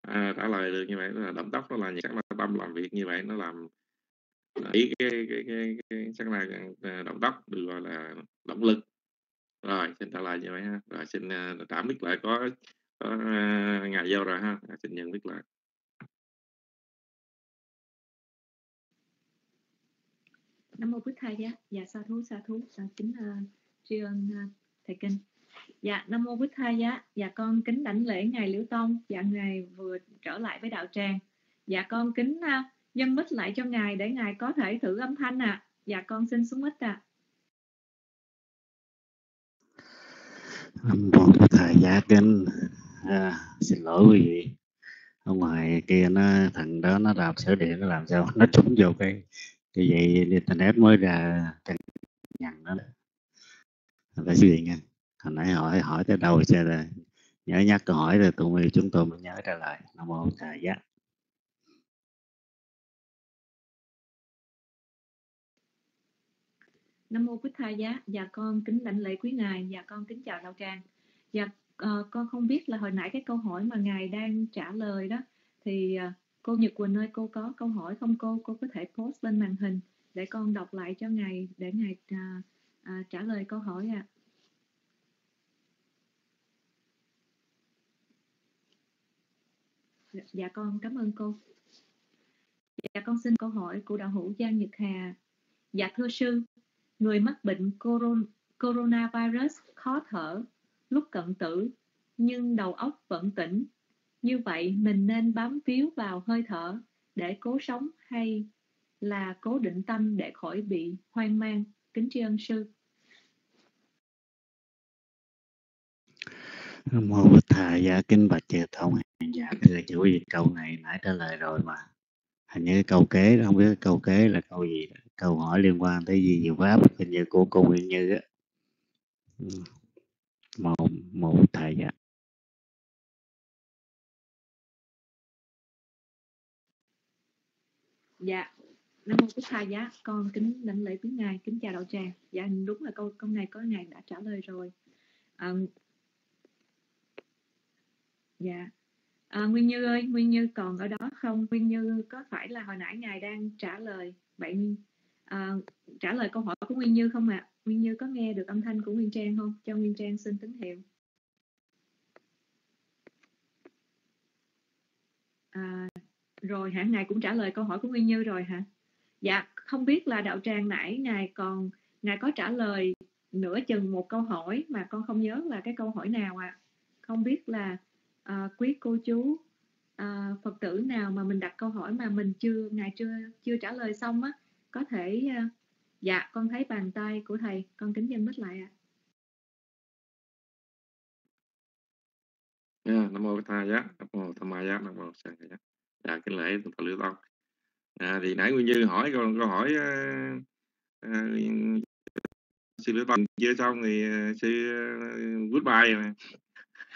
À, trả lời được như vậy là động tóc nó là những là tâm làm việc như vậy nó làm ý cái cái cái, cái, cái chắc động tóc được gọi là động lực. Rồi xin trả lời như vậy ha. Rồi xin uh, trả biết lại có, có uh, ngày vô rồi ha à, xin nhận biết lại Nam mô Bích Thầy. Dạ sa thú sa thú. À, kính uh, tri ân uh, thầy kinh. Dạ Nam mô Bích Thầy. Dạ con kính đảnh lễ ngài Liễu Tông. Dạ ngài vừa trở lại với đạo tràng. Dạ con kính dân mít lại cho ngài để ngài có thể thử âm thanh ạ. À. Dạ con xin xuống mít ạ. À. Nam mô Bích Thầy giá kính. À, xin lỗi quý vị. Ở ngoài kia nó thằng đó nó đạp sở điện nó làm sao? Nó trúng vô cái cái vậy internet mới ra căn nhận đó. Phải suy nghĩ nha. Hồi nãy hỏi hỏi tới đâu sẽ là nhớ nhắc câu hỏi rồi tụi mình chúng tôi mới nhớ trả lời. Nam mô thầy giác Nam mô Bích Tha Giá, dạ con kính lãnh lễ quý ngài, dạ con kính chào đạo tràng. Dạ Ờ, con không biết là hồi nãy cái câu hỏi mà ngài đang trả lời đó thì ờ, cô Nhật Quỳnh ơi cô có câu hỏi không? Cô cô có thể post lên màn hình để con đọc lại cho ngài để ngài à, à, trả lời câu hỏi ạ. À. dạ con cảm ơn cô. Dạ con xin câu hỏi của đạo hữu Giang Nhật Hà. Dạ thưa sư người mắc bệnh coron coronavirus khó thở lúc cận tử, nhưng đầu óc vẫn tỉnh. Như vậy mình nên bám víu vào hơi thở để cố sống hay là cố định tâm để khỏi bị hoang mang, kính tri ân sư. Mô bích thà gia kính bạch chư thông dạ thưa chủ gì câu này nãy trả lời rồi mà. Hình như câu kế đó, không biết câu kế là câu gì đó. câu hỏi liên quan tới gì, nhiều pháp, hình như của cô Nguyên Như á. Ừ một một thầy ạ. Dạ. Nam mô bích thầy giá. Con kính lãnh lễ quý ngài kính chào đạo tràng. Dạ đúng là câu câu này có ngài đã trả lời rồi. À, dạ. À, nguyên như ơi nguyên như còn ở đó không? Nguyên như có phải là hồi nãy ngài đang trả lời? Vậy à, trả lời câu hỏi của nguyên như không ạ? à? Nguyên như có nghe được âm thanh của nguyên trang không? Cho nguyên trang xin tín hiệu. À, rồi hả? Ngài cũng trả lời câu hỏi của nguyên như rồi hả? Dạ không biết là đạo tràng nãy ngài còn ngài có trả lời nửa chừng một câu hỏi mà con không nhớ là cái câu hỏi nào à không biết là à, quý cô chú à, phật tử nào mà mình đặt câu hỏi mà mình chưa ngài chưa chưa trả lời xong á có thể à, dạ con thấy bàn tay của thầy con kính dân bích lại ạ. À. Yeah, nam mô tha giá dạ, nam mô tham ma giá nam mô sang giá dạ. Kính lễ thầy lưu tông à, thì nãy nguyên như hỏi câu, câu hỏi ờ, ờ, sư lưu tông chưa xong thì ờ, sư uh, goodbye rồi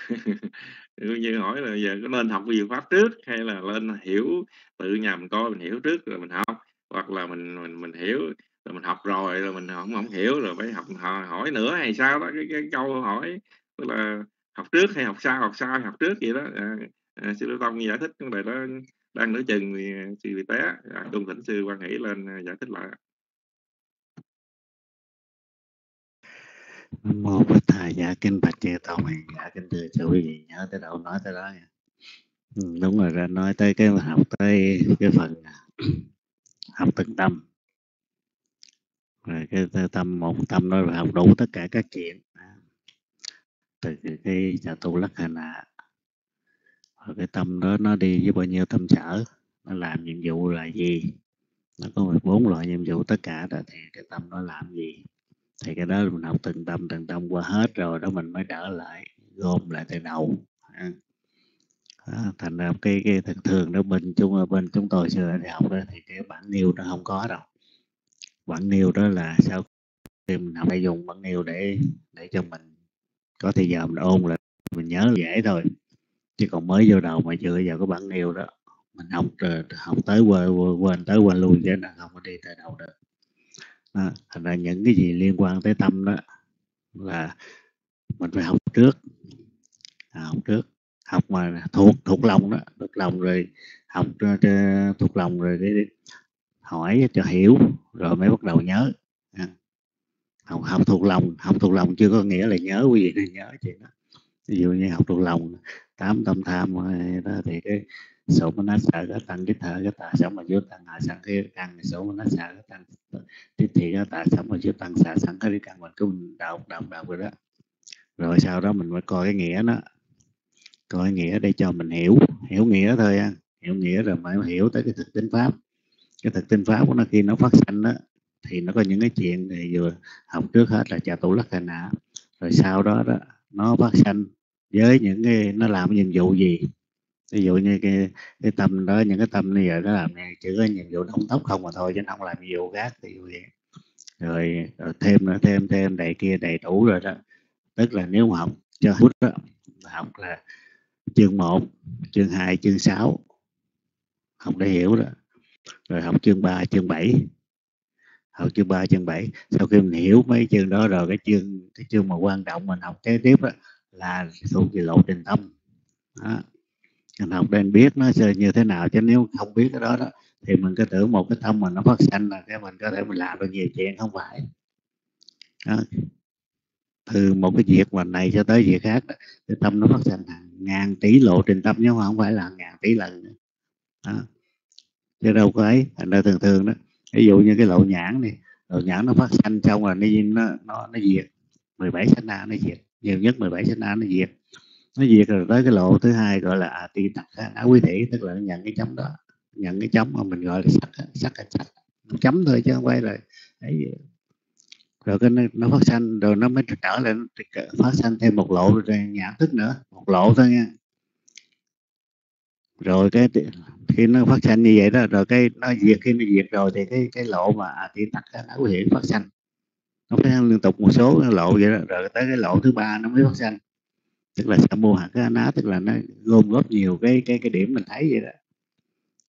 nguyên như hỏi là giờ có nên học nhiều pháp trước hay là lên hiểu tự nhà mình coi mình hiểu trước rồi mình học hoặc là mình mình mình hiểu rồi mình học rồi rồi mình không không hiểu rồi phải học hỏi nữa hay sao đó cái, cái câu hỏi tức là học trước hay học sau học sau học trước gì đó. À, à, sư Lưu Tông giải thích vấn đề đó đang nửa chừng thì à, sư bị té. À, tôn thỉnh sư quan hỷ lên à, giải thích lại mô bích thầy dạ kinh bạch chư tôn à, dạ kinh thưa chú quý vị nhớ tới đâu nói tới đó nha. Ừ, đúng rồi ra nói tới cái học tới cái phần học từng tâm rồi cái tâm một tâm đó là học đủ tất cả các chuyện. À, từ cái nhà tu lắc hành hạ rồi cái tâm đó nó đi với bao nhiêu tâm sở nó làm nhiệm vụ là gì? Nó có bốn loại nhiệm vụ tất cả rồi thì cái tâm nó làm gì? Thì cái đó mình học từng tâm từng tâm qua hết rồi đó mình mới trở lại gom lại từ đầu. À, đó, thành ra cái cái thường thường đó bên chúng bên chúng tôi xưa thì học đó thì cái bản nêu nó không có đâu bản nêu đó là sao thì mình học phải dùng bản nêu để để cho mình có thời giờ mình ôn lại mình nhớ dễ thôi. Chứ còn mới vô đầu mà chưa giờ có bản nêu đó mình học học tới quên quên tới quên luôn chứ là không có đi tới đầu được. Đó. thành ra những cái gì liên quan tới tâm đó là mình phải học trước. À, học trước. Học mà thuộc thuộc lòng đó thuộc lòng rồi học ờ, ờ, thuộc lòng rồi để, để hỏi cho hiểu, rồi mới bắt đầu nhớ. À. Học học thuộc lòng, học thuộc lòng chưa có nghĩa là nhớ quý vị nên nhớ chuyện đó. Ví dụ như học thuộc lòng, tám tâm tham đó thì cái số mà nó sợ cái tăng cái thở, cái tà sống mà vô tăng à, hạ sẵn cái căn số mà nó sợ cái tăng tiếp thị, cái tà sống mà vô tăng xả sẵn cái căn mình cứ mình đọc đọc đọc rồi đó. Rồi sau đó mình mới coi cái nghĩa nó coi nghĩa để cho mình hiểu hiểu nghĩa thôi à. hiểu nghĩa rồi mới hiểu tới cái thực tính pháp cái thực tinh pháp của nó khi nó phát sinh đó thì nó có những cái chuyện thì vừa học trước hết là trà tủ lắc cà nã. Rồi sau đó đó nó phát sinh với những cái nó làm nhiệm vụ gì? Ví dụ như cái cái tâm đó những cái tâm như vậy nó làm chỉ có nhiệm vụ đóng tóc không mà thôi chứ nó không làm nhiệm vụ khác thì vậy. Rồi, rồi thêm nữa thêm thêm đầy kia đầy đủ rồi đó. Tức là nếu mà học cho hút đó học là chương 1 chương 2 chương 6 học để hiểu đó rồi học chương 3 chương 7 học chương 3 chương 7 sau khi mình hiểu mấy chương đó rồi cái chương cái chương mà quan trọng mình học kế tiếp đó, là thuộc về lộ trình tâm đó. mình học nên biết nó sẽ như thế nào chứ nếu không biết cái đó đó thì mình cứ tưởng một cái tâm mà nó phát sanh là cái mình có thể mình làm được nhiều chuyện không phải đó. từ một cái việc mà này cho tới việc khác đó, cái tâm nó phát sanh hàng ngàn tỷ lộ trình tâm nhưng mà không phải là ngàn tỷ lần nữa. Đó chứ đâu có ấy thành ra thường thường đó. Ví dụ như cái lậu nhãn này lậu nhãn nó phát xanh xong rồi nó nó nó, nó diệt. 17 sát na nó diệt nhiều nhất 17 sát na nó diệt. Nó diệt rồi tới cái lộ thứ hai gọi là à, ti tặc á quý thị tức là nó nhận cái chấm đó. Nhận cái chấm mà mình gọi là sắc sắc là sắc chấm thôi chứ không phải là ấy rồi cái nó, nó phát sanh rồi nó mới trở lại phát sanh thêm một lộ rồi nhãn thức nữa. Một lộ thôi nha rồi cái khi nó phát sinh như vậy đó rồi cái nó diệt khi nó diệt rồi thì cái cái lộ mà à, tỷ tắc nó có hiện phát sinh nó phát sinh liên tục một số lộ vậy đó rồi tới cái lộ thứ ba nó mới phát sinh tức là sa mô hạt cái ná tức là nó gom góp nhiều cái cái cái điểm mình thấy vậy đó.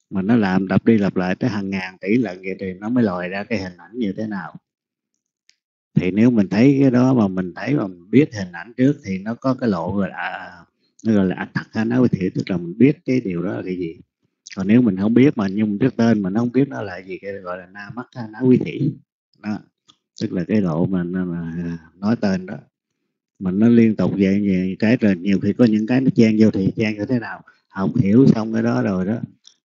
Mà nó làm đập đi lặp lại tới hàng ngàn tỷ lần vậy thì nó mới lòi ra cái hình ảnh như thế nào. Thì nếu mình thấy cái đó mà mình thấy mà mình biết hình ảnh trước thì nó có cái lộ rồi à, nó gọi là attacca nói thì tức là mình biết cái điều đó là cái gì. Còn nếu mình không biết mà nhưng biết tên mà nó không biết nó là gì cái gọi là na mắt ná quý thị đó tức là cái độ mà, mà à, nói tên đó. Mình nó liên tục vậy nhiều cái rồi nhiều khi có những cái nó chen vô thì chen như thế nào học hiểu xong cái đó rồi đó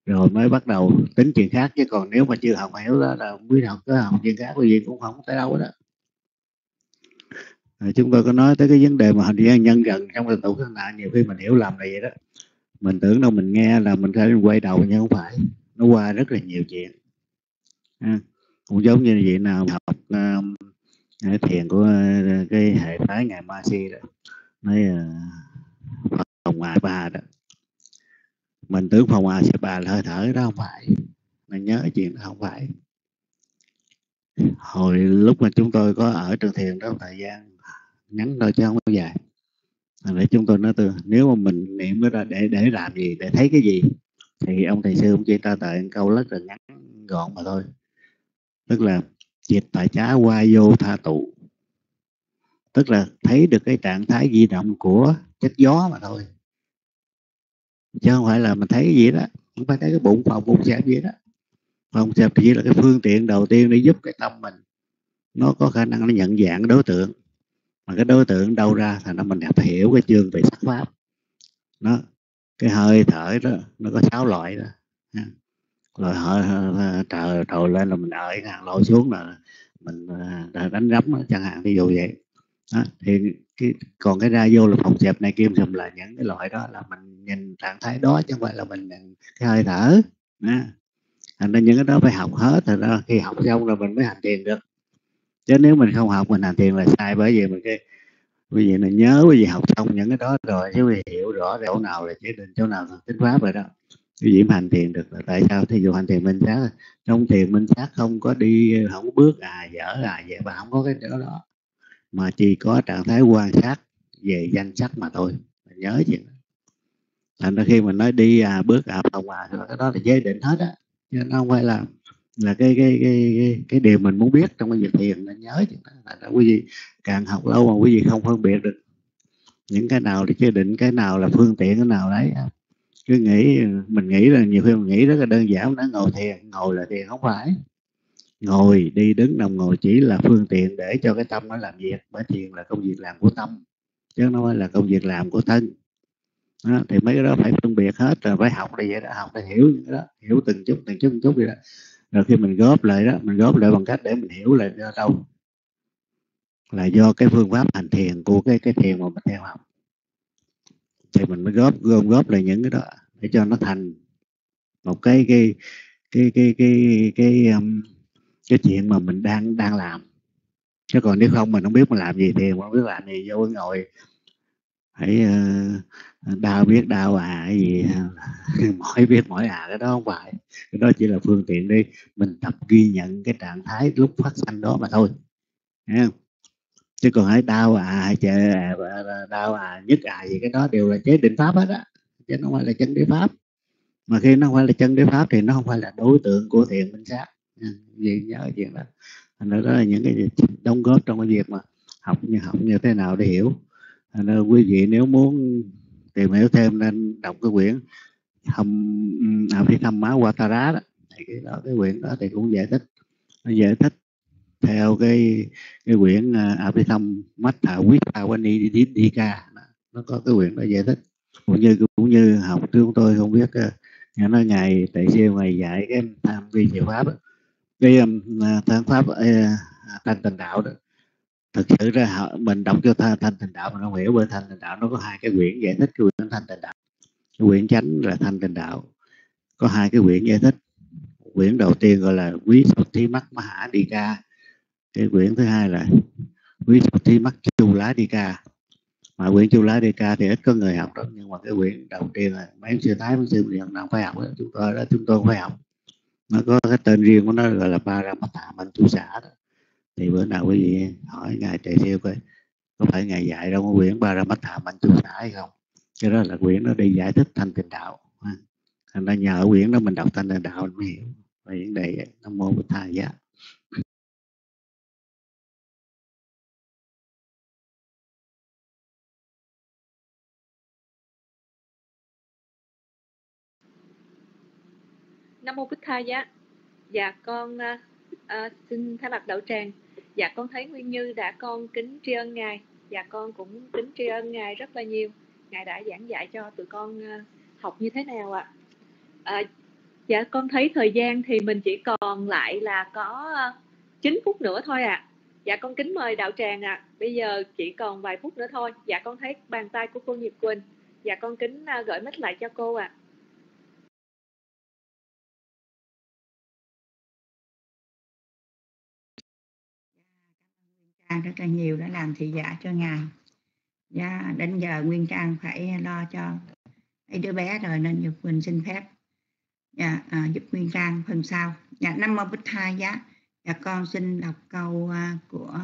rồi mới bắt đầu tính chuyện khác. Chứ còn nếu mà chưa học hiểu đó là quý biết học cái học chuyện khác cái gì cũng không tới đâu đó à, chúng tôi có nói tới cái vấn đề mà hình như nhân gần trong tình tụ thân nạn nhiều khi mình hiểu lầm là vậy đó. Mình tưởng đâu mình nghe là mình phải quay đầu nhưng không phải nó qua rất là nhiều chuyện. À, cũng giống như vậy nào học uh, thiền của uh, cái hệ phái ngài ma si đó nói à, uh, phòng ngoại ba đó. Mình tưởng phòng ngoại sẽ bà là hơi thở đó không phải mình nhớ chuyện đó không phải. Hồi lúc mà chúng tôi có ở trường thiền đó thời gian ngắn thôi chứ không có dài. Để chúng tôi nói từ nếu mà mình niệm ra để để làm gì, để thấy cái gì? Thì ông thầy sư ông chỉ ta tại câu rất là ngắn, gọn mà thôi. Tức là diệt tại trá qua vô tha tụ. Tức là thấy được cái trạng thái di động của chất gió mà thôi. Chứ không phải là mình thấy cái gì đó, không phải thấy cái bụng phòng bụng xẹp gì đó. Phòng xẹp chỉ là cái phương tiện đầu tiên để giúp cái tâm mình nó có khả năng nó nhận dạng đối tượng mà cái đối tượng đâu ra thành ra mình phải hiểu cái chương về sắc pháp nó cái hơi thở đó nó có sáu loại đó rồi hơi trời trồi lên là mình ở hàng lội xuống là mình à, đánh rắm chẳng hạn ví dụ vậy đó. thì cái, còn cái ra vô là phòng dẹp này kim sùm là những cái loại đó là mình nhìn trạng thái đó chứ không phải là mình nhìn cái hơi thở đó. thành ra những cái đó phải học hết thành ra khi học xong rồi mình mới hành thiền được chứ nếu mình không học, mình hành thiền là sai bởi vì mình cái quý vị mình nhớ quý vị học xong những cái đó rồi, chứ quý vị hiểu rõ chỗ nào là chế định, chỗ nào là tính pháp rồi đó. Quý vị hành thiền được là tại sao? Thí dụ hành thiền minh sát, trong thiền minh sát không có đi, không có bước à dở à vậy mà không có cái chỗ đó. Mà chỉ có trạng thái quan sát về danh sắc mà thôi. Mình nhớ chuyện đó. Thành ra khi mình nói đi à bước à phòng à cái đó là chế định hết á. Chứ nó không phải là là cái cái cái cái, cái điều mình muốn biết trong cái việc thiền là nhớ chứ là quý vị càng học lâu mà quý vị không phân biệt được những cái nào thì chế định cái nào là phương tiện cái nào đấy. Cứ nghĩ mình nghĩ là nhiều khi mình nghĩ rất là đơn giản nó ngồi thiền ngồi là thiền không phải. Ngồi đi đứng nằm ngồi chỉ là phương tiện để cho cái tâm nó làm việc bởi thiền là công việc làm của tâm chứ nó phải là công việc làm của thân. Đó, thì mấy cái đó phải phân biệt hết rồi phải học đi vậy đó học để hiểu những cái đó hiểu từng chút từng chút từng chút vậy đó rồi khi mình góp lại đó mình góp lại bằng cách để mình hiểu là do đâu. Là do cái phương pháp hành thiền của cái cái thiền mà mình theo học. Thì mình mới góp gom góp lại những cái đó để cho nó thành một cái cái cái cái cái cái um, cái chuyện mà mình đang đang làm. Chứ còn nếu không mình không biết mình làm gì thì không biết làm gì vô ngồi hãy uh, đau biết đau à cái gì? Mỏi biết mỏi à cái đó không phải. Cái đó chỉ là phương tiện đi, mình tập ghi nhận cái trạng thái lúc phát sanh đó mà thôi. Thấy không? chứ còn hãy đau à hay đau à nhức à gì cái đó đều là chế định pháp hết á. Chứ nó không phải là chân đế pháp. Mà khi nó không phải là chân đế pháp thì nó không phải là đối tượng của thiện minh sát. Gì nhớ chuyện đó. Thành đó là những cái đóng góp trong cái việc mà học như học như thế nào để hiểu. Nên quý vị nếu muốn tìm hiểu thêm nên đọc cái quyển thăm ừ, à, học đi thăm má Watara đó. Thì cái đó cái quyển đó thì cũng giải thích nó giải thích theo cái cái quyển à, à, uh, Abhidhamma Matha Vittawani Dika nó có cái quyển đó giải thích. Cũng như cũng như học chúng tôi không biết nghe nói ngày tại siêu ngày dạy cái tham vi diệu pháp đó. cái um, tham pháp uh, thanh tịnh đạo đó thực sự ra họ mình đọc cho thanh, thanh tịnh đạo mình không hiểu bởi thanh tịnh đạo nó có hai cái quyển giải thích cái quyển thanh tịnh đạo. Cái quyển chánh là thanh tịnh đạo có hai cái quyển giải thích. Quyển đầu tiên gọi là quý sột thí mắt ma hả đi ca. Cái quyển thứ hai là quý sột thí mắt chu lá đi ca. Mà quyển chu lá đi ca thì ít có người học đó nhưng mà cái quyển đầu tiên là mấy ông sư thái mấy sư điện nào phải học đó chúng tôi đó chúng tôi phải học. Nó có cái tên riêng của nó gọi là Paramatha Manchu xã đó thì bữa nào quý vị hỏi ngài trời theo coi có phải ngài dạy đâu có quyển Paramatha Manchu xã hay không cái đó là quyển nó đi giải thích thanh tịnh đạo thành ra nhờ quyển đó mình đọc thanh tịnh đạo mình mới hiểu về vấn đề nam mô bổn thầy giá Nam mô Bích Tha giá. Dạ con uh, xin thay mặt đạo tràng. Dạ con thấy Nguyên Như đã con kính tri ân ngài. Dạ con cũng kính tri ân ngài rất là nhiều. Ngài đã giảng dạy cho tụi con ờ, học như thế nào ạ? À? À, dạ con thấy thời gian thì mình chỉ còn lại là có ờ, 9 phút nữa thôi ạ. À. Dạ con kính mời đạo tràng ạ. À. Bây giờ chỉ còn vài phút nữa thôi. Dạ con thấy bàn tay của cô Nhật Quỳnh. Dạ con kính gửi mít lại cho cô ạ. À. rất là nhiều đã làm thị giả dạ cho ngài. Dạ, đến giờ nguyên trang phải lo cho mấy đứa bé rồi nên nhật quỳnh xin phép. Dạ, à, giúp nguyên trang phần sau. Dạ, năm mô bích thai giá. Dạ, con xin đọc câu à, của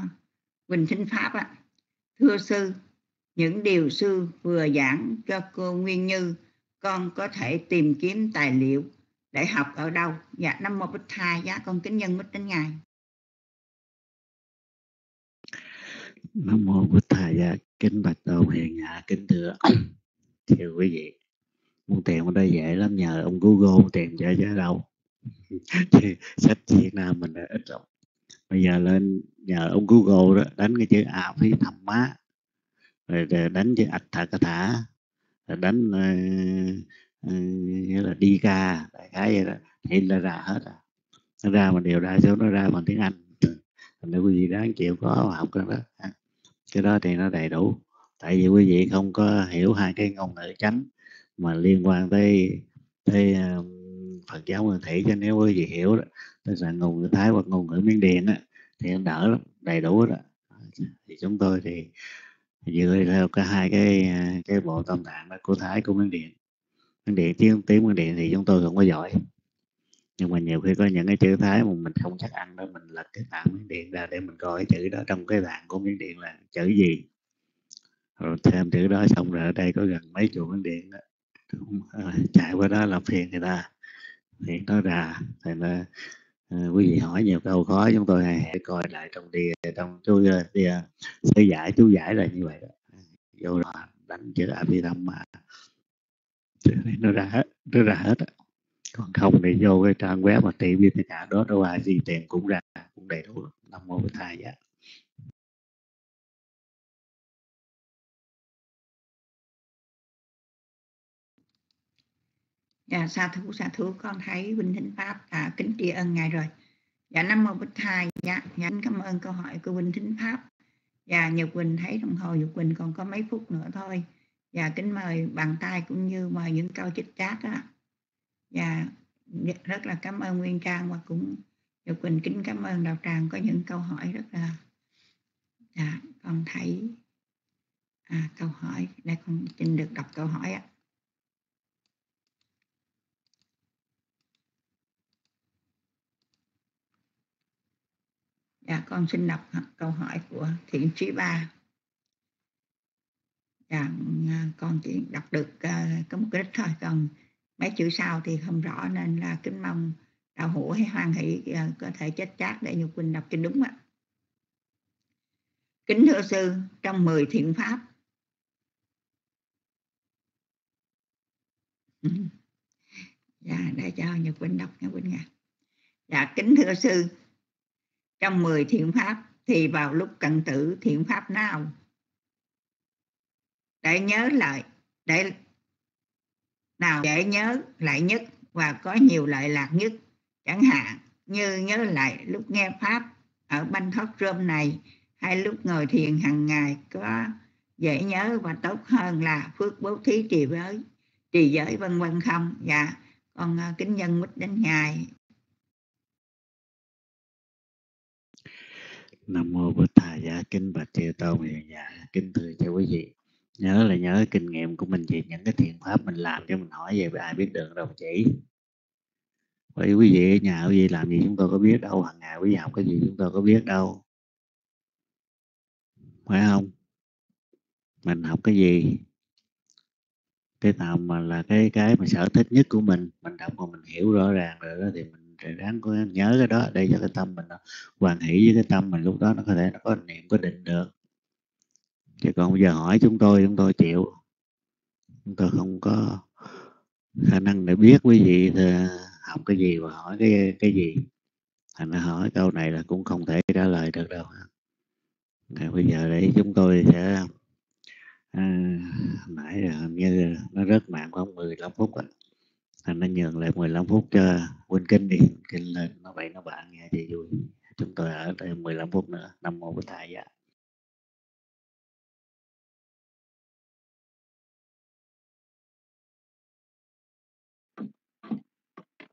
quỳnh thính pháp ạ. Thưa sư những điều sư vừa giảng cho cô nguyên như con có thể tìm kiếm tài liệu để học ở đâu? Dạ năm mô bích thai giá con kính nhân mít đến ngài. Nam mô bổn thầy dạ kính bạch tôn hiền hạ kính thưa. Thưa quý vị muốn tìm ở đây dễ lắm nhờ ông google tìm cho chứ đâu. Sách việt nam mình đã ít rồi bây giờ lên nhờ ông google đó đánh cái chữ a phí thầm má rồi, đánh chữ ạch thả cả thả rồi đánh uh, uh, nghĩa là đi ca đại khái vậy đó. Thì là ra hết à. Nó ra mà điều đa số nó ra bằng tiếng anh? Nếu quý vị đáng chịu có học cái đó cái đó thì nó đầy đủ. Tại vì quý vị không có hiểu hai cái ngôn ngữ chánh mà liên quan tới tới uh, Phật giáo nguyên thủy. Cho nếu quý vị hiểu đó tức là ngôn ngữ Thái hoặc ngôn ngữ Miến Điện á thì nó đỡ lắm đầy đủ đó thì chúng tôi thì dựa theo cả hai cái ờ, cái bộ tâm tạng đó của Thái của Miến Điện. Miến Điện tiếng tiếng Miến Điện thì chúng tôi không có giỏi nhưng mà nhiều khi có những cái chữ thái mà mình không chắc ăn đó, mình lật cái tạng miếng điện ra để mình coi chữ đó trong cái tạng của miếng điện là chữ gì. Rồi thêm chữ đó xong rồi ở đây có gần mấy chùa miếng điện đó à, chạy qua đó làm phiền người ta. Thì nó ra thì nó à, quý vị hỏi nhiều câu khó, chúng tôi hãy coi lại trong đi trong chú à, đi sư giải, chú giải là như vậy đó. Vô đó đánh chữ Abhidhamma chữ này nó ra hết, nó ra hết đó còn không thì vô cái trang web mà tỷ thì cả đó đâu ai gì tiền cũng ra cũng đầy đủ nam mô bổn thầy dạ Dạ sa thú sa thú con thấy Vinh Thịnh Pháp à, kính tri ân ngài rồi. Dạ năm Mô Bích thai Dạ, dạ cảm ơn câu hỏi của Vinh Thịnh Pháp. Dạ Nhật Quỳnh thấy đồng hồ Nhật Quỳnh còn có mấy phút nữa thôi. Dạ kính mời bàn tay cũng như mời những câu chích chát đó Dạ, dạ rất là cảm ơn Nguyên Trang và cũng Nhật Quỳnh kính cảm ơn Đào Tràng có những câu hỏi rất là dạ con thấy à, câu hỏi để con xin được đọc câu hỏi ạ. Dạ, con xin đọc câu hỏi của Thiện Trí Ba. Dạ, à, con chỉ đọc được uh, có một cái ít thôi, còn mấy chữ sau thì không rõ nên là kính mong đạo hữu hay hoan hỷ à, có thể chết chát để Nhục Quỳnh đọc cho đúng ạ. Kính thưa sư, trong 10 thiện pháp Dạ, để cho Nhật Quỳnh đọc nha Quỳnh nha. Dạ, kính thưa sư, trong 10 thiện pháp thì vào lúc cận tử thiện pháp nào để nhớ lại để nào dễ nhớ lại nhất và có nhiều lợi lạc nhất. Chẳng hạn, như nhớ lại lúc nghe pháp ở banh thoát rơm này hay lúc ngồi thiền hàng ngày, có dễ nhớ và tốt hơn là phước bố thí trì giới trì giới vân vân không? Dạ con ờ, kính nhân mít đến ngài. Nam mô bổn thầy dạ kính bạch thiều tôn Hiện dạ kính thưa cho quý vị nhớ là nhớ kinh nghiệm của mình về những cái thiện pháp mình làm cho mình hỏi về ai biết đường đâu chỉ. Bởi quý vị ở nhà, quý vị làm gì chúng tôi có biết đâu, hàng ngày quý vị học cái gì chúng tôi có biết đâu. Phải không? Mình học cái gì? Cái nào mà là cái cái mà sở thích nhất của mình mình đọc mà mình hiểu rõ ràng rồi đó, thì mình thì ráng có nhớ cái đó để cho cái tâm mình nó hoàn hỷ với cái tâm mình lúc đó nó có thể, nó có niệm, có định được chứ còn bây giờ hỏi chúng tôi chúng tôi chịu. Chúng tôi không có khả năng để biết quý vị học cái gì và hỏi cái cái gì. Thành ra hỏi câu này là cũng không thể trả lời được đâu. Ngày bây giờ để chúng tôi sẽ à, nãy là như nó rất mạng khoảng 15 phút rồi. Thành nó nhường lại 15 phút cho quên Kinh đi. Kinh lên nó vậy nó bạn nghe thì vui. Chúng tôi ở đây 15 phút nữa năm mô bích thầy dạ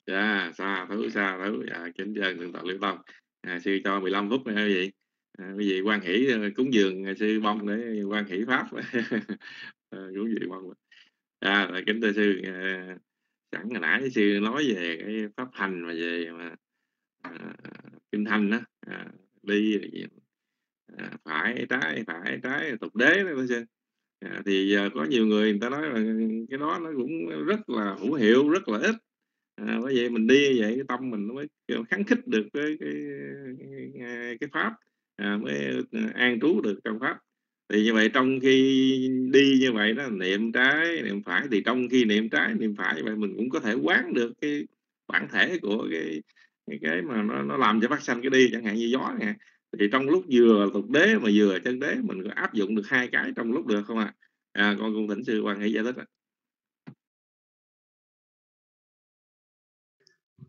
dạ xa thứ, xa thứ, dạ à, kính dân thượng tọa liễu tông à, sư cho 15 phút nữa quý vị à, quý vị quan hỷ ờ, cúng dường sư bông để quan hỷ pháp. À, cúng dường bông à, kính thưa sư à, sẵn hồi nãy sư nói về cái pháp hành và về mà à, kinh thanh đó. À, đi à, phải trái phải trái tục đế đó sư. À, thì giờ có nhiều người người ta nói là cái đó nó cũng rất là hữu hiệu rất là ít à, bởi vậy mình đi vậy cái tâm mình nó mới kháng khích được cái cái, cái, cái pháp à, mới à, an trú được trong pháp. Thì như vậy trong khi đi như vậy đó niệm trái niệm phải thì trong khi niệm trái niệm phải vậy mình cũng có thể quán được cái bản thể của cái cái, mà nó nó làm cho phát sanh cái đi chẳng hạn như gió nè. Thì trong lúc vừa tục đế mà vừa chân đế mình có áp dụng được hai cái trong lúc được không ạ? À? à, con cùng thỉnh sư quan hệ giải thích ạ.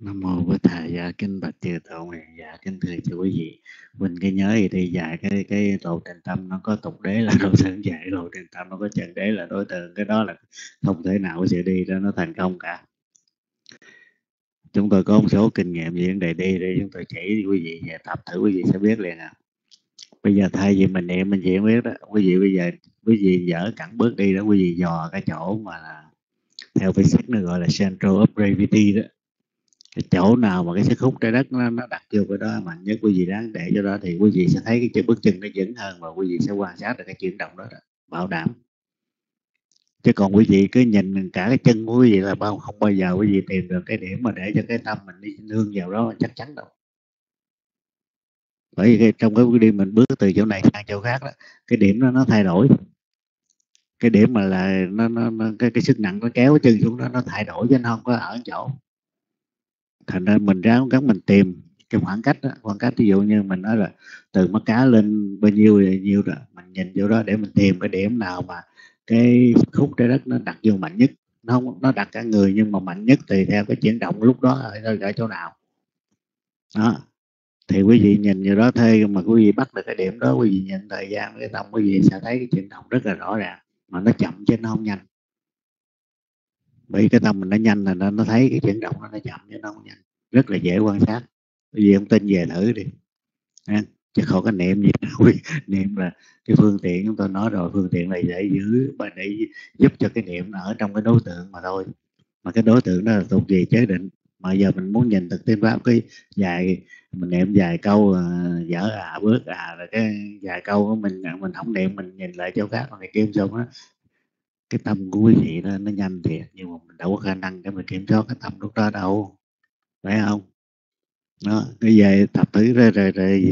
Nam mô bổn thầy dạ kinh bạch chư tổ nguyện. Dạ kính thưa cho quý vị. Mình cái nhớ gì thì dạy cái cái lộ trình tâm nó có tục đế là đối tượng dạy, lộ trình tâm nó có chân đế là đối tượng, cái đó là không thể nào sẽ đi đó, nó thành công cả. Chúng tôi có một số kinh nghiệm về vấn đề đi để chúng tôi chỉ quý vị và tập thử, quý vị sẽ biết liền à. Bây giờ thay vì mình niệm, mình chỉ biết đó. Quý vị bây giờ, quý vị dở cẳng bước đi đó, quý vị dò cái chỗ mà là theo physics nó gọi là central of gravity đó cái chỗ nào mà cái sức hút trái đất nó, nó đặt vô cái đó mạnh nhất quý vị đáng để cho đó thì quý vị sẽ thấy cái chân bước chân nó vững hơn và quý vị sẽ quan sát được cái chuyển động đó, đó bảo đảm. Chứ còn quý vị cứ nhìn cả cái chân của quý vị là bao không bao giờ quý vị tìm được cái điểm mà để cho cái tâm mình đi nương vào đó chắc chắn đâu. Bởi vì cái, trong cái đi mình bước từ chỗ này sang chỗ khác đó cái điểm đó nó thay đổi. Cái điểm mà là nó, nó, nó cái, cái sức nặng nó kéo chân xuống đó nó thay đổi chứ nó không có ở chỗ thành ra mình ráng gắng mình tìm cái khoảng cách đó, khoảng cách ví dụ như mình nói là từ mắt cá lên bao nhiêu bao nhiêu rồi mình nhìn vô đó để mình tìm cái điểm nào mà cái khúc trái đất nó đặt vô mạnh nhất. Nó không nó đặt cả người nhưng mà mạnh nhất tùy theo cái chuyển động lúc đó ở, ở chỗ nào. Đó. Thì quý vị nhìn như đó thuê mà quý vị bắt được cái điểm đó quý vị nhìn thời gian cái tâm quý vị sẽ thấy cái chuyển động rất là rõ ràng mà nó chậm chứ nó không nhanh bởi cái tâm mình nó nhanh là nó, nó thấy cái chuyển động nó, nó chậm chứ nó không nhanh rất là dễ quan sát. Bởi vì ông tin về thử đi. Chứ không có niệm gì đâu. Niệm là cái phương tiện chúng tôi nói rồi phương tiện này để giữ và để giúp cho cái niệm ở trong cái đối tượng mà thôi. Mà cái đối tượng đó là thuộc về chế định. Mà giờ mình muốn nhìn thực tiên pháp cái dài mình niệm vài câu à, dở à bước à rồi cái vài câu của mình à, mình không niệm mình nhìn lại chỗ khác này kim xong á cái tâm của quý vị đó nó nhanh thiệt nhưng mà mình đâu có khả năng để mình kiểm soát cái tâm lúc đó đâu. Phải không? Nó cái về tập thử rồi rồi rồi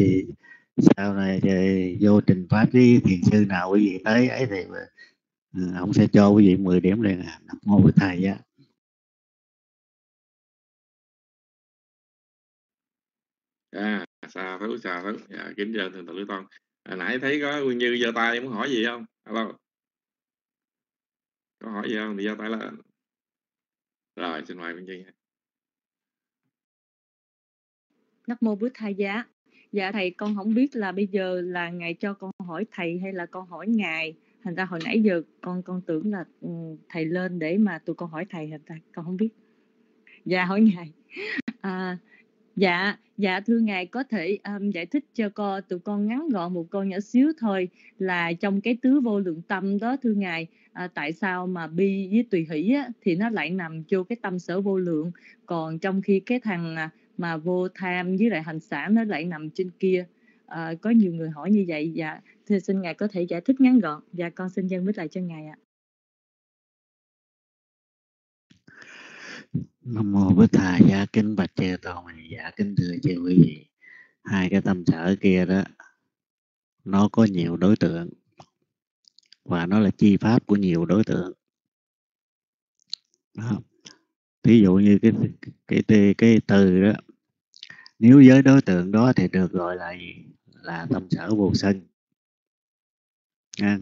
sau này rồi vô trình pháp với thiền sư nào quý vị tới ấy thì mà, ừ, ông sẽ cho quý vị 10 điểm liền à nam với thầy á. À xà thứ xà thứ dạ, kính chào thường tử lý tôn. À, nãy thấy có nguyên như giơ tay muốn hỏi gì không? Alo có hỏi gì không thì giơ tay lên rồi xin mời Minh Chi. Nắp mô Bút thai Giá. Dạ thầy con không biết là bây giờ là ngày cho con hỏi thầy hay là con hỏi ngài? Thành ra hồi nãy giờ con con tưởng là ừ, thầy lên để mà tụi con hỏi thầy thành ra con không biết. Dạ hỏi ngài. À, Dạ, dạ thưa ngài có thể um, giải thích cho con tụi con ngắn gọn một câu nhỏ xíu thôi là trong cái tứ vô lượng tâm đó thưa ngài à, tại sao mà bi với tùy hỷ á, thì nó lại nằm vô cái tâm sở vô lượng. Còn trong khi cái thằng à, mà vô tham với lại hành xã nó lại nằm trên kia. À, có nhiều người hỏi như vậy. Dạ thưa xin ngài có thể giải thích ngắn gọn. Dạ con xin dân biết lại cho ngài ạ. Nam mô Bích Thầy Gia kính bạch chư tôn. Dạ kính thưa chư quý vị. Hai cái tâm sở kia đó nó có nhiều đối tượng và nó là chi pháp của nhiều đối tượng. Đó. ví dụ như cái cái cái, cái từ đó nếu với đối tượng đó thì được gọi là gì? Là tâm sở vô sân à.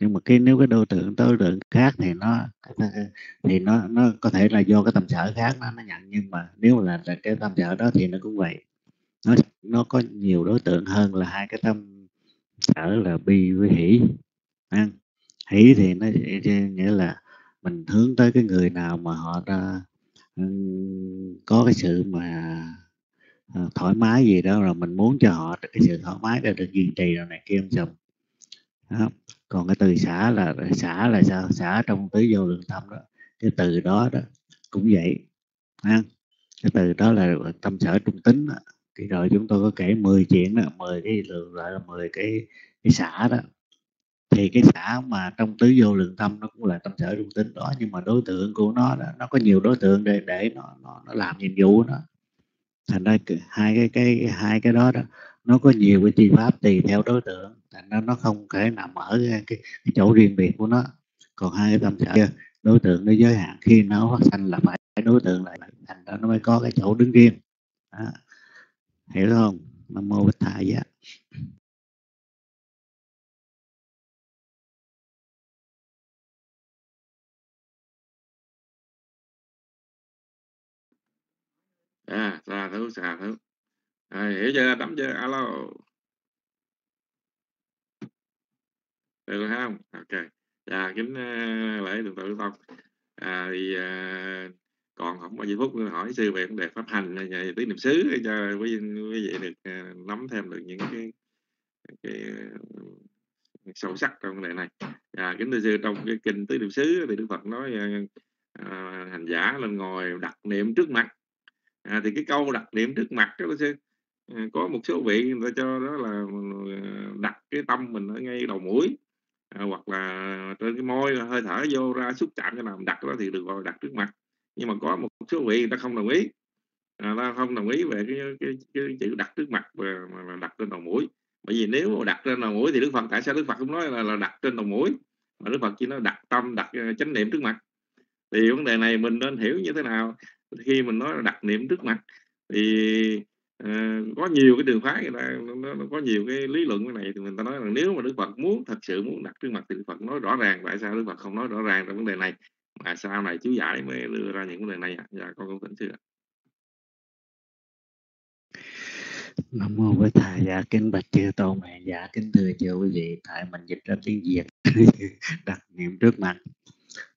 nhưng mà cái nếu cái đối tượng đối tượng khác thì nó thì nó nó có thể là do cái tâm sở khác nó, nó nhận. Nhưng mà nếu là, là cái tâm sở đó thì nó cũng vậy. Nó nó có nhiều đối tượng hơn là hai cái tâm sở là bi với hỷ à, hỷ thì nó nghĩa là mình hướng tới cái người nào mà họ đã, ừ, có cái sự mà ờ, thoải mái gì đó rồi mình muốn cho họ cái sự thoải mái để được duy trì rồi này kia xong đó. còn cái từ xả là xả là sao xả trong tứ vô lượng tâm đó cái từ đó đó cũng vậy ha cái từ đó là tâm sở trung tính đó. thì rồi chúng tôi có kể 10 chuyện đó 10 cái lượng lại là 10 cái cái xả đó thì cái xã mà trong tứ vô lượng tâm nó cũng là tâm sở trung tính đó nhưng mà đối tượng của nó đó, nó có nhiều đối tượng để để nó nó, nó làm nhiệm vụ đó. Thành ra hai cái cái hai cái đó đó nó có nhiều cái chi pháp tùy theo đối tượng thành ra nó không thể nằm ở cái, cái, cái chỗ riêng biệt của nó. Còn hai cái tâm sở đối tượng nó giới hạn khi nó phát sanh là phải đối tượng lại thành ra nó mới có cái chỗ đứng riêng. Đó. hiểu không? Nam mô bích thầy giá à xà thứ xà thứ à, hiểu chưa? Tắm chưa? Alo. Được rồi không? Ok. Dạ kính uh, lễ được tự tông à, thì uh, còn không bao nhiêu phút nữa hỏi sư về vấn đề pháp hành ờ, về tứ niệm xứ để cho quý, quý vị được uh, nắm thêm được những cái, cái uh, sâu sắc trong vấn đề này. À, kính thưa sư trong cái kinh tứ niệm xứ thì đức phật nói uh, uh, hành giả lên ngồi đặt niệm trước mặt à, thì cái câu đặt niệm trước mặt các sư à, có một số vị người ta cho đó là à, đặt cái tâm mình ở ngay đầu mũi à, hoặc là trên cái môi à, hơi thở vô ra xúc chạm cái nào đặt đó thì được gọi đặt trước mặt. Nhưng mà có một số vị người ta không đồng ý à, ta không đồng ý về cái cái, cái, chữ đặt trước mặt và mà đặt trên đầu mũi. Bởi vì nếu đặt trên đầu mũi thì đức phật tại sao đức phật không nói là, là đặt trên đầu mũi? Mà đức phật chỉ nói đặt tâm đặt à, chánh niệm trước mặt. Thì vấn đề này mình nên hiểu như thế nào? Khi mình nói đặt niệm trước mặt thì uh, có nhiều cái đường phái người ta nó, nó có nhiều cái lý luận cái này thì mình ta nói rằng nếu mà đức phật muốn thật sự muốn đặt trước mặt thì đức phật nói rõ ràng tại sao đức phật không nói rõ ràng trong vấn đề này? Mà sau này chú giải mới đưa ra những vấn đề này à? dạ con cũng thỉnh chưa? Nam mô với Thầy. Dạ kính bạch chư tôn mẹ. Dạ kính thưa chư quý vị. Tại mình dịch ra tiếng Việt đặt niệm trước mặt.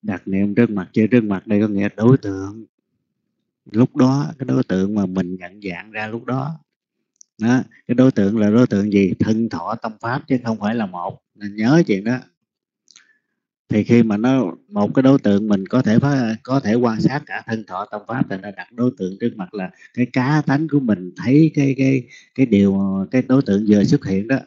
Đặt niệm trước mặt chứ trước mặt đây có nghĩa đối tượng lúc đó, cái đối tượng mà mình nhận dạng ra lúc đó đó, cái đối tượng là đối tượng gì? Thân thọ tâm pháp chứ không phải là một. Nên nhớ chuyện đó. Thì khi mà nó, một cái đối tượng mình có thể có thể quan sát cả thân thọ tâm pháp thì nó đặt đối tượng trước mặt là cái cá tánh của mình, thấy cái cái cái điều cái đối tượng vừa xuất hiện đó,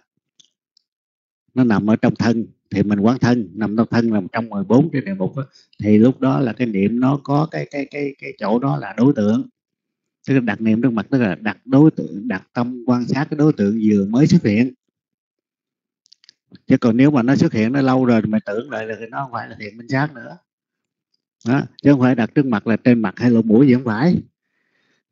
nó nằm ở trong thân thì mình quán thân nằm trong thân là trong 14 cái đề mục đó, thì lúc đó là cái niệm nó có cái cái cái cái chỗ đó là đối tượng. Tức là đặt niệm trước mặt tức là đặt đối tượng đặt tâm quan sát cái đối tượng vừa mới xuất hiện. Chứ còn nếu mà nó xuất hiện nó lâu rồi mày tưởng lại là nó không phải là thiện minh sát nữa. Đó. chứ không phải đặt trước mặt là trên mặt hay lỗ mũi gì không phải.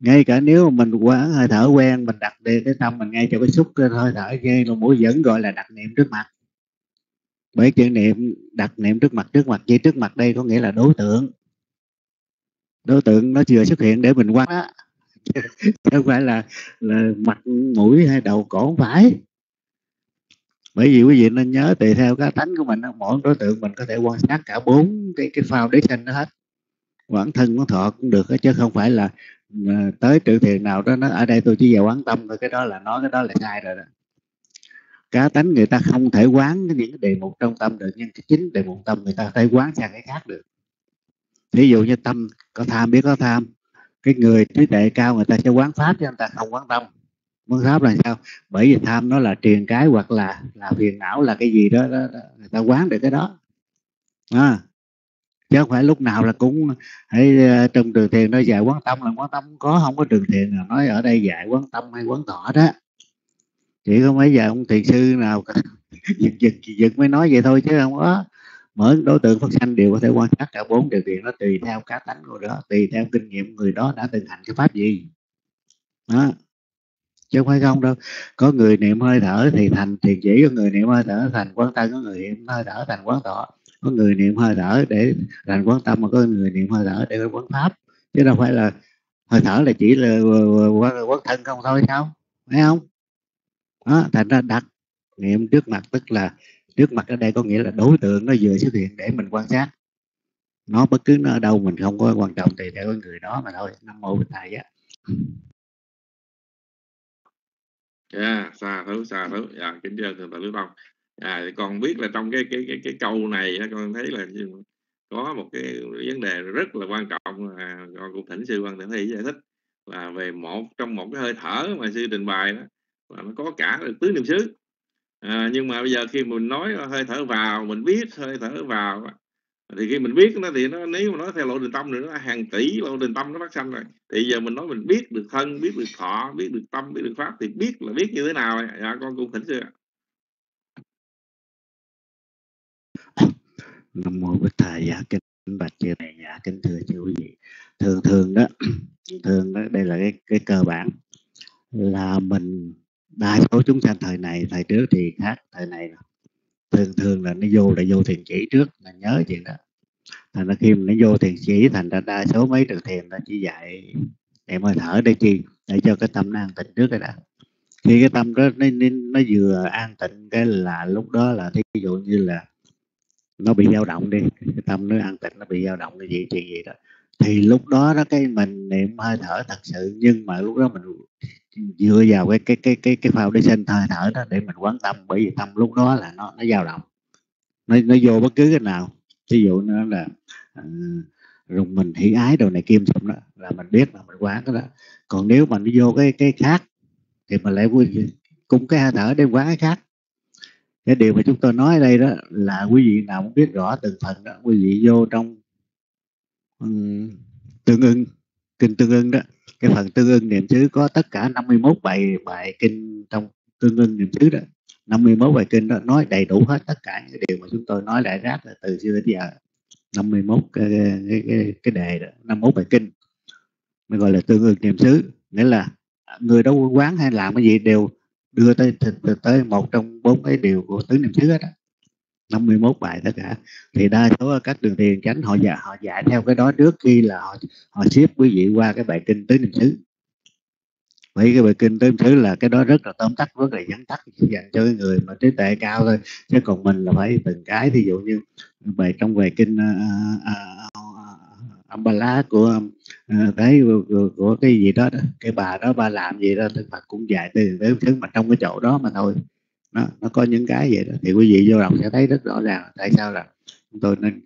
Ngay cả nếu mà mình quán hơi thở quen mình đặt đi cái tâm mình ngay cho cái xúc cái hơi thở ngay lỗ mũi vẫn gọi là đặt niệm trước mặt bởi chữ niệm đặt niệm trước mặt trước mặt chỉ trước mặt đây có nghĩa là đối tượng. Đối tượng nó chưa xuất hiện để mình quan á không phải là là mặt mũi hay đầu cổ không phải. Bởi vì quý vị nên nhớ tùy theo cá tánh của mình mỗi đối tượng mình có thể quan sát cả bốn cái cái foundation đó hết. Quán thân quán thọ cũng được chứ không phải là tới trừ thiền nào đó nó ở đây tôi chỉ vào quán tâm thôi cái đó là nói cái đó là sai rồi đó cá tánh người ta không thể quán những cái đề mục trong tâm được nhưng cái chính đề mục tâm người ta có thể quán sang cái khác được. Ví dụ như tâm có tham biết có tham cái người trí tuệ cao người ta sẽ quán pháp chứ người ta không quán tâm. Quán pháp là sao? Bởi vì tham nó là truyền cái hoặc là là phiền não là cái gì đó, đó, đó người ta quán được cái đó. À, chứ không phải lúc nào là cũng hay ờ, trong trường thiền nó dạy quán tâm là quán tâm có không có trường thiền nào nói ở đây dạy quán tâm hay quán thọ đó chỉ có mấy giờ ông thiền sư nào giật giật giật mới nói vậy thôi chứ không có. Mỗi đối tượng phát sanh đều có thể quan sát cả bốn điều kiện nó tùy theo cá tánh của đó, tùy theo kinh nghiệm người đó đã từng hành cái pháp gì. Đó. Chứ không phải không đâu. Có người niệm hơi thở thì thành thiền chỉ, có người niệm hơi thở thành quán tâm, có người niệm hơi thở thành quán thọ. Có người niệm hơi thở để thành quán tâm mà có người niệm hơi thở để quán pháp. Chứ đâu phải là hơi thở là chỉ là quán thân không thôi sao phải không? Đó thành ra đặt niệm trước mặt tức là trước mặt ở đây có nghĩa là đối tượng nó vừa xuất hiện để mình quan sát. Nó bất cứ nó ở đâu mình không có quan trọng thì theo cái người đó mà thôi. Nam mô bích thầy á yeah, xa thứ xa thứ dạ kính thưa thượng tọa lưu tông à, còn biết là trong cái cái cái cái câu này con thấy là có một cái vấn đề rất là quan trọng à, con cũng thỉnh sư quan thượng thi giải thích là về một trong một cái hơi thở mà sư trình bày đó và nó có cả được tứ niệm xứ. À, nhưng mà bây giờ khi mình nói hơi thở vào mình biết hơi thở vào thì khi mình biết nó thì nó nếu mà nói theo lộ trình tâm nữa nó hàng tỷ lộ trình tâm nó phát sanh rồi. Thì giờ mình nói mình biết được thân biết được thọ biết được tâm biết được pháp thì biết là biết như thế nào dạ con cũng thỉnh xưa nam mô bích thầy dạ kính bạch chư thầy dạ kính thưa chư quý vị. Thường thường đó thường đó đây là cái cái cơ bản là mình đa số chúng sanh thời này thời trước thì khác thời này thường thường là nó vô là vô thiền chỉ trước là nhớ chuyện đó. Thành ra khi nó vô thiền chỉ thành ra đa số mấy trường thiền nó chỉ dạy niệm hơi thở để chi? Để cho cái tâm nó an tịnh trước cái đã khi cái tâm đó nó, nó vừa an tịnh cái là lúc đó là thí dụ như là nó bị dao động đi cái tâm nó an tịnh nó bị dao động cái gì chuyện gì đó. Thì lúc đó đó cái mình niệm hơi thở thật sự nhưng mà lúc đó mình dựa vào cái cái cái cái cái foundation hơi thở đó để mình quán tâm. Bởi vì tâm lúc đó là nó nó dao động. Nó nó vô bất cứ cái nào. Ví dụ nó là uh, rùng mình hỷ ái đồ này kim xong đó là mình biết là mình quán cái đó. Còn nếu mà nó vô cái cái khác thì mình lại vui cùng cái hơi thở đem quán cái khác. Cái điều mà chúng tôi nói ở đây đó là quý vị nào muốn biết rõ từng phần đó quý vị vô trong um, tương ưng kinh tương ưng đó cái phần tương ưng niệm xứ có tất cả 51 bài bài kinh trong tương ưng niệm xứ đó. 51 bài kinh đó nói đầy đủ hết tất cả những điều mà chúng tôi nói lại rác từ xưa đến giờ. 51 cái, cái, cái, cái đề đó 51 bài kinh mới gọi là tương ưng niệm xứ. Nghĩa là người đó quán hay làm cái gì đều đưa tới tới, tới một trong bốn cái điều của tứ niệm xứ đó 51 bài tất cả. Thì đa số các đường thiền chánh họ dạy họ dạy theo cái đó trước khi là họ họ xếp quý vị qua cái bài kinh tứ niệm xứ. Vậy cái bài kinh tứ niệm xứ là cái đó rất là tóm tắt rất là dẫn tắt dành cho cái người mà trí tuệ cao thôi. Chứ còn mình là phải từng cái thí dụ như bài trong bài kinh uh, uh, uh, lá của uh, cái của, của cái gì đó, đó cái bà đó bà làm gì đó Đức Phật cũng dạy từ tới thứ mà trong cái chỗ đó mà thôi nó nó có những cái vậy đó. Thì quý vị vô đọc sẽ thấy rất rõ ràng tại sao là chúng tôi nên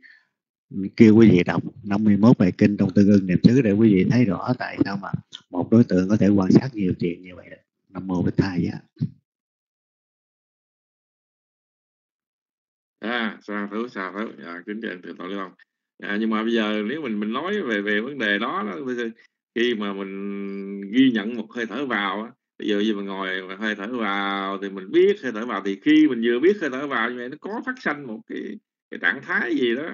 kêu quý vị đọc 51 bài kinh trong tương ưng niệm xứ để quý vị thấy rõ tại sao mà một đối tượng có thể quan sát nhiều chuyện như vậy. Nam mô bích thai giá. À xa thứ xa thứ à, dạ, kính chào thượng tọa lưu à, nhưng mà bây giờ nếu mình mình nói về về vấn đề đó, đó khi mà mình ghi nhận một hơi thở vào bây giờ như mình ngồi mà hơi thở vào thì mình biết hơi thở vào thì khi mình vừa biết hơi thở vào như vậy nó có phát sinh một cái, cái trạng thái gì đó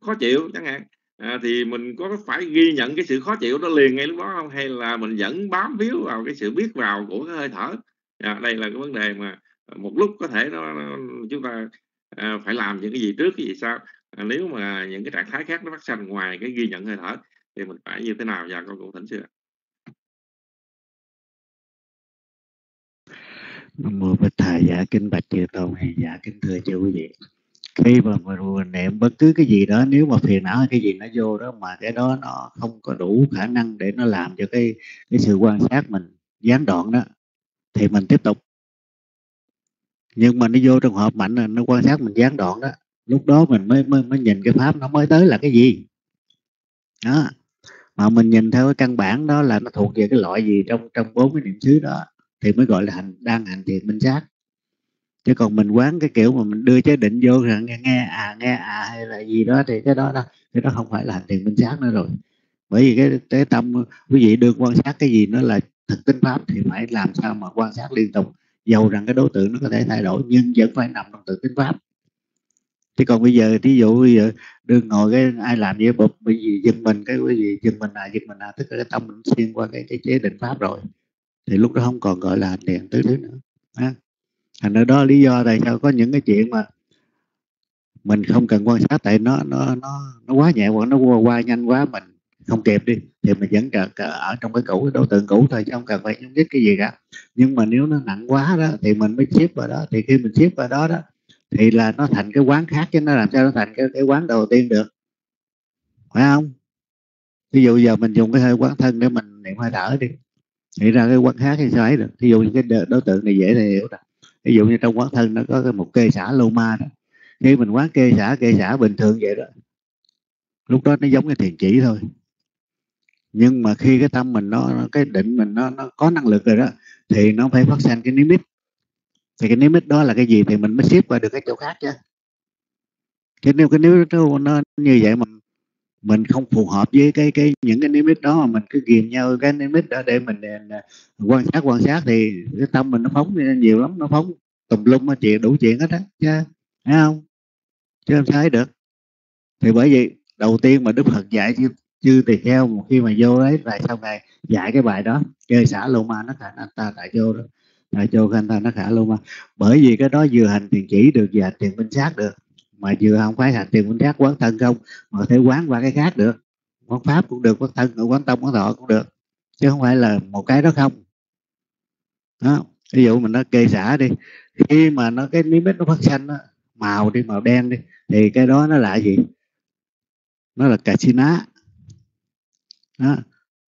khó chịu chẳng hạn. À, thì mình có phải ghi nhận cái sự khó chịu đó liền ngay lúc đó không? Hay là mình vẫn bám víu vào cái sự biết vào của cái hơi thở? À, đây là cái vấn đề mà một lúc có thể nó, nó chúng ta à, phải làm những cái gì trước cái gì sau. À, nếu mà những cái trạng thái khác nó phát sinh ngoài cái ghi nhận hơi thở thì mình phải như thế nào? Và con cụ thỉnh xưa Nam mô Bích Thầy giả kính bạch chư tôn. Hay giả kính thưa chư quý vị. Khi mà mình niệm bất cứ cái gì đó nếu mà phiền não hay cái gì nó vô đó mà cái đó nó không có đủ khả năng để nó làm cho cái cái sự quan sát mình gián đoạn đó thì mình tiếp tục. Nhưng mà nó vô trong hợp mạnh là nó quan sát mình gián đoạn đó lúc đó mình mới mới, mới nhìn cái pháp nó mới tới là cái gì. Đó. Mà mình nhìn theo cái căn bản đó là nó thuộc về cái loại gì trong trong bốn cái niệm xứ đó thì mới gọi là hành đang hành thiện minh sát chứ còn mình quán cái kiểu mà mình đưa chế định vô rằng nghe, nghe à nghe à hay là gì đó thì cái đó đó cái đó không phải là hành thiện minh sát nữa rồi. Bởi vì cái cái tâm quý vị đương quan sát cái gì nó là thực tính pháp thì phải làm sao mà quan sát liên tục dầu rằng cái đối tượng nó có thể thay đổi nhưng vẫn phải nằm trong thực tính pháp. Thì còn bây giờ thí dụ bây giờ đừng ngồi cái ai làm gì bụp bởi vì giật mình cái quý vị giật mình à giật mình à tức là cái tâm mình xuyên qua cái, cái chế định pháp rồi thì lúc đó không còn gọi là hành thiện tứ thứ nữa ha. Thành ra đó lý do tại sao có những cái chuyện mà mình không cần quan sát tại nó nó nó nó quá nhẹ hoặc nó qua, qua nhanh quá mình không kịp đi thì mình vẫn cần ở trong cái cũ cái đối tượng cũ thôi chứ không cần phải nhúng nhích cái gì cả. Nhưng mà nếu nó nặng quá đó thì mình mới xếp vào đó thì khi mình xếp vào đó đó thì là nó thành cái quán khác chứ nó làm sao nó thành cái, cái quán đầu tiên được. Phải không? Ví dụ giờ mình dùng cái hơi quán thân để mình niệm hơi thở đi nghĩ ra cái quán khác thì sao ấy được. Ví dụ như cái đối tượng này dễ thì hiểu rồi ví dụ như trong quán thân nó có cái một kê xả lô ma đó. Khi mình quán kê xả kê xả bình thường vậy đó lúc đó nó giống cái thiền chỉ thôi. Nhưng mà khi cái tâm mình nó cái định mình nó, nó có năng lực rồi đó thì nó phải phát sinh cái nimitz thì cái nimitz đó là cái gì thì mình mới xếp qua được cái chỗ khác chứ. Chứ nếu cái nếu nó, nó như vậy mà mình không phù hợp với cái cái, những cái nimitz đó mà mình cứ ghiền nhau cái nimitz đó để mình à, quan sát quan sát thì cái tâm mình nó phóng nhiều lắm, nó phóng tùm lum nó chuyện đủ chuyện hết á, chứ, thấy không? Chứ không thấy được? Thì bởi vậy đầu tiên mà đức phật dạy chứ chư tỳ kheo một khi mà vô đấy, tại sau này dạy cái bài đó? Chơi xả lô ma nó thành anh ta tại vô đó. Tại vô anh ta nó khả lô ma. Bởi vì cái đó vừa hành tiền chỉ được và hành tiền minh sát được mà vừa không phải hành tiền quán giác quán thân không. Mà có thể quán qua cái khác được. Quán pháp cũng được quán thân quán tông quán thọ cũng được. Chứ không phải là một cái đó không. Đó ví dụ mình nó kê xả đi. Khi mà nó cái miếng nimet nó phát xanh đó, màu đi màu đen đi thì cái đó nó là gì? Nó là cà ná đó.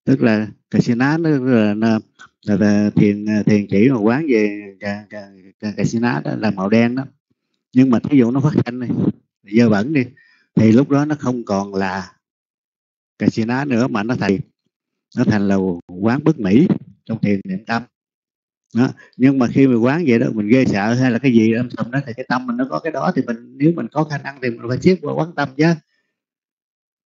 tức là cà ná nó là, là, là, là thiền à, thiền chỉ mà quán về cà, cà, cà, cà ná đó là màu đen đó nhưng mà thí dụ nó phát sinh đi dơ bẩn đi, thì lúc đó nó không còn là cà ná nữa mà nó thành nó thành là quán bất mỹ trong thiền niệm tâm đó. nhưng mà khi mình quán vậy đó, mình ghê sợ hay là cái gì âm thầm đó thì cái tâm mình nó có cái đó thì mình, nếu mình có khả năng thì mình phải xếp qua quán tâm chứ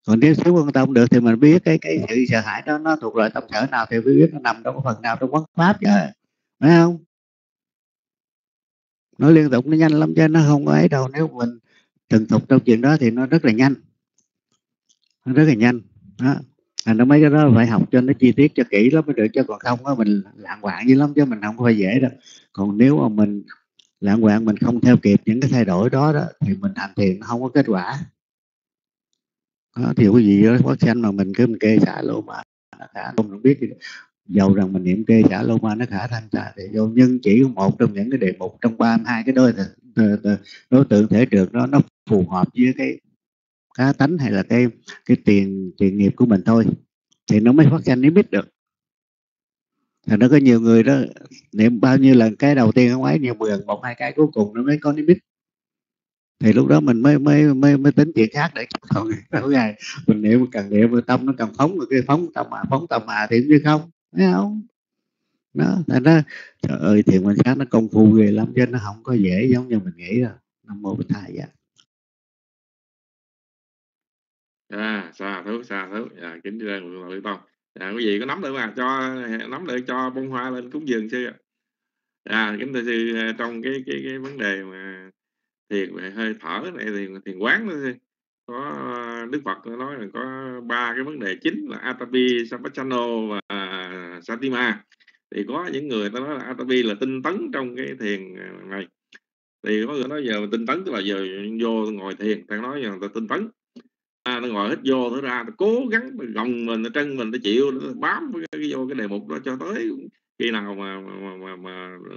còn nếu xếp quan tâm được thì mình biết cái cái sự sợ hãi đó, nó thuộc loại tâm sở nào thì mới biết nó nằm trong cái phần nào trong quán pháp chứ, phải không nó liên tục nó nhanh lắm chứ nó không có ấy đâu. Nếu mình từng tục trong chuyện đó thì nó rất là nhanh. Nó rất là nhanh. Đó. Thành nó mấy cái đó phải học cho nó chi tiết cho kỹ lắm mới được. Chứ còn không á mình lạng quạng dữ lắm chứ mình không có phải dễ đâu. Còn nếu mà mình lạng quạng mình không theo kịp những cái thay đổi đó đó thì mình hành thiền không có kết quả. Đó, thì cái gì đó phát sanh mà mình cứ mình kê xả luôn mà. Nó không biết gì dầu rằng mình niệm kê xả lô ma nó khả thanh xả thì vô. Nhưng chỉ một trong những cái đề mục trong ba hai cái đối đối tượng thể được nó nó phù hợp với cái cá tánh hay là cái cái tiền tiền nghiệp của mình thôi. Thì nó mới phát sanh niệm được. Thì nó có nhiều người đó, niệm bao nhiêu lần cái đầu tiên không ấy nhiều mười một, hai cái cuối cùng nó mới có niệm thì lúc đó mình mới mới mới mới tính chuyện khác để còn ngày mình niệm càng niệm, tâm nó càng phóng rồi cái phóng tâm mà, phóng tâm mà thì như không? Thấy không? Đó thành ra trời ơi thiền quan sát nó công phu ghê lắm chứ nó không có dễ giống như mình nghĩ đâu. Nam mô bích thầy vậy à xa thứ xa thứ à, dạ, kính thưa người lưu tông. À, quý vị có nắm được mà cho nắm được cho bông hoa lên cúng dường sư à kính thưa sư trong cái cái cái vấn đề mà thiền về hơi thở này thì thiền quán đó sư có đức phật nói là có ba cái vấn đề chính là atapi sampachano và satima. Thì có những người ta nói là atapi là tinh tấn trong cái thiền à, này. Thì có người nói giờ tinh tấn tức là giờ vô ngồi thiền ta nói giờ ta tinh tấn. À, nó ngồi hết vô thở ra nó cố gắng nó gồng mình nó trân mình nó chịu nó bám cái, cái vô cái đề mục đó cho tới khi nào mà mà, mà, mà ờ,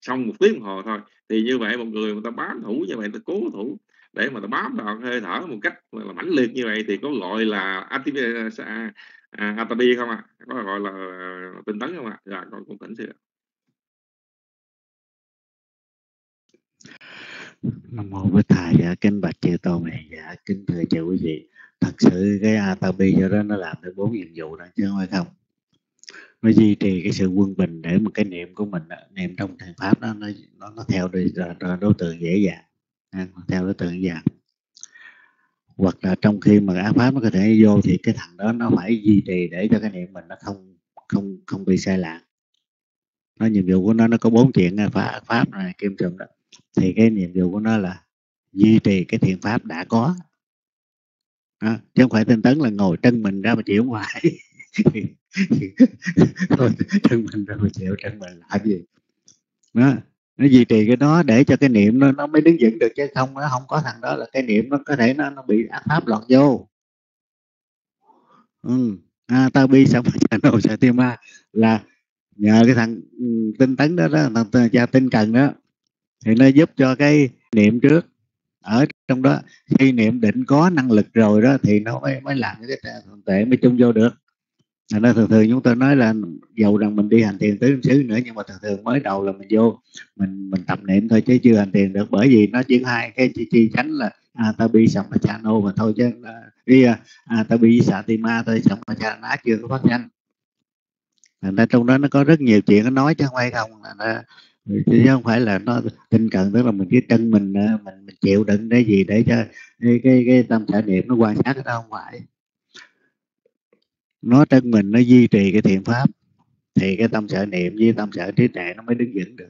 xong một tiếng hồ thôi. Thì như vậy một người người ta bám thủ như vậy ta cố thủ để mà ta bám vào hơi thở một cách là mãnh liệt như vậy thì có gọi là à, à, à, không ạ? À? có gọi là tinh tấn không ạ? À? dạ con cũng tỉnh xưa nam mô bích thầy. Dạ kính bạch chư tôn này. Dạ kính thưa chư quý vị. Thật sự cái atabi cho đó nó làm được bốn nhiệm vụ đó chứ không phải không? Nó duy trì cái sự quân bình để mà cái niệm của mình niệm trong thiền pháp đó nó nó, nó theo đối, đối tượng dễ dàng. Theo đối tượng dễ dàng hoặc là trong khi mà ác pháp nó có thể vô thì cái thằng đó nó phải duy trì để cho cái niệm mình nó không không không bị sai lạc. Nó nhiệm vụ của nó nó có bốn chuyện à, pháp pháp này kim trùng đó. Thì cái nhiệm vụ của nó là duy trì cái thiện pháp đã có. À, chứ không phải tinh tấn là ngồi chân mình ra mà chịu ngoài thôi chân mình ra mà chịu chân mình làm gì? Đó nó duy trì cái đó để cho cái niệm nó nó mới đứng vững được chứ không nó không có thằng đó là cái niệm nó có thể nó nó bị ác pháp lọt vô ừ. à, ta bi xong nô sa tiêm ma là nhờ cái thằng ừ, tinh tấn đó đó thằng cha tinh cần đó thì nó giúp cho cái niệm trước ở trong đó khi niệm định có năng lực rồi đó thì nó mới mới làm cái tệ mới chung vô được thành ra thường thường chúng tôi nói là dầu rằng mình đi hành thiền tứ xứ nữa nhưng mà thường thường mới đầu là mình vô mình mình tập niệm thôi chứ chưa hành thiền được. Bởi vì nó chỉ hai cái chi, chi chánh là à, ta bị sampachano mà thôi chứ đi à, à, ta bi satima thôi sampachana chưa có phát nhanh thành ra trong đó nó có rất nhiều chuyện nó nói chứ không phải không. Là chứ không phải là nó tinh cận tức là mình cái chân mình à, mình, mình chịu đựng cái gì để cho cái cái, cái tâm trải niệm nó quan sát nó không phải nó trong mình nó duy trì cái thiện pháp thì cái tâm sở niệm với tâm sở trí tuệ nó mới đứng vững được.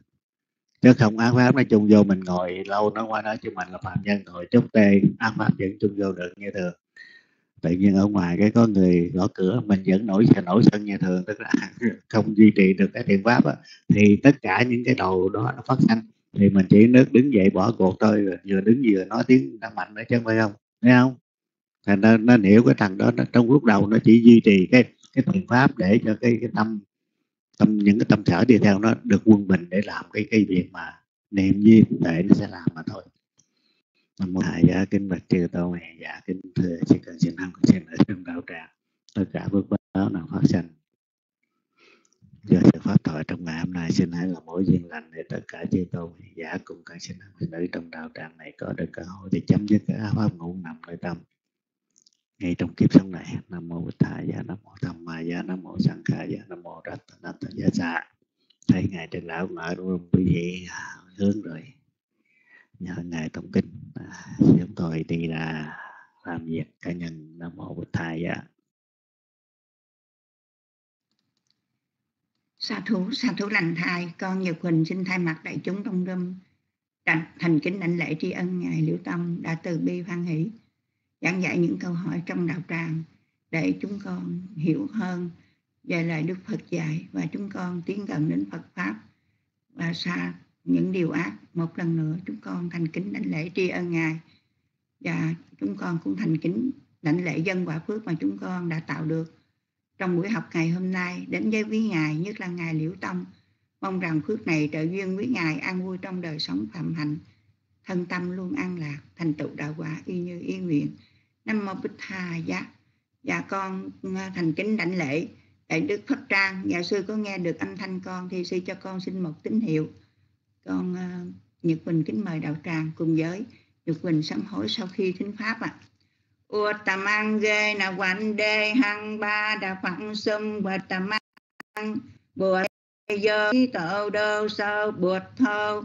Chứ không ác pháp nó chung vô mình ngồi lâu nó qua đó chứ mình là phạm nhân ngồi chốc tê ác pháp vẫn chung vô được như thường. Tự nhiên ở ngoài cái có người gõ cửa mình vẫn nổi sẽ nổi sân như thường tức là không duy trì được cái thiện pháp á, thì tất cả những cái đầu đó nó phát sanh. Thì mình chỉ nước đứng dậy bỏ cuộc thôi vừa đứng vừa nói tiếng đã mạnh nữa chứ không phải không thấy không? Thành ra nó hiểu cái thằng đó nó, trong lúc đầu nó chỉ duy trì cái cái thiện pháp để cho cái cái tâm tâm những cái tâm sở đi theo nó được quân bình để làm cái cái việc mà niệm duyên để nó sẽ làm mà thôi. Nam mô đại giá kính bạch chư tôn này giả dạ kính thưa chỉ cần xin năng xin ở trong đạo tràng tất cả bước báo nào phát sinh do sự pháp thoại trong ngày hôm nay xin hãy là mỗi duyên lành để tất cả chư tôn giả dạ cùng cần năng hâm nữ trong đạo tràng này có được cơ hội để chấm dứt các pháp ngủ nằm nơi tâm ngay trong kiếp sống này nam mô bổn thầy giá nam mô tham ma giá nam mô sanh kha giá nam mô đắc Na tha gia sa. Thấy ngài trên lão nợ luôn quý vị à, hướng rồi. Nhờ ngài tổng kinh à, chúng tôi đi là làm việc cá nhân nam mô bổn thầy giá. Sa thú sa thú lành thai con nhật huỳnh xin thay mặt đại chúng trong râm. Thành, thành kính đảnh lễ tri ân ngài liễu tâm đã từ bi hoan hỷ giảng dạy những câu hỏi trong đạo tràng để chúng con hiểu hơn về lời Đức Phật dạy và chúng con tiến gần đến Phật pháp. Và xa những điều ác, một lần nữa chúng con thành kính đánh lễ tri ân ngài. Và chúng con cũng thành kính đảnh lễ dân quả phước mà chúng con đã tạo được. Trong buổi học ngày hôm nay, đến với quý ngài, nhất là ngài liễu tâm mong rằng phước này trợ duyên quý ngài an vui trong đời sống phạm hạnh, thân tâm luôn an lạc, thành tựu đạo quả y như ý nguyện nam mô bích tha dạ dạ con ờ, thành kính đảnh lễ. Đại đức pháp trang nhà sư có nghe được âm thanh con thì sư cho con xin một tín hiệu. Con uh, nhật quỳnh kính mời đạo tràng cùng giới, nhật quỳnh sám hối sau khi thính pháp ạ. À. Uttamang na quan đề hăng ba đà phẳng sum và tamang bùa giờ tổ Đô Sơ bụt thâu